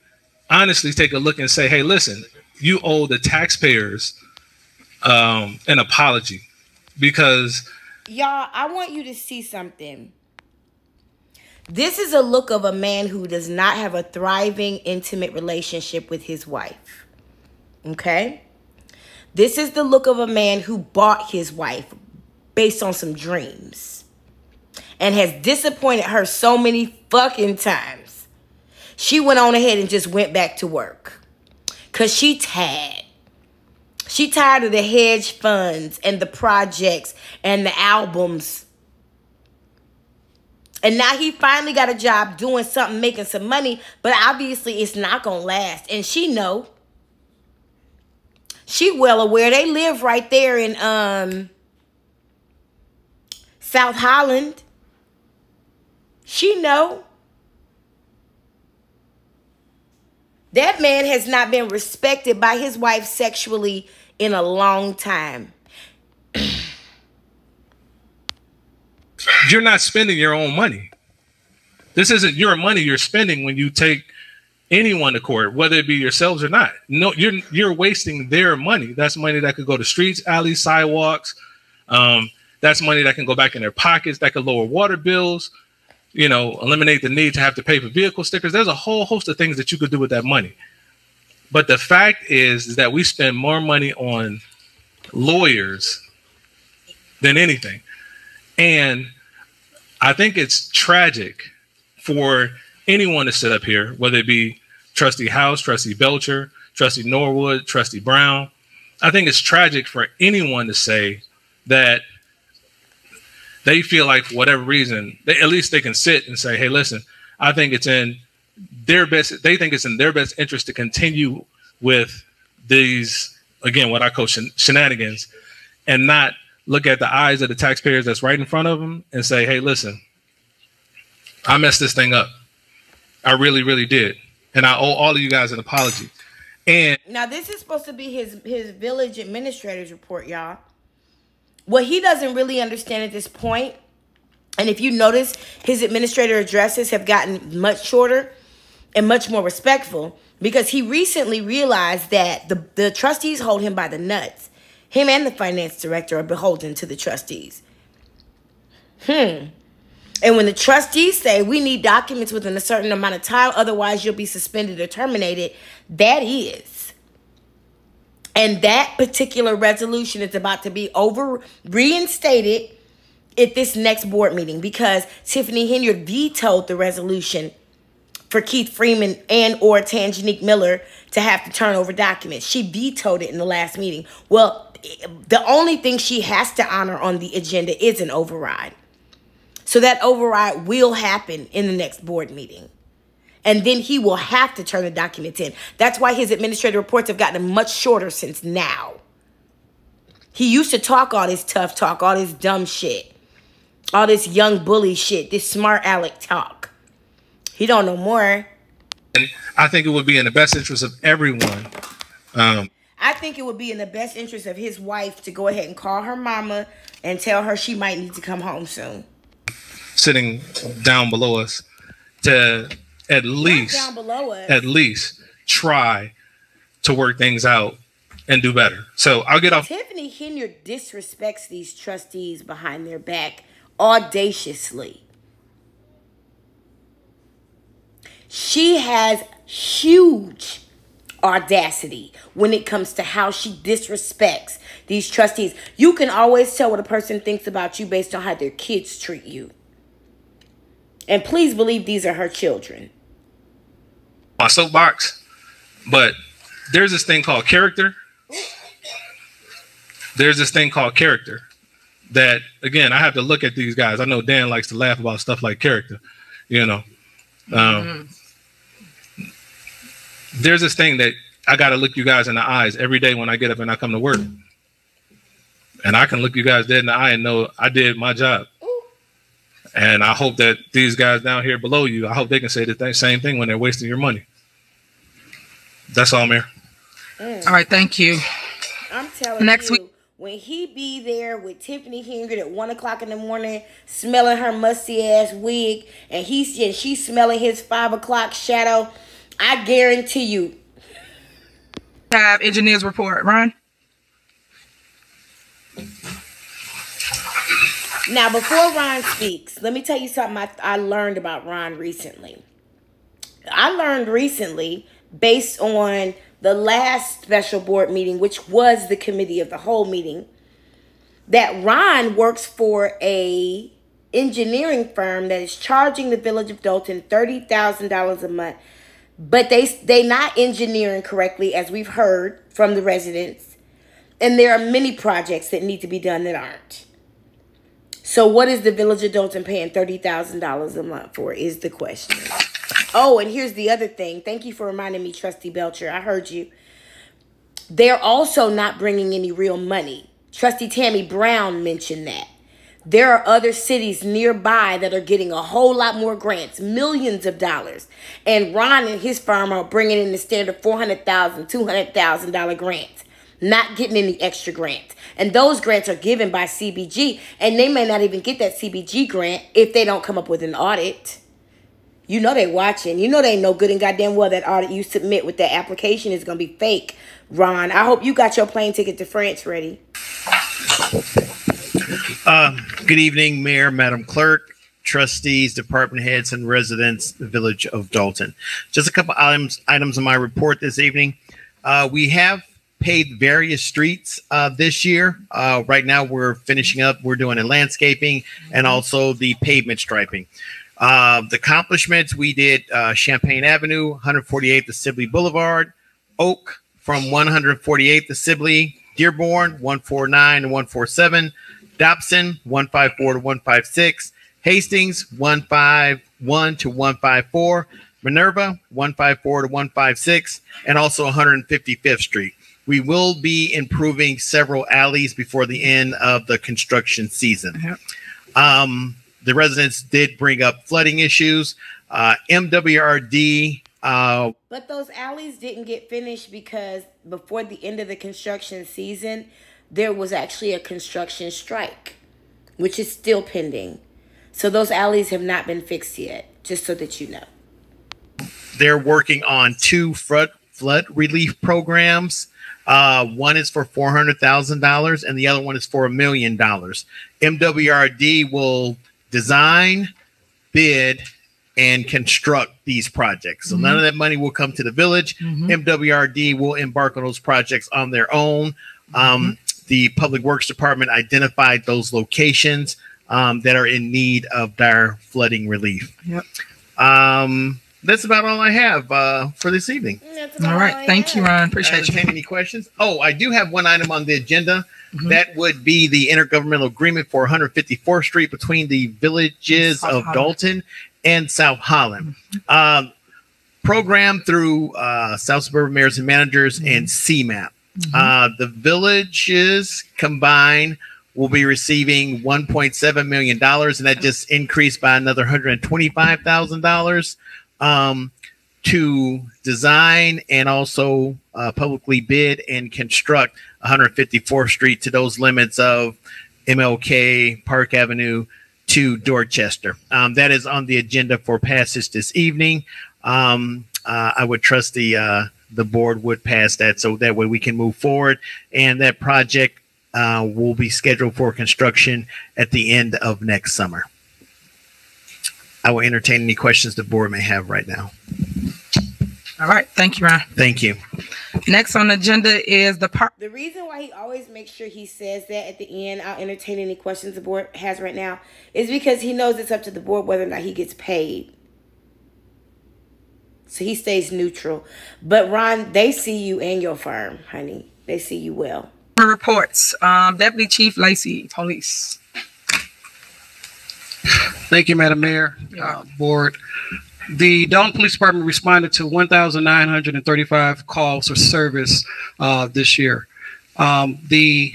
Speaker 13: honestly take a look and say, hey, listen, you owe the taxpayers um, an apology because
Speaker 1: Y'all, I want you to see something. This is a look of a man who does not have a thriving, intimate relationship with his wife. Okay? This is the look of a man who bought his wife based on some dreams and has disappointed her so many fucking times. She went on ahead and just went back to work because she tired. She tired of the hedge funds and the projects and the albums. And now he finally got a job doing something, making some money, but obviously it's not gonna last. And she know. She well aware they live right there in um South Holland. She know. That man has not been respected by his wife sexually in a long time.
Speaker 13: you're not spending your own money. This isn't your money you're spending when you take anyone to court, whether it be yourselves or not. No, you're you're wasting their money. That's money that could go to streets, alleys, sidewalks. Um, that's money that can go back in their pockets. That could lower water bills. You know, eliminate the need to have to pay for vehicle stickers. There's a whole host of things that you could do with that money. But the fact is, is that we spend more money on lawyers than anything. And I think it's tragic for anyone to sit up here, whether it be Trustee House, Trustee Belcher, Trustee Norwood, Trustee Brown. I think it's tragic for anyone to say that they feel like for whatever reason, they, at least they can sit and say, "Hey, listen, I think it's in their best. They think it's in their best interest to continue with these again, what I call shen- shenanigans, and not look at the eyes of the taxpayers that's right in front of them and say, "Hey, listen, I messed this thing up. I really, really did, and I owe all of you guys an apology." And
Speaker 1: Now this is supposed to be his his village administrator's report, y'all. What he doesn't really understand at this point, and if you notice, his administrator addresses have gotten much shorter and much more respectful because he recently realized that the, the trustees hold him by the nuts. Him and the finance director are beholden to the trustees. Hmm. And when the trustees say we need documents within a certain amount of time, otherwise you'll be suspended or terminated, that is. And that particular resolution is about to be over reinstated at this next board meeting because Tiffany Henyard vetoed the resolution for Keith Freeman and or Tangenique Miller to have to turn over documents. She vetoed it in the last meeting. Well, the only thing she has to honor on the agenda is an override. So that override will happen in the next board meeting. And then he will have to turn the documents in. That's why his administrative reports have gotten much shorter since now. He used to talk all this tough talk, all this dumb shit, all this young bully shit, this smart aleck talk. He don't know more.
Speaker 13: I think it would be in the best interest of everyone. Um,
Speaker 1: I think it would be in the best interest of his wife to go ahead and call her mama and tell her she might need to come home soon.
Speaker 13: sitting down below us to at least
Speaker 1: down below us.
Speaker 13: at least try to work things out and do better. So I'll get off
Speaker 1: Tiffany Henyard disrespects these trustees behind their back audaciously. She has huge audacity when it comes to how she disrespects these trustees. You can always tell what a person thinks about you based on how their kids treat you. And please believe these are her children.
Speaker 13: my soapbox, but there's this thing called character. There's this thing called character that again I have to look at these guys. I know Dan likes to laugh about stuff like character, you know. Um, There's this thing that I got to look you guys in the eyes every day when I get up and I come to work, and I can look you guys dead in the eye and know I did my job. And I hope that these guys down here below you, I hope they can say the th- same thing when they're wasting your money. That's all, Mayor. Mm.
Speaker 2: All right, thank you.
Speaker 1: I'm telling
Speaker 2: Next
Speaker 1: you, when he be there with Tiffany Henyard at one o'clock in the morning, smelling her musty ass wig, and he's and she's smelling his five o'clock shadow, I guarantee you.
Speaker 2: Have engineers report, Ron.
Speaker 1: Now, before Ron speaks, let me tell you something I, I learned about Ron recently. I learned recently, based on the last special board meeting, which was the committee of the whole meeting, that Ron works for a engineering firm that is charging the village of Dolton thirty thousand dollars a month, but they they not engineering correctly, as we've heard from the residents, and there are many projects that need to be done that aren't. So what is the village of Dolton paying thirty thousand dollars a month for? Is the question. Oh, and here's the other thing. Thank you for reminding me, Trustee Belcher. I heard you. They're also not bringing any real money. Trustee Tammy Brown mentioned that. There are other cities nearby that are getting a whole lot more grants, millions of dollars. And Ron and his firm are bringing in the standard $400,000, $200,000 grants, not getting any extra grants. And those grants are given by CBG, and they may not even get that CBG grant if they don't come up with an audit. You know they watching. You know they know good and goddamn well that audit you submit with that application is gonna be fake. Ron, I hope you got your plane ticket to France ready.
Speaker 14: Um, good evening, Mayor, Madam Clerk, trustees, department heads, and residents the Village of Dolton. Just a couple items items in my report this evening. Uh, we have paved various streets uh, this year. Uh, right now, we're finishing up. We're doing a landscaping and also the pavement striping. Uh, the accomplishments we did uh, Champlain Avenue, 148th to Sibley Boulevard, Oak from 148th to Sibley, Dearborn 149 to 147, Dobson 154 to 156, Hastings 151 to 154, Minerva 154 to 156, and also 155th Street. We will be improving several alleys before the end of the construction season. Um, the residents did bring up flooding issues. Uh, MWRD. Uh,
Speaker 1: But those alleys didn't get finished because before the end of the construction season, there was actually a construction strike, which is still pending. So those alleys have not been fixed yet, just so that you know.
Speaker 14: they're working on two flood flood relief programs. Uh, one is for four hundred thousand dollars, and the other one is for a million dollars. MWRD will design, bid, and construct these projects. So none of that money will come to the village. MWRD will embark on those projects on their own. Um, The Public Works Department identified those locations um, that are in need of dire flooding relief.
Speaker 2: Yep.
Speaker 14: Um, that's about all I have uh, for this evening.
Speaker 2: All right. Thank you, Ron. Appreciate you.
Speaker 14: Any questions? Oh, I do have one item on the agenda.
Speaker 2: Mm-hmm.
Speaker 14: That would be the intergovernmental agreement for 154th Street between the villages
Speaker 2: South
Speaker 14: of
Speaker 2: Holland.
Speaker 14: Dolton and South Holland.
Speaker 2: Mm-hmm.
Speaker 14: Um, program through uh, South Suburban Mayors and Managers
Speaker 2: Mm-hmm.
Speaker 14: and CMAP. Uh, the villages combined will be receiving 1.7 million dollars, and that just increased by another 125 thousand dollars um, to design and also uh, publicly bid and construct 154th Street to those limits of MLK Park Avenue to Dorchester. Um, that is on the agenda for passage this evening. Um, uh, I would trust the uh, the board would pass that so that way we can move forward and that project uh, will be scheduled for construction at the end of next summer. I will entertain any questions the board may have right now.
Speaker 2: All right. Thank you, Ron.
Speaker 14: Thank you.
Speaker 2: Next on the agenda is the park.
Speaker 1: The reason why he always makes sure he says that at the end, I'll entertain any questions the board has right now, is because he knows it's up to the board whether or not he gets paid. So he stays neutral. But Ron, they see you and your firm, honey. They see you well.
Speaker 2: Reports. Um, Deputy Chief Lacey, Police.
Speaker 15: Thank you, Madam Mayor, uh, Board. The Dolton Police Department responded to 1,935 calls for service uh, this year. Um, the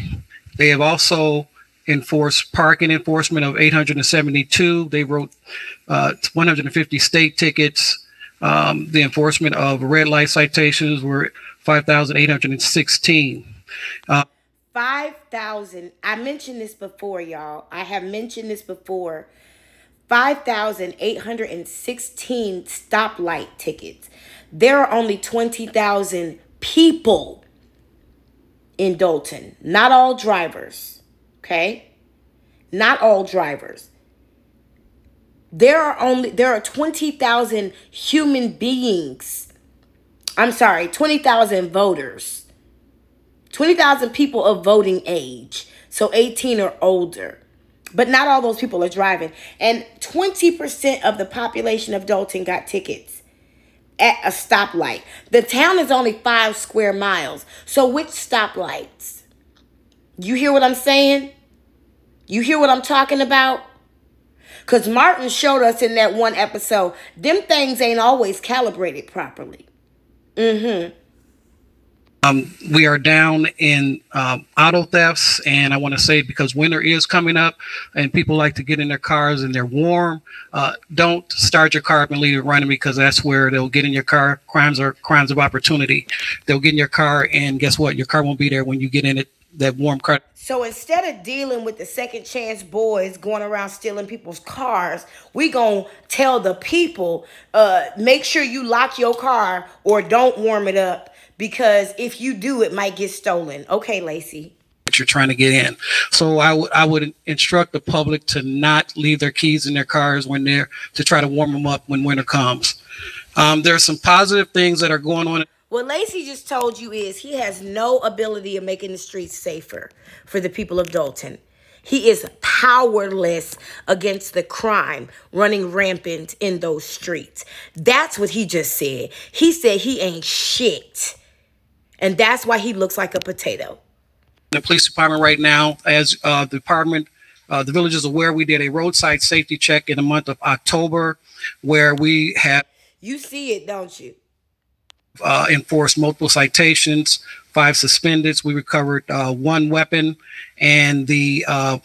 Speaker 15: they have also enforced parking enforcement of 872. They wrote uh, 150 state tickets. Um, the enforcement of red light citations were 5,816. Uh,
Speaker 1: 5,000. I mentioned this before, y'all. I have mentioned this before. 5,816 stoplight tickets. There are only 20,000 people in Dolton. Not all drivers. Okay? Not all drivers. There are only there are 20,000 human beings. I'm sorry, 20,000 voters. 20,000 people of voting age, so 18 or older. But not all those people are driving. And 20% of the population of Dolton got tickets at a stoplight. The town is only five square miles. So which stoplights? You hear what I'm saying? You hear what I'm talking about? Because Martin showed us in that one episode, them things ain't always calibrated properly. Mm-hmm.
Speaker 15: Um, we are down in um, auto thefts, and I want to say because winter is coming up, and people like to get in their cars and they're warm. Uh, don't start your car up and leave it running because that's where they'll get in your car. Crimes are crimes of opportunity. They'll get in your car, and guess what? Your car won't be there when you get in it. That warm car.
Speaker 1: So instead of dealing with the second chance boys going around stealing people's cars, we going to tell the people uh make sure you lock your car or don't warm it up because if you do it might get stolen. Okay, Lacey.
Speaker 15: you're trying to get in. So I would I would instruct the public to not leave their keys in their cars when they're to try to warm them up when winter comes. Um, there are some positive things that are going on.
Speaker 1: What Lacey just told you is he has no ability of making the streets safer for the people of Dolton. He is powerless against the crime running rampant in those streets. That's what he just said. He said he ain't shit. And that's why he looks like a potato.
Speaker 15: The police department right now, as uh, the department, uh, the village is aware, we did a roadside safety check in the month of October where we have
Speaker 1: You see it, don't you?
Speaker 15: uh, enforced multiple citations, five suspendeds. We recovered uh, one weapon, and the uh,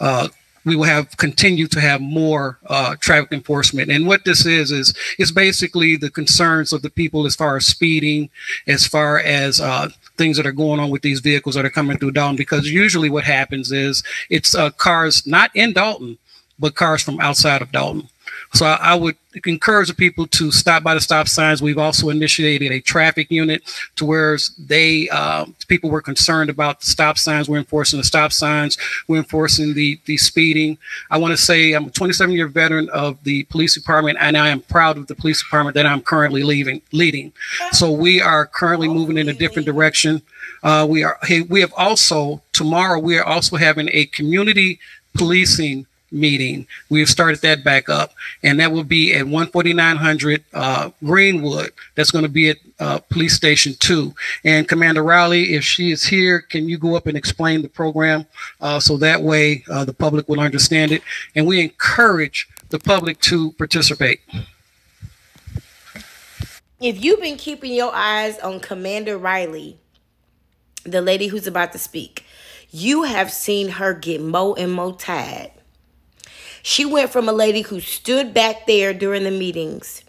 Speaker 15: uh, we will have continue to have more uh, traffic enforcement. And what this is is is basically the concerns of the people as far as speeding, as far as uh, things that are going on with these vehicles that are coming through Dolton. Because usually what happens is it's uh, cars not in Dolton, but cars from outside of Dolton. So I, I would encourage the people to stop by the stop signs. We've also initiated a traffic unit to where they uh, people were concerned about the stop signs. We're enforcing the stop signs. We're enforcing the the speeding. I want to say I'm a 27 year veteran of the police department, and I am proud of the police department that I'm currently leaving leading. So we are currently moving in a different direction. Uh, we are. Hey, we have also tomorrow. We are also having a community policing meeting. We have started that back up, and that will be at 14900 uh, Greenwood. That's going to be at uh, Police Station 2. And Commander Riley, if she is here, can you go up and explain the program uh, so that way uh, the public will understand it? And we encourage the public to participate.
Speaker 1: If you've been keeping your eyes on Commander Riley, the lady who's about to speak, you have seen her get more and more tired. She went from a lady who stood back there during the meetings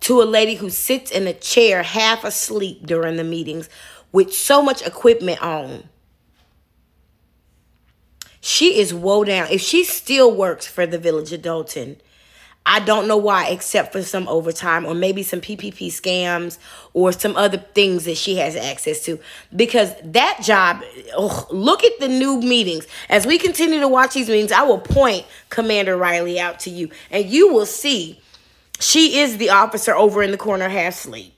Speaker 1: to a lady who sits in a chair half asleep during the meetings with so much equipment on. She is woe down. If she still works for the Village of Dolton, I don't know why, except for some overtime or maybe some PPP scams or some other things that she has access to. Because that job, oh, look at the new meetings. As we continue to watch these meetings, I will point Commander Riley out to you, and you will see she is the officer over in the corner half asleep.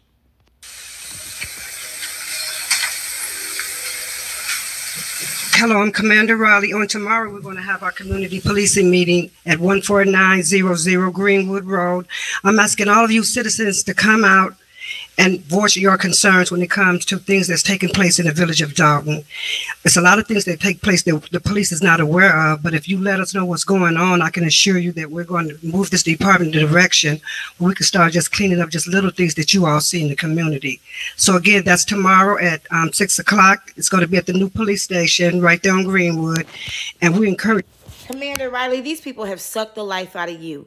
Speaker 16: Hello, I'm Commander Riley. On tomorrow, we're going to have our community policing meeting at 14900 Greenwood Road. I'm asking all of you citizens to come out and voice your concerns when it comes to things that's taking place in the village of Dolton. It's a lot of things that take place that the police is not aware of, but if you let us know what's going on, I can assure you that we're going to move this department in the direction where we can start just cleaning up just little things that you all see in the community. So again, that's tomorrow at um, six o'clock. It's going to be at the new police station right there on Greenwood, and we encourage.
Speaker 1: Commander Riley, these people have sucked the life out of you.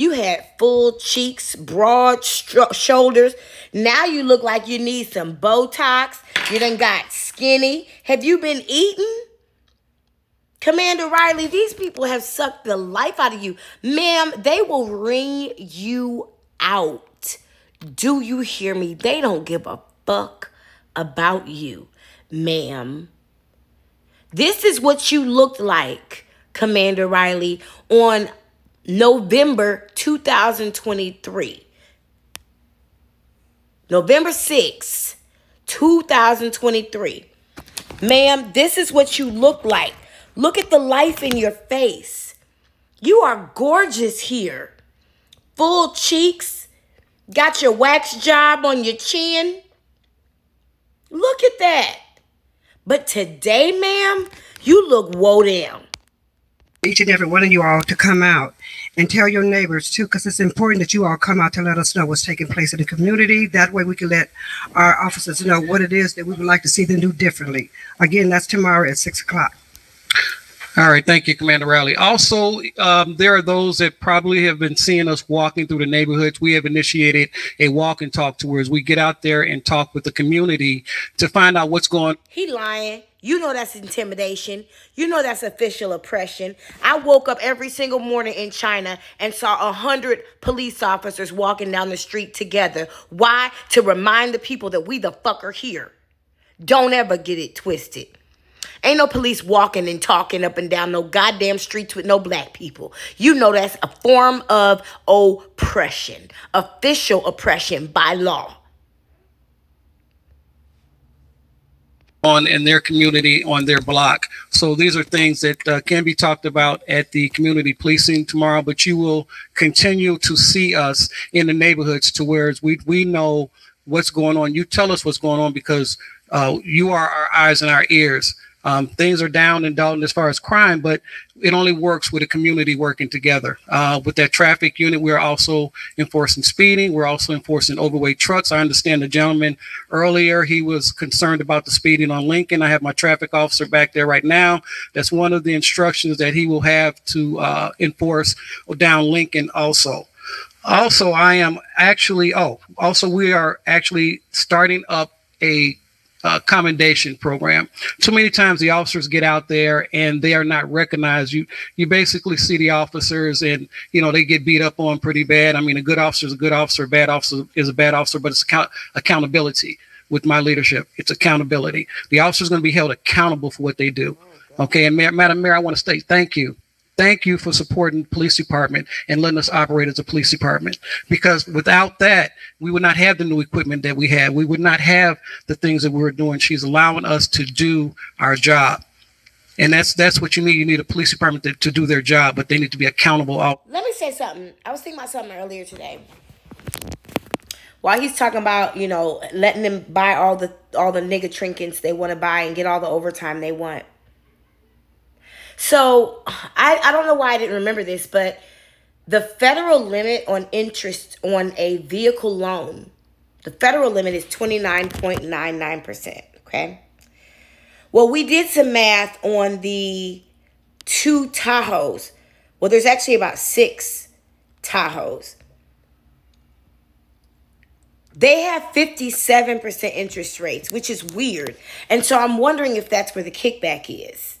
Speaker 1: You had full cheeks, broad shoulders. Now you look like you need some Botox. You done got skinny. Have you been eating? Commander Riley, these people have sucked the life out of you. Ma'am, they will wring you out. Do you hear me? They don't give a fuck about you, ma'am. This is what you looked like, Commander Riley, on November 2023. November 6, 2023. Ma'am, this is what you look like. Look at the life in your face. You are gorgeous here. Full cheeks. Got your wax job on your chin. Look at that. But today, ma'am, you look woe down
Speaker 16: each and every one of you all to come out and tell your neighbors too, because it's important that you all come out to let us know what's taking place in the community. That way we can let our officers know what it is that we would like to see them do differently. Again, that's tomorrow at six o'clock.
Speaker 15: All right, thank you, Commander Riley. Also, um, there are those that probably have been seeing us walking through the neighborhoods. We have initiated a walk and talk tours. We get out there and talk with the community to find out what's going.
Speaker 1: He lying. You know that's intimidation. You know that's official oppression. I woke up every single morning in China and saw a hundred police officers walking down the street together. Why? To remind the people that we the fuck are here. Don't ever get it twisted. Ain't no police walking and talking up and down no goddamn streets with no black people. You know that's a form of oppression, official oppression by law.
Speaker 15: On in their community on their block. So these are things that uh, can be talked about at the community policing tomorrow, but you will continue to see us in the neighborhoods to where we, we know what's going on. You tell us what's going on because uh, you are our eyes and our ears. Um, things are down in Dolton as far as crime, but it only works with a community working together. Uh, with that traffic unit, we're also enforcing speeding. We're also enforcing overweight trucks. I understand the gentleman earlier, he was concerned about the speeding on Lincoln. I have my traffic officer back there right now. That's one of the instructions that he will have to uh, enforce down Lincoln also. Also, I am actually, oh, also, we are actually starting up a uh, commendation program. Too many times the officers get out there and they are not recognized. You you basically see the officers and you know they get beat up on pretty bad. I mean, a good officer is a good officer, a bad officer is a bad officer, but it's account- accountability with my leadership. It's accountability. The officer is going to be held accountable for what they do. Okay, and Madam Mayor, I want to state thank you thank you for supporting the police department and letting us operate as a police department. Because without that, we would not have the new equipment that we have. We would not have the things that we are doing. She's allowing us to do our job. And that's that's what you need. You need a police department to, to do their job, but they need to be accountable.
Speaker 1: Let me say something. I was thinking about something earlier today. While he's talking about, you know, letting them buy all the all the nigga trinkets they want to buy and get all the overtime they want. So I, I don't know why I didn't remember this, but the federal limit on interest on a vehicle loan, the federal limit is 29.99%. Okay. Well, we did some math on the two Tahoes. Well, there's actually about six Tahoes. They have 57% interest rates, which is weird. And so I'm wondering if that's where the kickback is.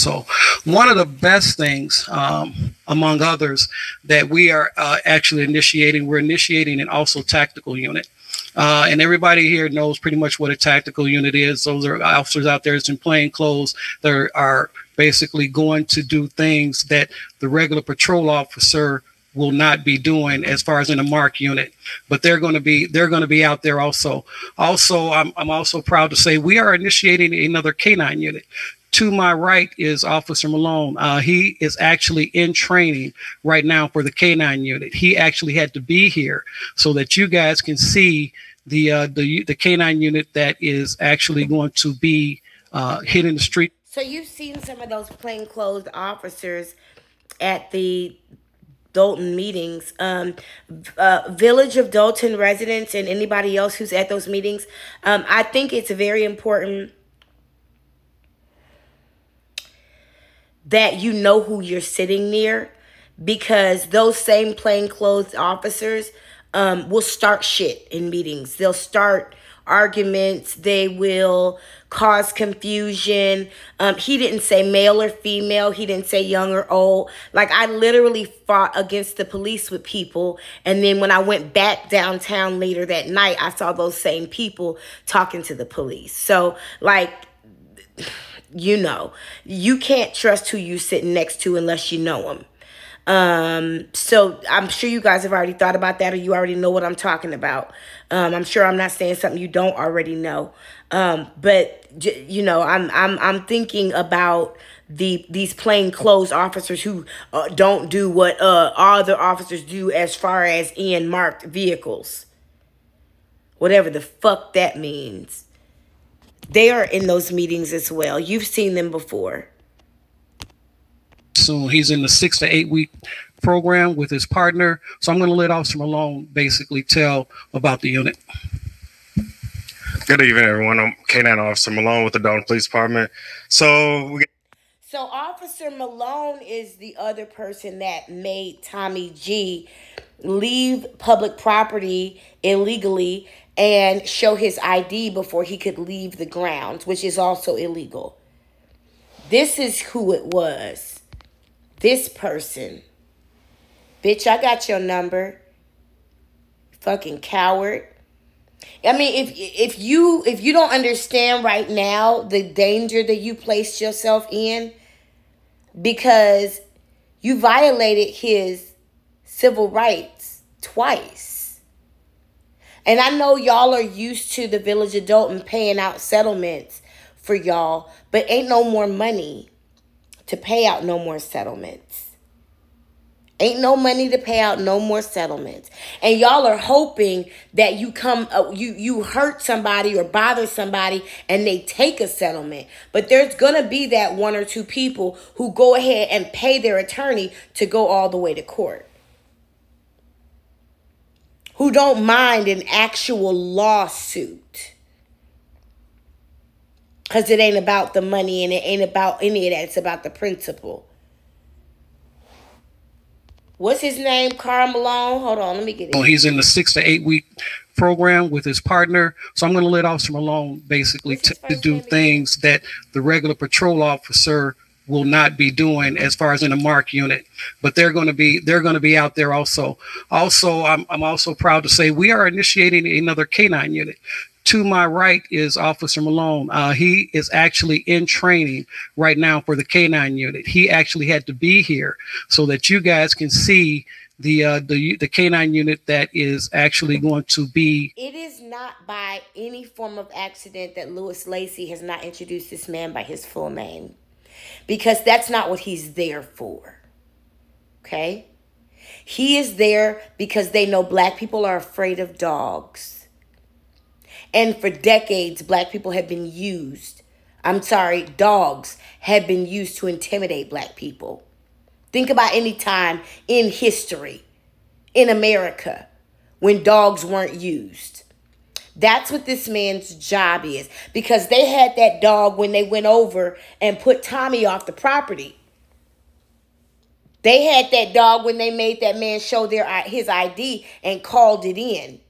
Speaker 15: So, one of the best things, um, among others, that we are uh, actually initiating, we're initiating an also tactical unit. Uh, and everybody here knows pretty much what a tactical unit is. Those are officers out there that's in plain clothes that are basically going to do things that the regular patrol officer will not be doing as far as in a mark unit but they're going to be they're going to be out there also also I'm, I'm also proud to say we are initiating another k9 unit to my right is Officer Malone. Uh, he is actually in training right now for the K9 unit. He actually had to be here so that you guys can see the uh, the the K9 unit that is actually going to be uh, hitting the street.
Speaker 1: So you've seen some of those plainclothes officers at the Dolton meetings. Um, uh, Village of Dolton residents and anybody else who's at those meetings. Um, I think it's very important that you know who you're sitting near because those same plainclothes officers um, will start shit in meetings. They'll start arguments. They will cause confusion. Um, he didn't say male or female. He didn't say young or old. Like I literally fought against the police with people. And then when I went back downtown later that night, I saw those same people talking to the police. So like you know. You can't trust who you sitting next to unless you know them um so i'm sure you guys have already thought about that or you already know what i'm talking about. Um i'm sure i'm not saying something you don't already know. Um but you know i'm i'm i'm thinking about the these plain clothes officers who uh, don't do what uh other officers do as far as in marked vehicles. Whatever the fuck that means they are in those meetings as well. You've seen them before.
Speaker 15: Soon he's in the six to eight week program with his partner. So I'm going to let Officer Malone basically tell about the unit.
Speaker 17: Good evening, everyone. I'm K9 Officer Malone with the Dolton Police Department. So we
Speaker 1: so Officer Malone is the other person that made Tommy G leave public property illegally and show his ID before he could leave the grounds, which is also illegal. This is who it was. This person. Bitch, I got your number. Fucking coward. I mean, if if you if you don't understand right now the danger that you placed yourself in because you violated his civil rights twice And I know y'all are used to the village of Dolton paying out settlements for y'all, but ain't no more money to pay out no more settlements. Ain't no money to pay out no more settlements. And y'all are hoping that you come uh, you you hurt somebody or bother somebody and they take a settlement. But there's going to be that one or two people who go ahead and pay their attorney to go all the way to court. Who don't mind an actual lawsuit. Cuz it ain't about the money and it ain't about any of that. It's about the principle. What's his name? Carl Malone. Hold on, let me get
Speaker 15: Well,
Speaker 1: it.
Speaker 15: Oh, he's in the six to eight week program with his partner. So I'm going to let Officer Malone basically to do things that the regular patrol officer will not be doing as far as in a mark unit but they're going to be they're going to be out there also also I'm, I'm also proud to say we are initiating another k9 unit to my right is Officer Malone. Uh, he is actually in training right now for the K9 unit. He actually had to be here so that you guys can see the uh, the the K9 unit that is actually going to be.
Speaker 1: It is not by any form of accident that Lewis Lacey has not introduced this man by his full name. Because that's not what he's there for. Okay? He is there because they know black people are afraid of dogs. And for decades, black people have been used. I'm sorry, dogs have been used to intimidate black people. Think about any time in history, in America, when dogs weren't used. That's what this man's job is because they had that dog when they went over and put Tommy off the property. They had that dog when they made that man show their his ID and called it in.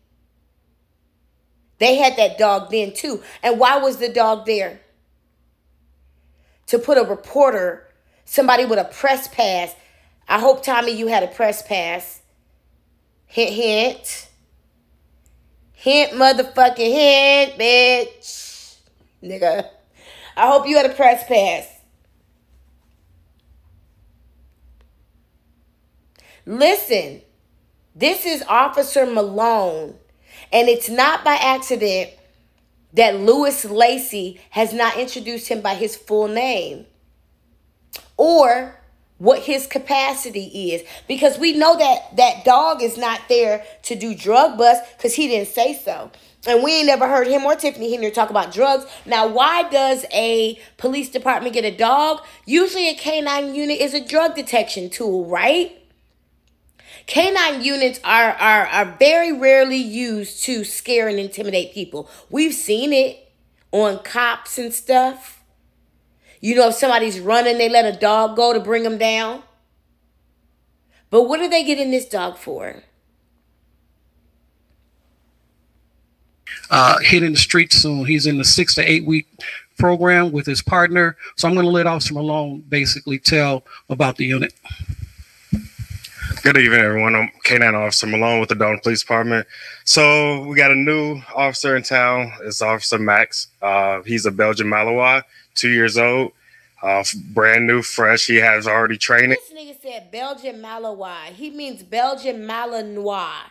Speaker 1: They had that dog then too. And why was the dog there? To put a reporter, somebody with a press pass. I hope, Tommy, you had a press pass. Hint, hint. Hint, motherfucking hint, bitch. Nigga. I hope you had a press pass. Listen, this is Officer Malone. And it's not by accident that Lewis Lacey has not introduced him by his full name or what his capacity is. Because we know that that dog is not there to do drug bust because he didn't say so. And we ain't never heard him or Tiffany Henyard talk about drugs. Now why does a police department get a dog? Usually a canine unit is a drug detection tool right? Canine units are, are are very rarely used to scare and intimidate people. We've seen it on cops and stuff. You know, if somebody's running, they let a dog go to bring them down. But what are they getting this dog for?
Speaker 15: uh, hitting the streets soon. He's in the six to eight week program with his partner. So I'm going to let Officer Malone basically tell about the unit.
Speaker 17: Good evening, everyone. I'm K9 Officer Malone with the Dolton Police Department. So we got a new officer in town. It's Officer Max. Uh, he's a Belgian Malinois, two years old, uh, brand new, fresh. He has already training.
Speaker 1: This nigga said Belgian Malinois. He means Belgian Malinois.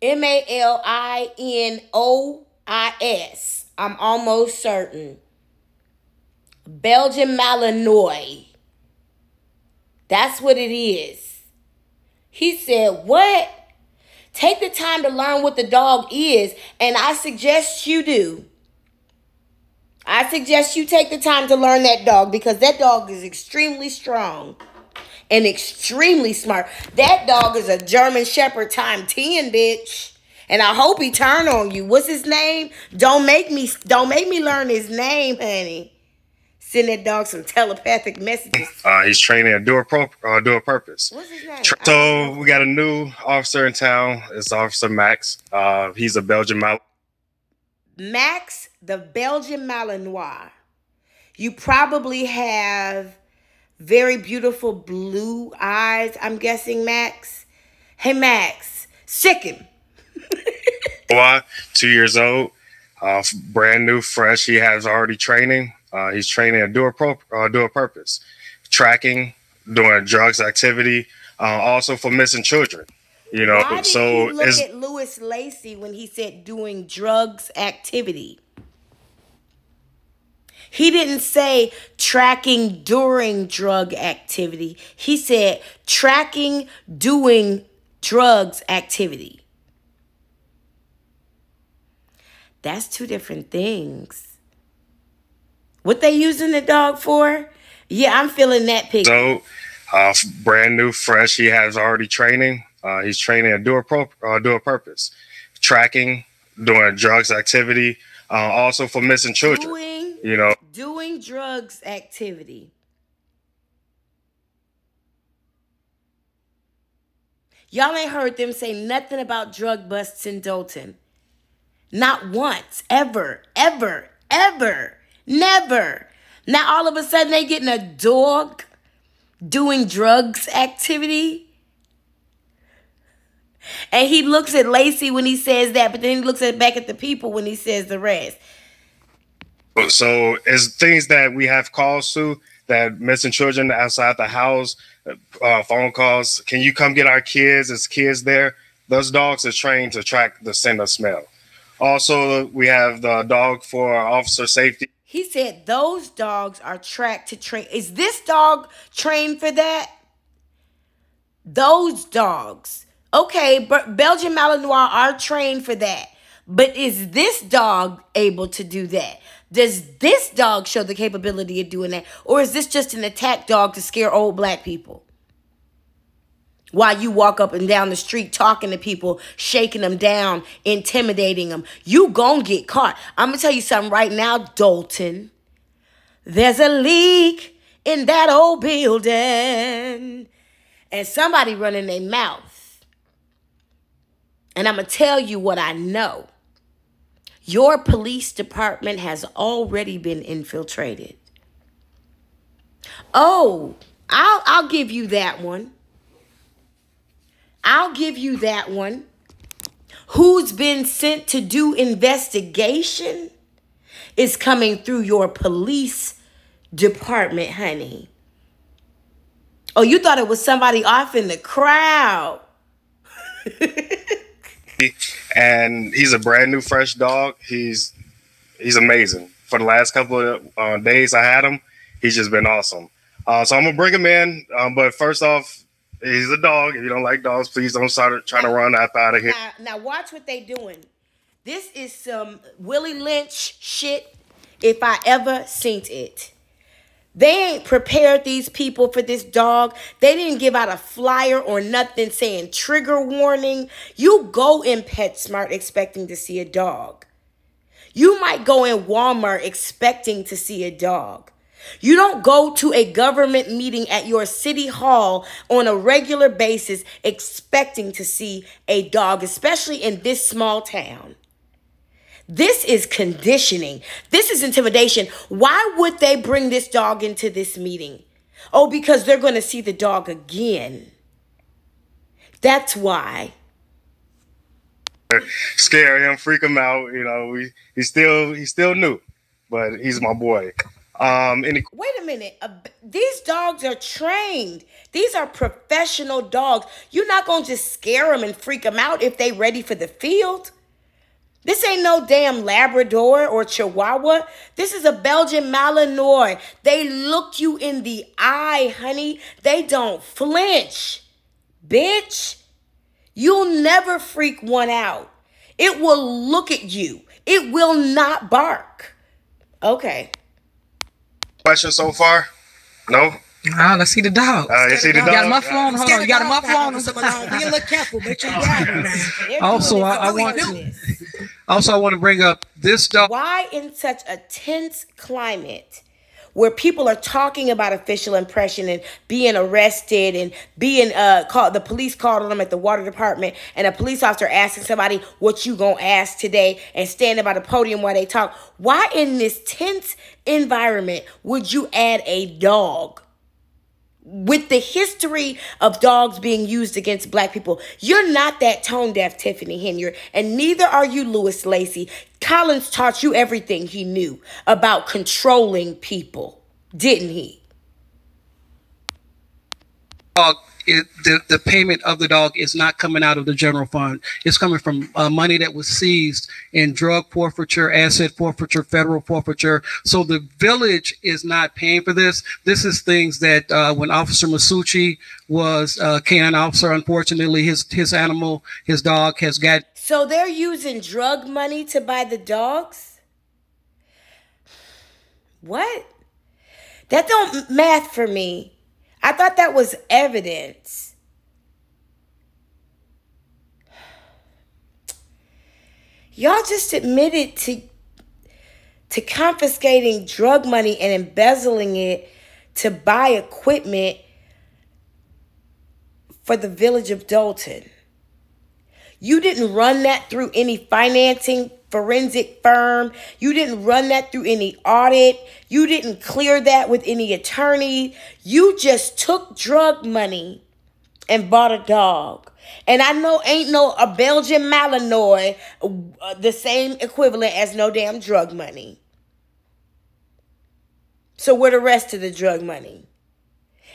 Speaker 1: M A L I N O I S. I'm almost certain. Belgian Malinois. That's what it is. He said, What? Take the time to learn what the dog is, and I suggest you do. I suggest you take the time to learn that dog because that dog is extremely strong and extremely smart. That dog is a German Shepherd time 10, bitch. And I hope he turn on you. What's his name? Don't make me don't make me learn his name, honey. Send that dog some telepathic messages.
Speaker 17: Uh, he's training a dual, pro- uh, dual purpose.
Speaker 1: What's his name?
Speaker 17: Tra- So we got a new officer in town. It's Officer Max. Uh, he's a Belgian Mal.
Speaker 1: Max, the Belgian Malinois. You probably have very beautiful blue eyes, I'm guessing, Max. Hey, Max, sick him.
Speaker 17: Two years old, uh, brand new, fresh. He has already training. Uh, he's training a dual, pro- uh, dual purpose, tracking, doing drugs activity, uh, also for missing children. You know,
Speaker 1: Why did
Speaker 17: so
Speaker 1: you look at Lewis Lacey when he said doing drugs activity. He didn't say tracking during drug activity. He said tracking doing drugs activity. That's two different things. What they using the dog for? Yeah, I'm feeling that picture.
Speaker 17: So, uh, brand new, fresh. He has already training. Uh, he's training a dual pro, uh, dual purpose, tracking, doing drugs activity, uh, also for missing children.
Speaker 1: Doing,
Speaker 17: you know,
Speaker 1: doing drugs activity. Y'all ain't heard them say nothing about drug busts in Dolton. Not once, ever, ever, ever, never. Now all of a sudden they getting a dog doing drugs activity. And he looks at Lacey when he says that, but then he looks at back at the people when he says the rest.
Speaker 17: So it's things that we have calls to that missing children outside the house, uh, phone calls. Can you come get our kids? Is kids there? Those dogs are trained to track the scent of smell. Also, we have the dog for officer safety.
Speaker 1: He said those dogs are tracked to train. Is this dog trained for that? Those dogs. Okay, but Belgian Malinois are trained for that. But is this dog able to do that? Does this dog show the capability of doing that? Or is this just an attack dog to scare old black people? While you walk up and down the street talking to people, shaking them down, intimidating them, you gonna get caught. I'm gonna tell you something right now, Dolton. There's a leak in that old building. And somebody running their mouth. And I'm gonna tell you what I know. Your police department has already been infiltrated. Oh, I'll I'll give you that one. I'll give you that one. Who's been sent to do investigation is coming through your police department, honey. Oh, you thought it was somebody off in the crowd.
Speaker 17: and he's a brand new fresh dog. He's he's amazing. For the last couple of uh, days I had him, he's just been awesome. Uh, so I'm gonna bring him in. Um, but first off, he's a dog. If you don't like dogs, please don't start trying to run up out of here.
Speaker 1: Now, now watch what they doing. This is some Willie Lynch shit. If I ever seen it. They ain't prepared these people for this dog. They didn't give out a flyer or nothing saying trigger warning. You go in PetSmart expecting to see a dog. You might go in Walmart expecting to see a dog. You don't go to a government meeting at your city hall on a regular basis expecting to see a dog, especially in this small town. This is conditioning. This is intimidation. Why would they bring this dog into this meeting? Oh, because they're going to see the dog again. That's why.
Speaker 17: Scare him, freak him out. You know, we, he's still he's still new, but he's my boy. Um, any
Speaker 1: Wait a minute. Uh, these dogs are trained. These are professional dogs. You're not going to just scare them and freak them out if they ready for the field. This ain't no damn Labrador or Chihuahua. This is a Belgian Malinois. They look you in the eye, honey. They don't flinch. Bitch, you'll never freak one out. It will look at you. It will not bark. Okay.
Speaker 17: Question so far? No?
Speaker 2: Oh, let's see the dog.
Speaker 17: Uh, you see the dog.
Speaker 2: You got a
Speaker 17: dog?
Speaker 2: muffler on? Hold on. You got a muffler on?
Speaker 10: Be a little careful, bitch. You got it now.
Speaker 15: Also, I, I want also I want to bring up this dog.
Speaker 1: Why in such a tense climate where people are talking about official impression and being arrested and being uh called the police called on them at the water department and a police officer asking somebody what you gonna ask today? and standing by the podium while they talk. Why in this tense environment would you add a dog with the history of dogs being used against black people, you're not that tone deaf Tiffany Henyard, and neither are you Lewis Lacey. Collins taught you everything he knew about controlling people, didn't he?
Speaker 15: dog it, the, the payment of the dog is not coming out of the general fund. It's coming from uh, money that was seized in drug forfeiture, asset forfeiture, federal forfeiture. So the village is not paying for this. This is things that uh, when Officer Masucci was a canine officer, unfortunately, his his animal, his dog, has got.
Speaker 1: So they're using drug money to buy the dogs? What? That don't math for me. I thought that was evidence. Y'all just admitted to to confiscating drug money and embezzling it to buy equipment for the village of Dolton. You didn't run that through any financing forensic firm. You didn't run that through any audit. You didn't clear that with any attorney. You just took drug money and bought a dog. And I know ain't no a Belgian Malinois uh, the same equivalent as no damn drug money. So where the rest of the drug money?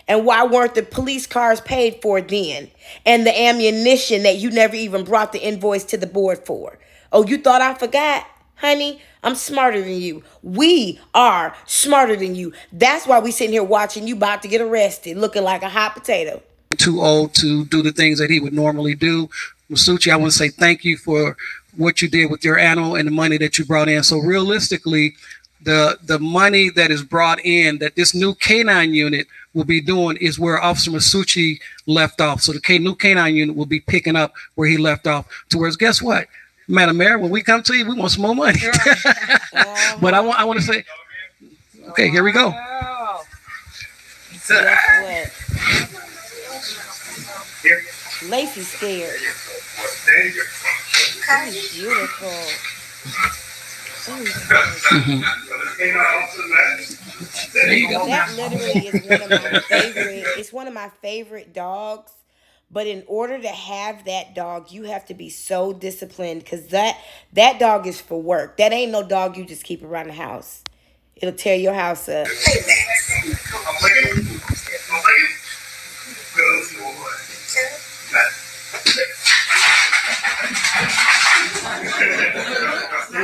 Speaker 1: And why weren't the police cars paid for then? And the ammunition that you never even brought the invoice to the board for? Oh, you thought I forgot? Honey, I'm smarter than you. We are smarter than you. That's why we sitting here watching you about to get arrested, looking like a hot potato.
Speaker 15: Too old to do the things that he would normally do. Masucci, I want to say thank you for what you did with your animal and the money that you brought in. So realistically, the the money that is brought in that this new canine unit will be doing is where Officer Masucci left off. So the new canine unit will be picking up where he left off. To whereas, guess what, Madam Mayor, when we come to you, we want some more money. but I want I want to say, okay, here we go.
Speaker 1: Lacey's scared. She's beautiful.
Speaker 15: There you go.
Speaker 1: That literally is one of my favorite. It's one of my favorite dogs. But in order to have that dog, you have to be so disciplined because that that dog is for work. That ain't no dog you just keep around the house. It'll tear your house up.
Speaker 18: You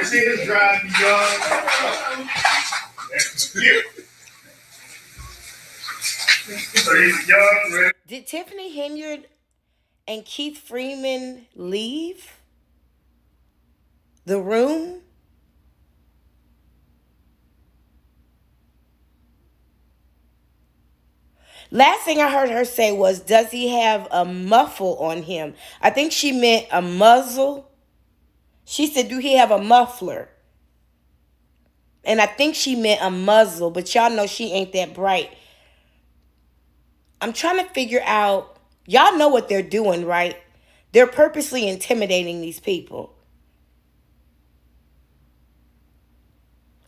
Speaker 18: see this drive me young? So he's young, ready.
Speaker 1: Did Tiffany Henyard and Keith Freeman leave the room? Last thing I heard her say was, Does he have a muffle on him? I think she meant a muzzle. She said, Do he have a muffler? And I think she meant a muzzle, but y'all know she ain't that bright. I'm trying to figure out, y'all know what they're doing, right? They're purposely intimidating these people.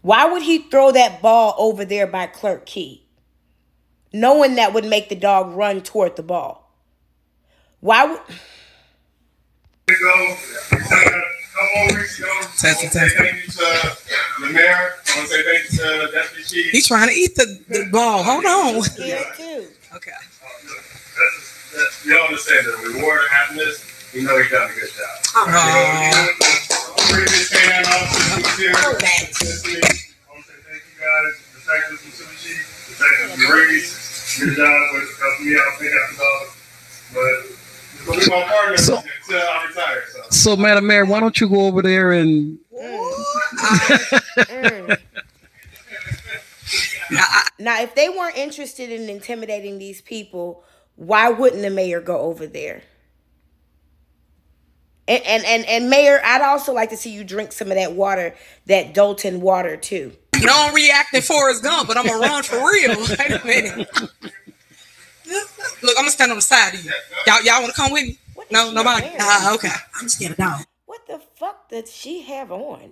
Speaker 1: Why would he throw that ball over there by Clerk Key? Knowing that would make the dog run toward the ball. Why would.
Speaker 18: Go. A couple weeks ago.
Speaker 2: Testing,
Speaker 18: I wanna say
Speaker 2: testing.
Speaker 18: Thank you to the mayor. I want to say thank you to Deputy Chief.
Speaker 2: He's trying to eat the, the ball. Hold on.
Speaker 1: Okay.
Speaker 18: You understand the reward of happiness. You know he done a good job.
Speaker 2: Aw.
Speaker 18: Previous canine officers here. I want to say thank you guys, Detective Masucci, Detective Reese. Good job with helping me out, pick out the dog. But it's gonna be my partner
Speaker 15: So-
Speaker 18: retire. So.
Speaker 15: So, Madam Mayor, why don't you go over there and
Speaker 1: Now, Now, if they weren't interested in intimidating these people, why wouldn't the mayor go over there? And and and, and mayor, I'd also like to see you drink some of that water, that Dolton water too.
Speaker 2: You don't react to Forrest Gump, but I'm gonna run for real. Wait a minute. Look, I'm gonna stand on the side of you. Y'all, y'all want to come with me? No, nobody. Ah, okay. I'm scared of dog.
Speaker 1: What the fuck does she have on?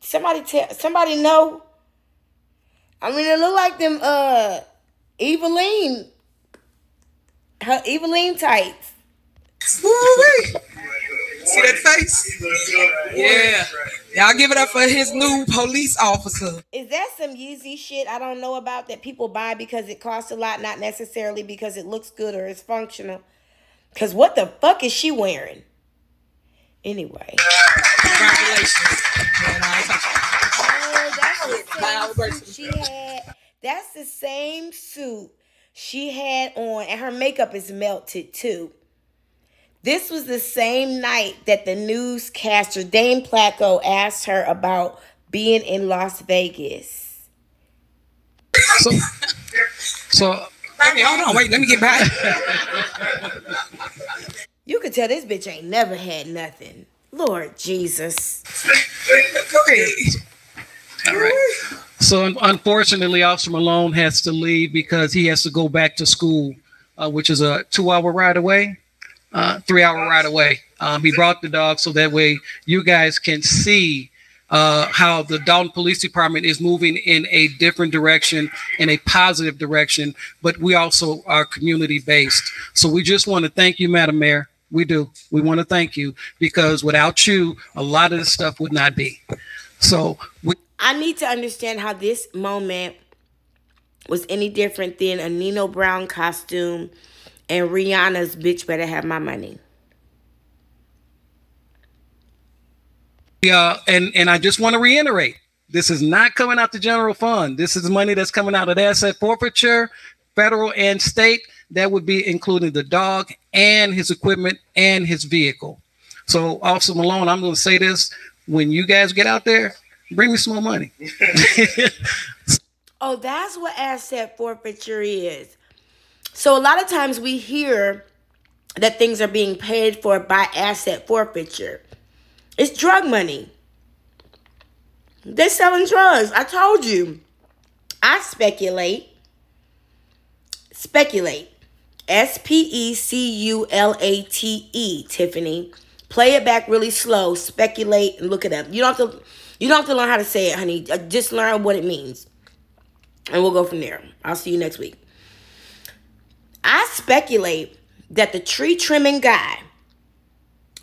Speaker 1: Somebody tell somebody know. I mean, it look like them uh Eveline, her Eveline tights.
Speaker 19: See that face? Yeah. Y'all give it up for his new police officer.
Speaker 1: Is that some Yeezy shit I don't know about that people buy because it costs a lot, not necessarily because it looks good or is functional? Because what the fuck is she wearing? Anyway.
Speaker 19: Congratulations.
Speaker 1: Oh, that's the same she had. That's the same suit she had on, and her makeup is melted too. This was the same night that the newscaster Dane Placko asked her about being in Las Vegas.
Speaker 15: So, so
Speaker 19: Wait, hold on, wait, let me get back.
Speaker 1: You could tell this bitch ain't never had nothing. Lord Jesus.
Speaker 19: Go ahead.
Speaker 15: All right. So unfortunately, Officer Malone has to leave because he has to go back to school, uh, which is a two-hour ride away, uh, three-hour ride away. Um, he brought the dog so that way you guys can see uh, how the Dolton Police Department is moving in a different direction, in a positive direction. But we also are community-based. So we just want to thank you, Madam Mayor. We do. We want to thank you because without you, a lot of this stuff would not be. So we.
Speaker 1: I need to understand how this moment was any different than a Nino Brown costume and Rihanna's bitch better have my money.
Speaker 15: Yeah, and and I just want to reiterate, this is not coming out the general fund. This is money that's coming out of asset forfeiture, federal and state. That would be including the dog and his equipment and his vehicle. So, Officer Malone, I'm going to say this: when you guys get out there, bring me some more money.
Speaker 1: Oh, that's what asset forfeiture is. So a lot of times we hear that things are being paid for by asset forfeiture. It's drug money. They're selling drugs. I told you. I speculate. Speculate. S P E C U L A T E, Tiffany. Play it back really slow. Speculate and look it up. You don't have to you don't have to learn how to say it, honey. Uh, Just learn what it means. And we'll go from there. I'll see you next week. I speculate that the tree trimming guy,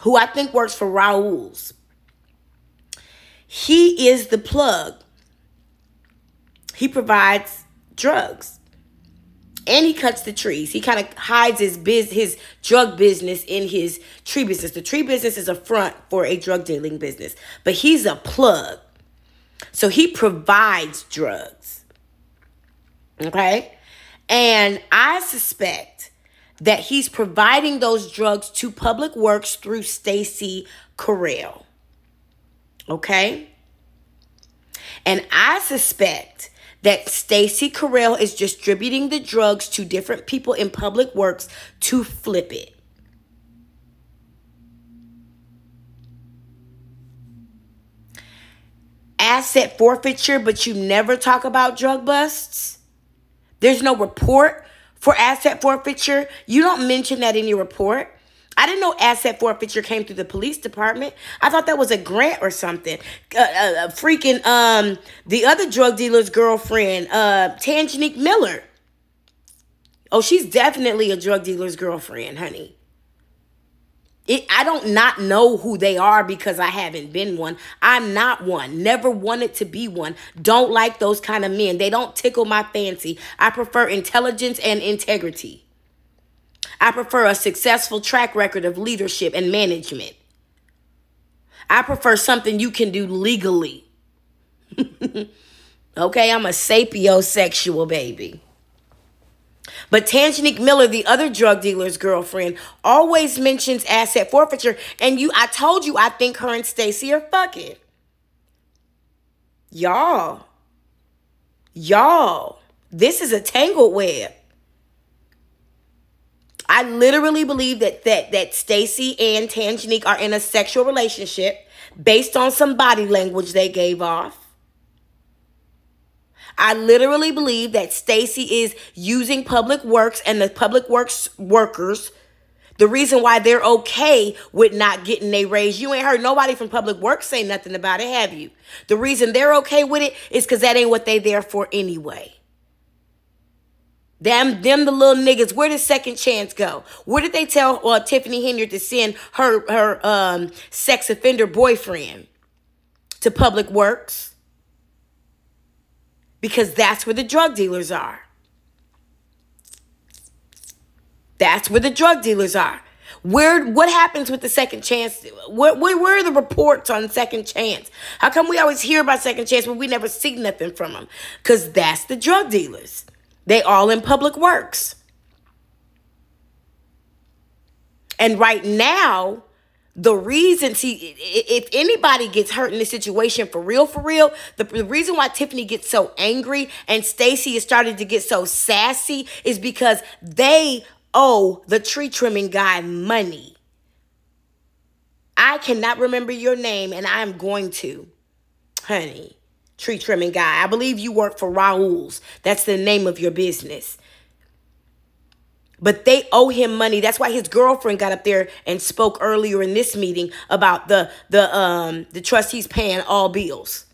Speaker 1: who I think works for Raoul's, he is the plug. He provides drugs. And he cuts the trees. He kind of hides his biz his drug business in his tree business. The tree business is a front for a drug dealing business, but he's a plug. So he provides drugs. Okay? And I suspect that he's providing those drugs to Public Works through Stacy Carell. Okay? And I suspect that Stacy Carell is distributing the drugs to different people in Public Works to flip it. Asset forfeiture, but you never talk about drug busts. There's no report for asset forfeiture. You don't mention that in your report. I didn't know asset forfeiture came through the police department. I thought that was a grant or something. Uh, uh, uh, freaking um, the other drug dealer's girlfriend, uh, Tangenique Miller. Oh, she's definitely a drug dealer's girlfriend, honey. It, I don't not know who they are because I haven't been one. I'm not one. Never wanted to be one. Don't like those kind of men. They don't tickle my fancy. I prefer intelligence and integrity. I prefer a successful track record of leadership and management. I prefer something you can do legally. okay, I'm a sapiosexual baby. But Tangenique Miller, the other drug dealer's girlfriend, always mentions asset forfeiture. And you, I told you, I think her and Stacy are fucking. Y'all, y'all, this is a tangled web. I literally believe that that that Stacy and Tangenique are in a sexual relationship based on some body language they gave off. I literally believe that Stacy is using public works and the public works workers. The reason why they're okay with not getting a raise, you ain't heard nobody from public works say nothing about it, have you? The reason they're okay with it is because that ain't what they there for anyway. Them, them the little niggas. Where did Second Chance go? Where did they tell uh, Tiffany Henyard to send her her um, sex offender boyfriend to Public Works? Because that's where the drug dealers are. That's where the drug dealers are. Where what happens with the second chance? Where, where, where are the reports on second chance? How come we always hear about second chance but we never see nothing from them? Because that's the drug dealers. They all in public works. And right now, the reason, see, if anybody gets hurt in this situation for real, for real, the, the reason why Tiffany gets so angry and Stacy is starting to get so sassy is because they owe the tree trimming guy money. I cannot remember your name, and I'm going to, honey tree trimming guy. I believe you work for Raul's. That's the name of your business. But they owe him money. That's why his girlfriend got up there and spoke earlier in this meeting about the the um the trustees paying all bills.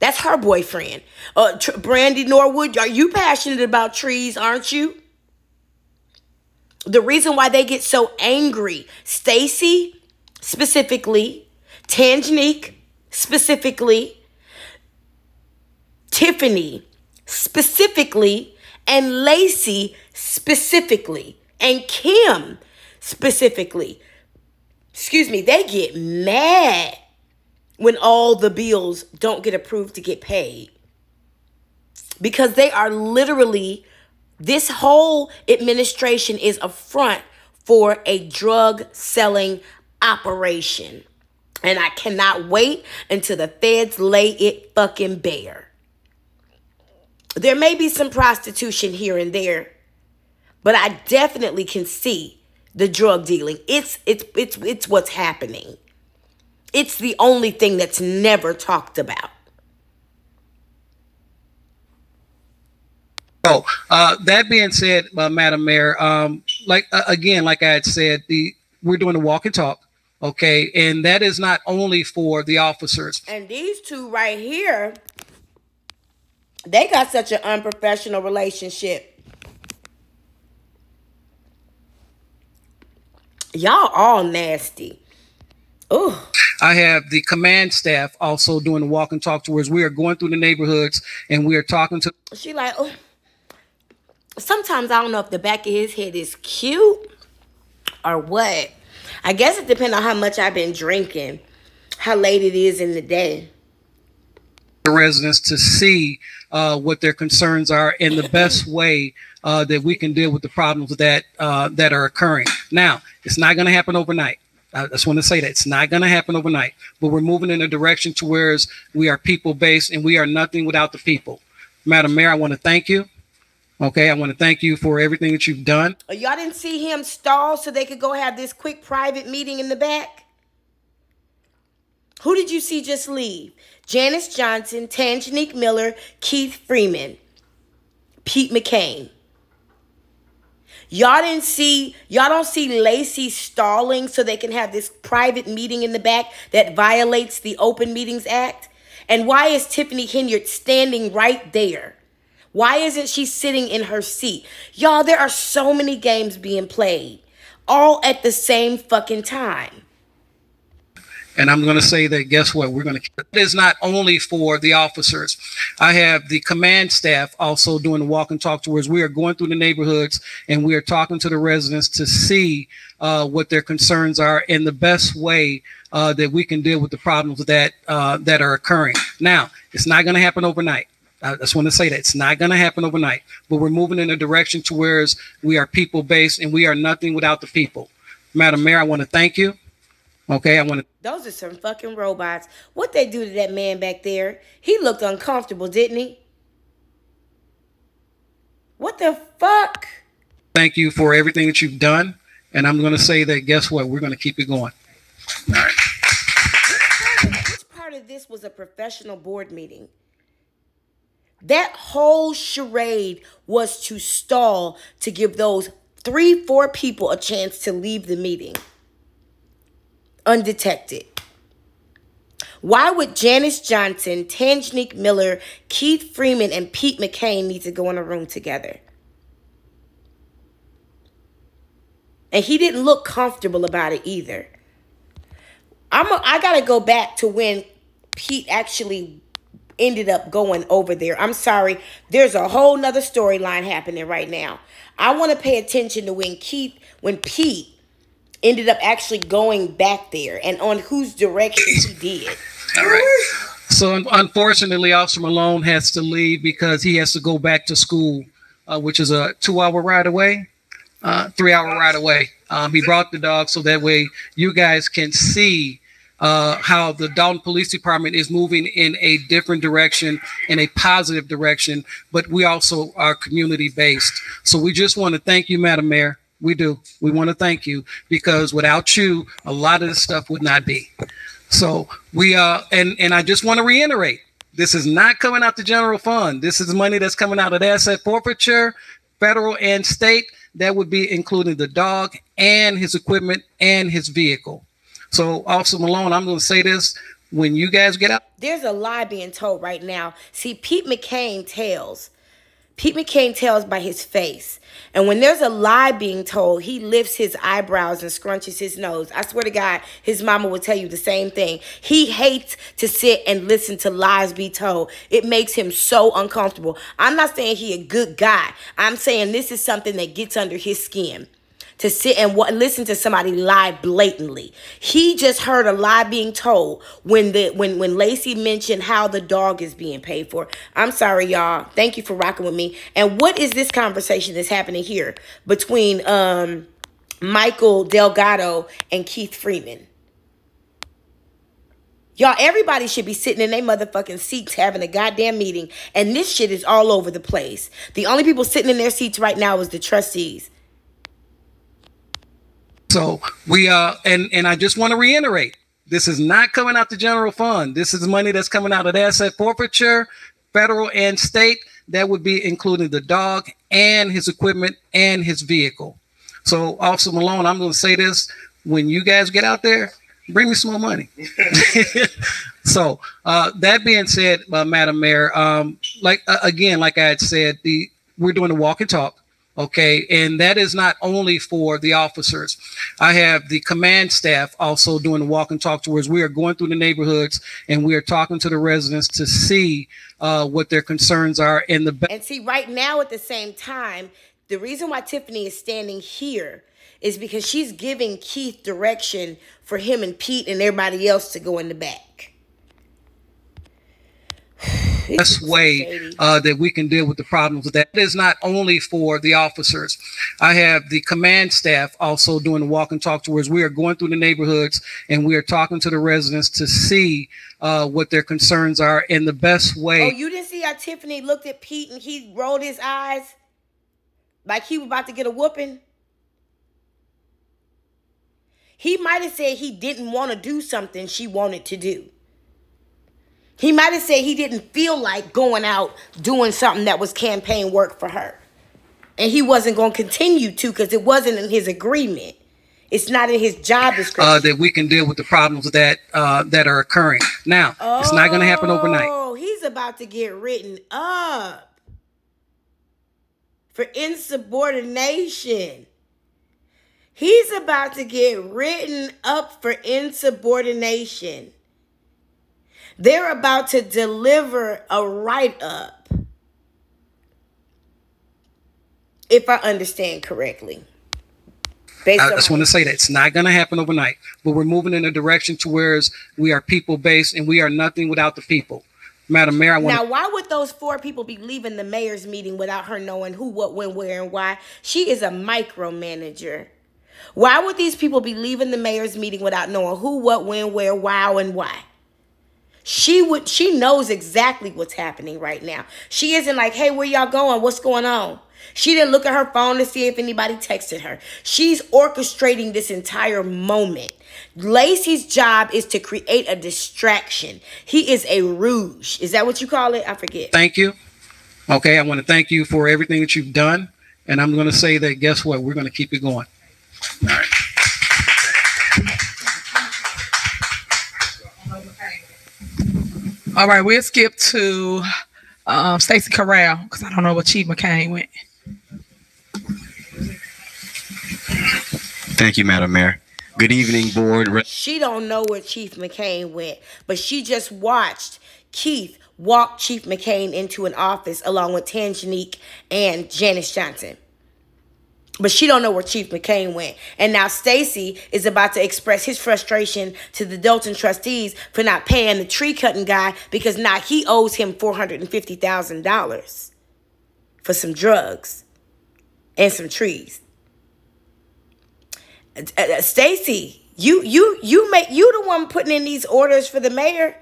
Speaker 1: That's her boyfriend. Uh, Brandy Norwood, are you passionate about trees, aren't you? The reason why they get so angry, Stacy specifically, Tangenique specifically, Tiffany specifically, and Lacey specifically, and Kim specifically. Excuse me, they get mad when all the bills don't get approved to get paid. Because they are literally, this whole administration is a front for a drug selling operation. And I cannot wait until the feds lay it fucking bare. There may be some prostitution here and there, but I definitely can see the drug dealing. It's it's it's it's what's happening. It's the only thing that's never talked about.
Speaker 15: Oh, uh, that being said, uh, Madam Mayor, um, like uh, again, like I had said, the we're doing a walk and talk, okay, and that is not only for the officers.
Speaker 1: And these two right here they got such an unprofessional relationship. Y'all all nasty. Oh.
Speaker 15: I have the command staff also doing the walk and talk tours. We are going through the neighborhoods and we are talking to.
Speaker 1: She like, oh. Sometimes I don't know if the back of his head is cute or what. I guess it depends on how much I've been drinking, how late it is in the day.
Speaker 15: The residents to see uh, what their concerns are in the best way uh, that we can deal with the problems that uh, that are occurring. Now, it's not going to happen overnight. I just want to say that it's not going to happen overnight, but we're moving in a direction to where we are people based and we are nothing without the people. Madam Mayor, I want to thank you. Okay, I want to thank you for everything that you've done.
Speaker 1: Uh, y'all didn't see him stall so they could go have this quick private meeting in the back? Who did you see just leave? Janice Johnson, Tangenique Miller, Keith Freeman, Pete McCain. Y'all didn't see, y'all don't see Lacey stalling so they can have this private meeting in the back that violates the Open Meetings Act? And why is Tiffany Henyard standing right there? Why isn't she sitting in her seat? Y'all, there are so many games being played all at the same fucking time.
Speaker 15: And I'm going to say that guess what? We're going to, it is not only for the officers. I have the command staff also doing the walk and talk tours. We are going through the neighborhoods and we are talking to the residents to see uh, what their concerns are and the best way uh, that we can deal with the problems that uh, that are occurring. Now, it's not going to happen overnight. I just want to say that it's not going to happen overnight, but we're moving in a direction to where we are people based and we are nothing without the people. Madam Mayor, I want to thank you. Okay, I want to.
Speaker 1: Those are some fucking robots. What they do to that man back there? He looked uncomfortable, didn't he? What the fuck?
Speaker 15: Thank you for everything that you've done. And I'm going to say that, guess what? We're going to keep it going. All right.
Speaker 1: Which part of this was a professional board meeting? That whole charade was to stall to give those three, four people a chance to leave the meeting undetected. Why would Janice Johnson, Tangenique Miller, Keith Freeman, and Pete McCain need to go in a room together? And he didn't look comfortable about it either. I'm a, I gotta go back to when Pete actually ended up going over there. I'm sorry. There's a whole nother storyline happening right now. I want to pay attention to when Keith, when Pete ended up actually going back there and on whose direction he did.
Speaker 15: All right. So unfortunately, Officer Malone has to leave because he has to go back to school, uh, which is a two-hour ride away, uh, three-hour ride away. Um, he brought the dog so that way you guys can see uh, how the Dolton Police Department is moving in a different direction, in a positive direction, but we also are community based. So we just want to thank you, Madam Mayor. We do. We want to thank you because without you, a lot of this stuff would not be. So we uh and and I just want to reiterate, this is not coming out the general fund. This is money that's coming out of the asset forfeiture, federal and state. That would be including the dog and his equipment and his vehicle. So, Officer Malone, I'm going to say this: when you guys get out,
Speaker 1: There's a lie being told right now. See, Pete McCain tells. Pete McCain tells by his face. And when there's a lie being told, he lifts his eyebrows and scrunches his nose. I swear to God, his mama will tell you the same thing. He hates to sit and listen to lies be told. It makes him so uncomfortable. I'm not saying he a good guy. I'm saying this is something that gets under his skin to sit and wa- listen to somebody lie blatantly. He just heard a lie being told when the when when Lacey mentioned how the dog is being paid for. I'm sorry, y'all. Thank you for rocking with me. And what is this conversation that's happening here between um Michael Delgado and Keith Freeman? Y'all, everybody should be sitting in their motherfucking seats having a goddamn meeting, and this shit is all over the place. The only people sitting in their seats right now is the trustees.
Speaker 15: So we uh and and I just want to reiterate, this is not coming out the general fund. This is money that's coming out of the asset forfeiture, federal and state. That would be including the dog and his equipment and his vehicle. So Officer Malone, I'm going to say this: when you guys get out there, bring me some more money. so uh, that being said, uh, Madam Mayor, um, like uh, again, like I had said, the we're doing a walk and talk. Okay, and that is not only for the officers. I have the command staff also doing the walk and talk tours. We are going through the neighborhoods and we are talking to the residents to see uh, what their concerns are in the back.
Speaker 1: And see, right now at the same time, the reason why Tiffany is standing here is because she's giving Keith direction for him and Pete and everybody else to go in the back.
Speaker 15: best way uh, that we can deal with the problems with that. It is not only for the officers. I have the command staff also doing the walk and talk tours. We are going through the neighborhoods and we are talking to the residents to see uh, what their concerns are and the best way.
Speaker 1: Oh, you didn't see how Tiffany looked at Pete and he rolled his eyes like he was about to get a whooping? He might have said he didn't want to do something she wanted to do. He might have said he didn't feel like going out doing something that was campaign work for her. And he wasn't going to continue to because it wasn't in his agreement. It's not in his job description.
Speaker 15: uh, that we can deal with the problems that uh, that are occurring. Now, it's not going to happen overnight.
Speaker 1: Oh, he's about to get written up for insubordination. He's about to get written up for insubordination. They're about to deliver a write up. If I understand correctly. Based
Speaker 15: I just want to say that it's not going to happen overnight, but we're moving in a direction to where we are people based and we are nothing without the people. Madam Mayor, I want
Speaker 1: Now, why would those four people be leaving the mayor's meeting without her knowing who, what, when, where, and why? She is a micromanager. Why would these people be leaving the mayor's meeting without knowing who, what, when, where, why, and why? She would she knows exactly what's happening right now. She isn't like, hey, where y'all going? What's going on? She didn't look at her phone to see if anybody texted her. She's orchestrating this entire moment. Lacey's job is to create a distraction. He is a rouge. Is that what you call it? I forget.
Speaker 15: thank you. Okay, I want to thank you for everything that you've done. And I'm going to say that guess what? We're going to keep it going. All right.
Speaker 2: All right, we'll skip to um, Stacey Corral because I don't know what Chief McCain went.
Speaker 20: Thank you, Madam Mayor. Good evening, board.
Speaker 1: She don't know where Chief McCain went, but she just watched Keith walk Chief McCain into an office along with Tangenique and Janice Johnson. But she don't know where Chief McCain went. And now Stacy is about to express his frustration to the Dolton trustees for not paying the tree cutting guy because now he owes him $450,000 for some drugs and some trees. Uh, uh, Stacy, you you you make you the one putting in these orders for the mayor.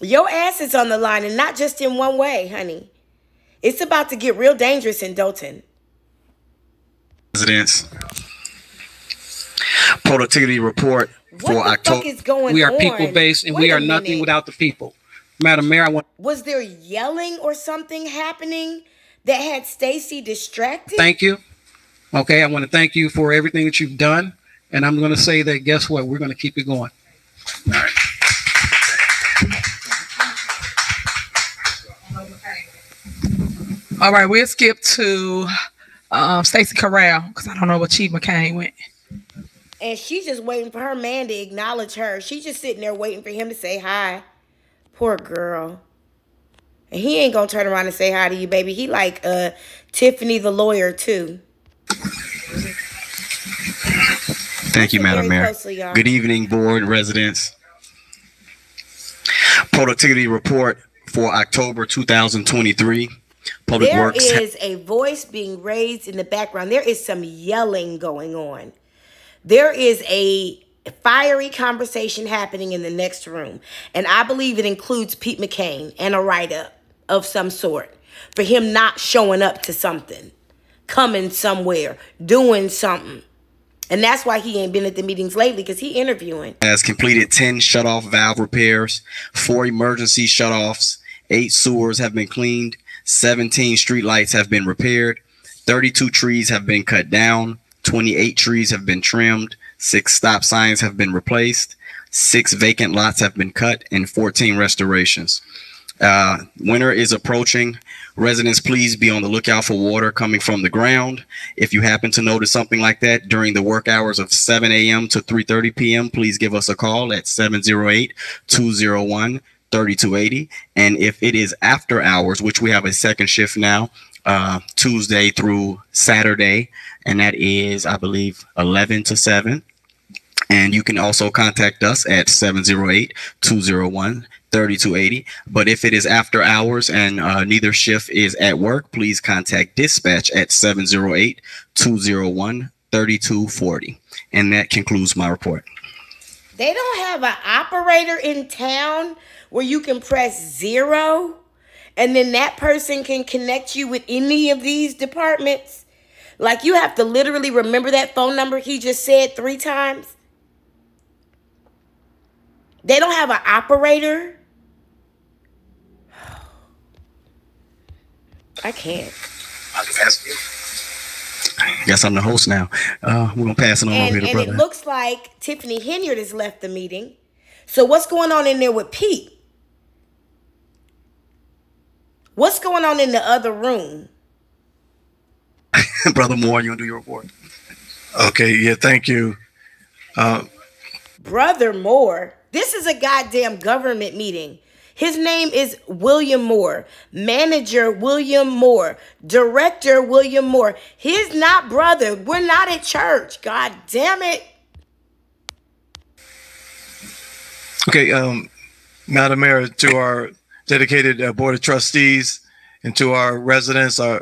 Speaker 1: Your ass is on the line, and not just in one way, honey. It's about to get real dangerous in Dolton.
Speaker 20: Residents. Productivity report for
Speaker 1: What the
Speaker 20: October.
Speaker 1: fuck is going
Speaker 15: We are
Speaker 1: on?
Speaker 15: people based and
Speaker 1: Wait
Speaker 15: we are nothing without the people. Madam Mayor, I want
Speaker 1: Was there yelling or something happening that had Stacy distracted?
Speaker 15: thank you. Okay, I want to thank you for everything that you've done. And I'm going to say that guess what? We're going to keep it going.
Speaker 2: All right, we'll skip to um, Stacey Corral because I don't know where Chief McCain went.
Speaker 1: And she's just waiting for her man to acknowledge her. She's just sitting there waiting for him to say hi. Poor girl. And he ain't gonna turn around and say hi to you, baby. He like uh Tiffany the lawyer too.
Speaker 20: Thank you, Madam Mayor.
Speaker 1: closely.
Speaker 20: Good evening, board residents. Productivity report for October 2023. Public
Speaker 1: There
Speaker 20: Works.
Speaker 1: is a voice being raised in the background. There is some yelling going on. There is a fiery conversation happening in the next room. And I believe it includes Pete McCain and a write up of some sort for him not showing up to something, coming somewhere, doing something. And that's why he ain't been at the meetings lately because he interviewing.
Speaker 20: has completed 10 shutoff valve repairs, four emergency shutoffs, eight sewers have been cleaned, 17 streetlights have been repaired, 32 trees have been cut down, 28 trees have been trimmed, six stop signs have been replaced, six vacant lots have been cut, and 14 restorations. Uh, winter is approaching. Residents, please be on the lookout for water coming from the ground. If you happen to notice something like that during the work hours of 7 a.m. to 3:30 p.m., please give us a call at 708-201-3280. And if it is after hours, which we have a second shift now, uh, Tuesday through Saturday, and that is, I believe, 11 to 7. And you can also contact us at 708 201 3280. But if it is after hours and uh, neither shift is at work, please contact dispatch at 708 201 3240. And that concludes my report.
Speaker 1: They don't have an operator in town where you can press zero and then that person can connect you with any of these departments. Like you have to literally remember that phone number he just said three times. They don't have an operator. I can't.
Speaker 20: I guess I'm the host now. Uh, we're going to pass it on over
Speaker 1: And,
Speaker 20: here to
Speaker 1: and
Speaker 20: brother.
Speaker 1: it looks like Tiffany Henyard has left the meeting. So what's going on in there with Pete? What's going on in the other room?
Speaker 20: brother Moore, you want to do your report?
Speaker 21: Okay, yeah, thank you. Uh,
Speaker 1: Brother Moore. This is a goddamn government meeting. His name is William Moore. Manager William Moore. Director William Moore. He's not brother. We're not at church. God damn it.
Speaker 21: okay, um, Madam Mayor, to our dedicated uh, Board of Trustees and to our residents, uh,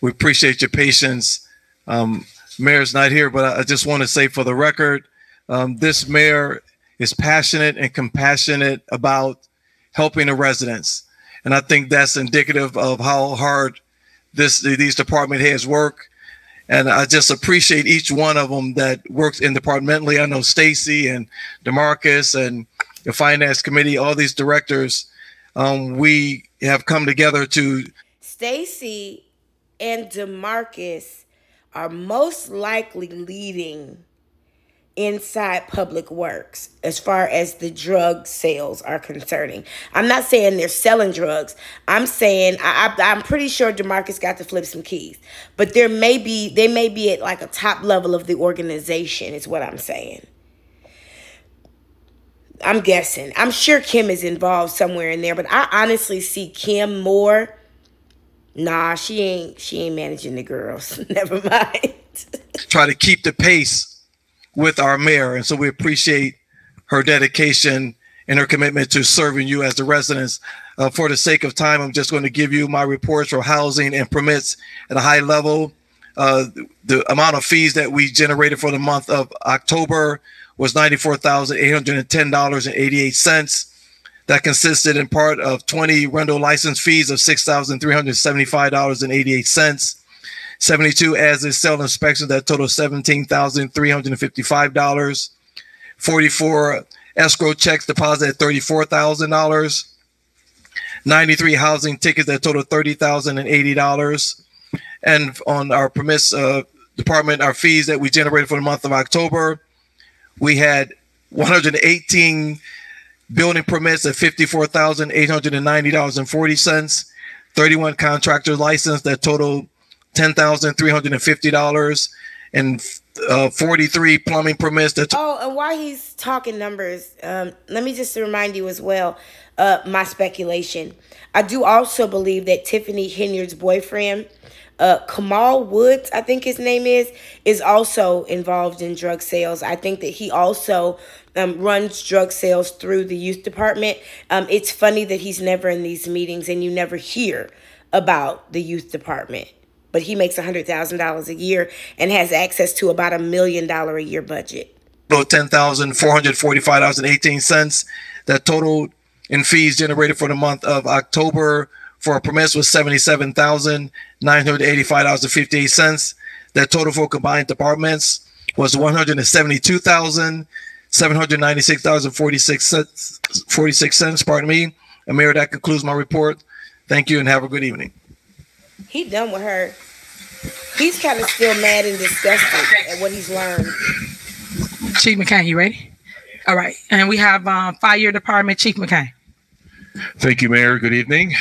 Speaker 21: we appreciate your patience. Um, mayor's not here, but I just want to say for the record, um, this mayor is passionate and compassionate about helping the residents. And I think that's indicative of how hard this these department heads work. And I just appreciate each one of them that works interdepartmentally. I know Stacy and Demarcus and the finance committee, all these directors. Um, we have come together to
Speaker 1: Stacy and Demarcus are most likely leading inside public works as far as the drug sales are concerning. I'm not saying they're selling drugs. I'm saying I, I, I'm pretty sure Demarcus got to flip some keys, but there may be they may be at like a top level of the organization. Is what I'm saying. I'm guessing. I'm sure Kim is involved somewhere in there, but I honestly see Kim more. Nah, she ain't. She ain't managing the girls. Never mind.
Speaker 21: try to keep the pace with our mayor. And so we appreciate her dedication and her commitment to serving you as the residents. Uh, for the sake of time, I'm just going to give you my reports for housing and permits at a high level. Uh, the amount of fees that we generated for the month of October was $94,810.88. That consisted in part of 20 rental license fees of $6,375.88 72 as is sale inspections that total $17,355. 44 escrow checks deposited $34,000. 93 housing tickets that total $30,080. And on our permits uh, department, our fees that we generated for the month of October, we had 118 building permits at $54,890.40. 31 contractor license that total ten thousand three hundred and uh, forty three plumbing permits. That
Speaker 1: oh, and while he's talking numbers, um, let me just remind you as well. Uh, my speculation. I do also believe that Tiffany Henyard's boyfriend, uh, Kamal Woods, I think his name is, is also involved in drug sales. I think that he also um, runs drug sales through the youth department. Um, it's funny that he's never in these meetings and you never hear about the youth department but he makes $100,000 a year and has access to about a million dollar a year budget.
Speaker 21: Ten thousand four hundred forty-five dollars and eighteen cents. That total in fees generated for the month of October for permits was seventy-seven thousand nine hundred eighty-five dollars and fifty-eight cents. That total for combined departments was one hundred and seventy-two thousand seven hundred ninety-six dollars and forty-six cents. Forty-six cents. Pardon me. And Mayor, that concludes my report. Thank you, and have a good evening.
Speaker 1: He done with her. He's kind of still mad and disgusted at what he's learned.
Speaker 2: Chief McCain, you ready? All right. And we have um, Fire Department Chief McCain.
Speaker 22: Thank you, Mayor. Good evening.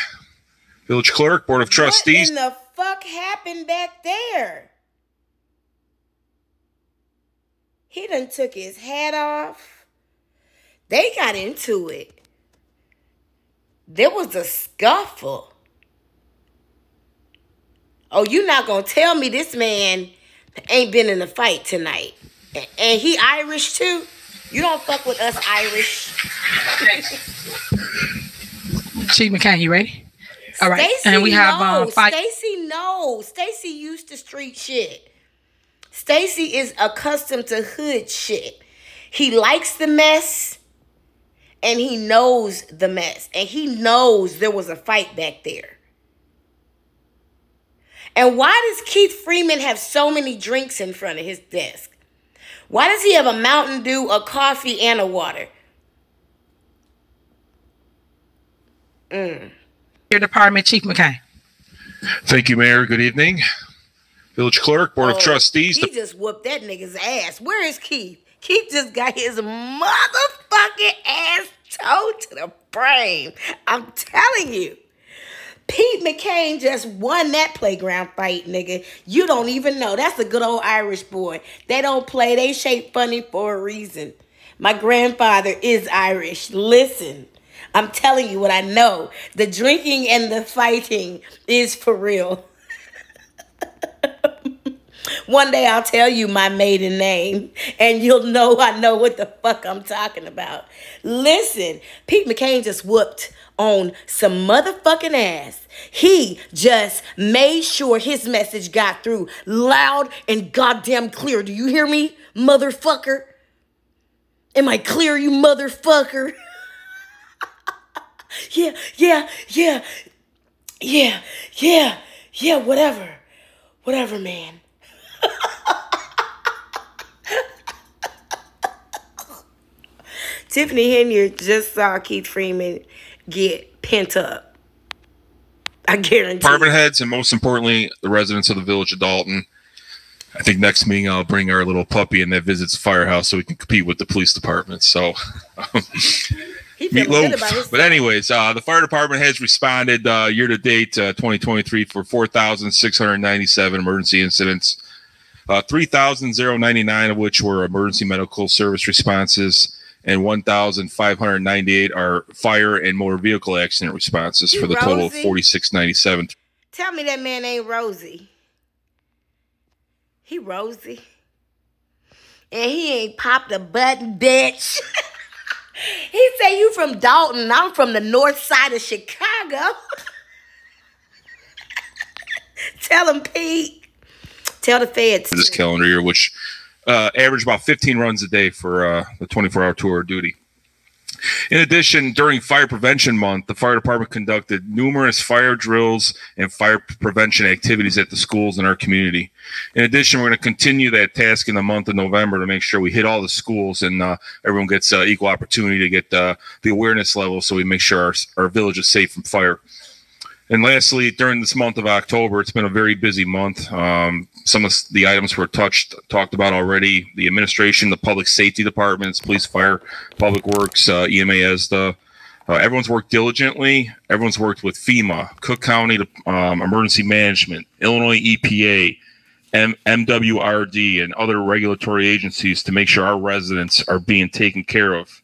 Speaker 22: Village Clerk, Board of Trustees.
Speaker 1: What in the fuck happened back there? He done took his hat off. They got into it. There was a scuffle. Oh, you not gonna tell me this man ain't been in a fight tonight. And he Irish too? You don't fuck with us Irish.
Speaker 2: Chief McCain, you ready? All right.
Speaker 1: Stacey
Speaker 2: and we have um,
Speaker 1: knows.
Speaker 2: five.
Speaker 1: Stacy knows. Stacy used to street shit. Stacy is accustomed to hood shit. He likes the mess and he knows the mess. And he knows there was a fight back there. And why does Keith Freeman have so many drinks in front of his desk? Why does he have a Mountain Dew, a coffee, and a water?
Speaker 2: Mm. Your department, Chief McCain.
Speaker 22: Thank you, Mayor. Good evening. Village Clerk, Board
Speaker 1: Oh,
Speaker 22: of Trustees.
Speaker 1: He just whooped that nigga's ass. Where is Keith? Keith just got his motherfucking ass toe to the brain. I'm telling you. Pete McCain just won that playground fight, nigga. You don't even know. That's a good old Irish boy. They don't play, they shape funny for a reason. My grandfather is Irish. Listen, I'm telling you what I know. The drinking and the fighting is for real. One day I'll tell you my maiden name and you'll know I know what the fuck I'm talking about. Listen, Pete McCain just whooped on some motherfucking ass. He just made sure his message got through loud and goddamn clear. Do you hear me, motherfucker? Am I clear, you motherfucker? yeah, yeah, yeah, yeah, yeah, yeah, whatever. Whatever, man. Tiffany Henyard just saw Keith Freeman get pent up. I guarantee.
Speaker 22: department heads, and most importantly, the residents of the village of Dolton.
Speaker 13: I think next meeting I'll bring our little puppy in that visits firehouse so we can compete with the police department. So um, meatloaf. But anyways, uh, the fire department has responded uh, year to date uh, 2023 for 4,697 emergency incidents, uh, 3,099 of which were emergency medical service responses, and 1,598 are fire and motor vehicle accident responses for the total of 4,697.
Speaker 1: Tell me that man ain't Rosie. He Rosie. And he ain't popped a button, bitch. he say you from Dolton. I'm from the north side of Chicago. Tell him, Pete. Tell the feds.
Speaker 13: this calendar year, which uh, average about 15 runs a day for uh, the 24 hour tour of duty. In addition, during Fire Prevention Month, the fire department conducted numerous fire drills and fire prevention activities at the schools in our community. In addition, we're going to continue that task in the month of November to make sure we hit all the schools and uh, everyone gets uh, equal opportunity to get uh, the awareness level so we make sure our, our village is safe from fire. And lastly, during this month of October, it's been a very busy month. Um, some of the items were touched, talked about already. The administration, the public safety departments, police, fire, public works, uh, EMA, ESDA. Uh, everyone's worked diligently. Everyone's worked with FEMA, Cook County um, Emergency Management, Illinois EPA, M- MWRD, and other regulatory agencies to make sure our residents are being taken care of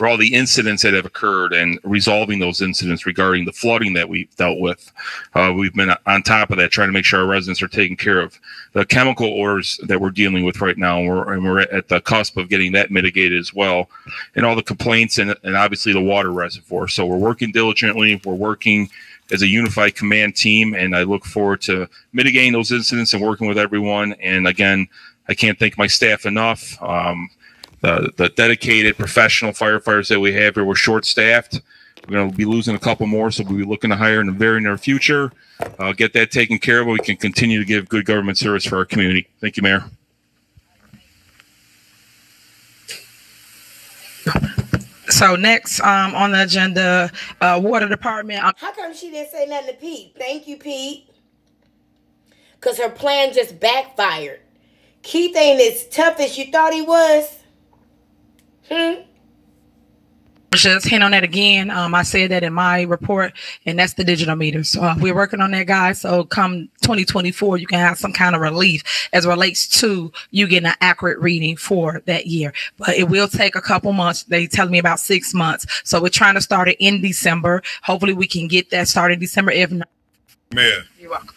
Speaker 13: for all the incidents that have occurred and resolving those incidents regarding the flooding that we've dealt with. Uh, we've been on top of that, trying to make sure our residents are taken care of. The chemical orders that we're dealing with right now, and we're, and we're at the cusp of getting that mitigated as well, and all the complaints and, and obviously the water reservoir. So we're working diligently. We're working as a unified command team, and I look forward to mitigating those incidents and working with everyone. And again, I can't thank my staff enough. Um, the, the dedicated professional firefighters that we have here. We're short staffed. We're going to be losing a couple more, so we'll be looking to hire in the very near future. Uh, get that taken care of. We can continue to give good government service for our community. Thank you, Mayor.
Speaker 2: So next um, on the agenda, uh, water department. Um,
Speaker 1: How come she didn't say nothing to Pete? Thank you, Pete. Because her plan just backfired. Keith ain't as tough as you thought he was. Hmm?
Speaker 2: just hit on that again. Um, I said that in my report, and that's the digital meter. So uh, we're working on that, guys. So come 2024, you can have some kind of relief as relates to you getting an accurate reading for that year. But it will take a couple months. They tell me about six months. So we're trying to start it in December. Hopefully, we can get that started in December. If not,
Speaker 23: Mayor.
Speaker 2: you're welcome.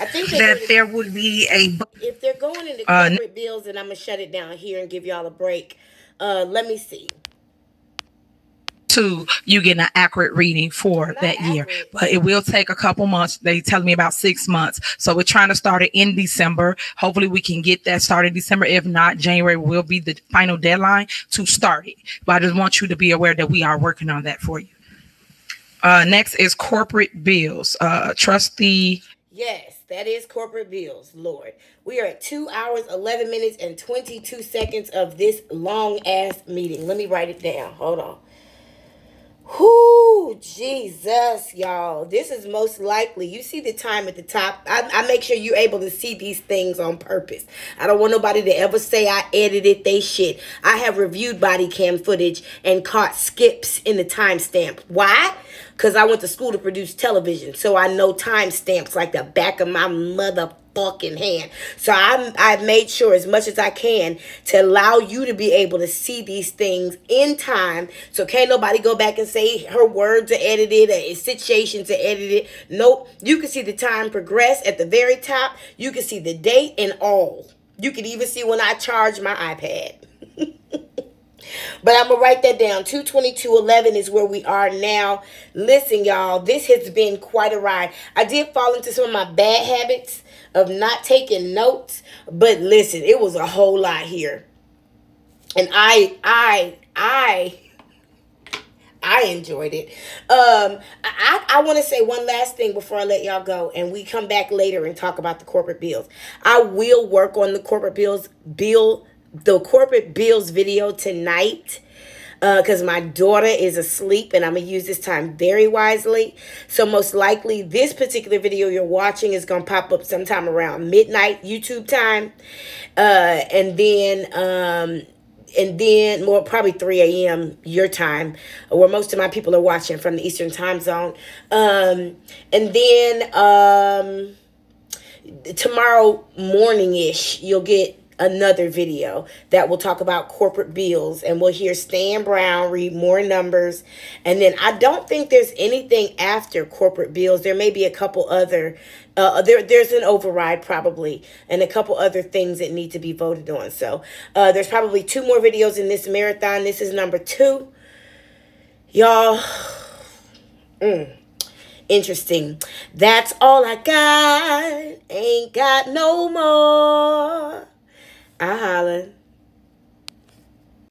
Speaker 1: I think
Speaker 2: That there would be a
Speaker 1: If they're going into
Speaker 2: Uh,
Speaker 1: corporate bills, and I'm gonna shut it down here and give y'all a break. Uh, let me see.
Speaker 2: to you getting an accurate reading for that year. But it will take a couple months. They tell me about six months. So we're trying to start it in December. Hopefully we can get that started in December. If not, January will be the final deadline to start it. But I just want you to be aware that we are working on that for you. Uh, next is corporate bills. Uh, trustee
Speaker 1: Yes, that is corporate bills, Lord. We are at two hours, 11 minutes, and 22 seconds of this long ass meeting. Let me write it down. Hold on. Whoo, Jesus, y'all. This is most likely. You see the time at the top. I, I make sure you're able to see these things on purpose. I don't want nobody to ever say I edited they shit. I have reviewed body cam footage and caught skips in the timestamp. Why? Because I went to school to produce television. So I know timestamps like the back of my motherfucking hand. So I'm, I've made sure as much as I can to allow you to be able to see these things in time. So can't nobody go back and say her words are edited uh, or situations are edited. Nope. You can see the time progress at the very top. You can see the date and all. You can even see when I charge my iPad. But I'm gonna write that down. 22211 is where we are now. Listen, y'all, this has been quite a ride. I did fall into some of my bad habits of not taking notes, but listen, it was a whole lot here. And I I I I enjoyed it. Um, I, I want to say one last thing before I let y'all go, and we come back later and talk about the corporate bills. I will work on the corporate bills bill, the corporate bills video tonight. Because uh, my daughter is asleep and I'm going to use this time very wisely. So, most likely, this particular video you're watching is going to pop up sometime around midnight YouTube time. Uh, and then, um, and then more probably 3 a.m. your time, where most of my people are watching from the Eastern time zone. Um, and then um, tomorrow morning ish, you'll get another video that will talk about corporate bills and we'll hear Stan Brown read more numbers. And then I don't think there's anything after corporate bills. There may be a couple other uh, there, there's an override probably and a couple other things that need to be voted on. So uh, there's probably two more videos in this marathon. This is number two. Y'all, mm, interesting. That's all I got. Ain't got no more. I holla.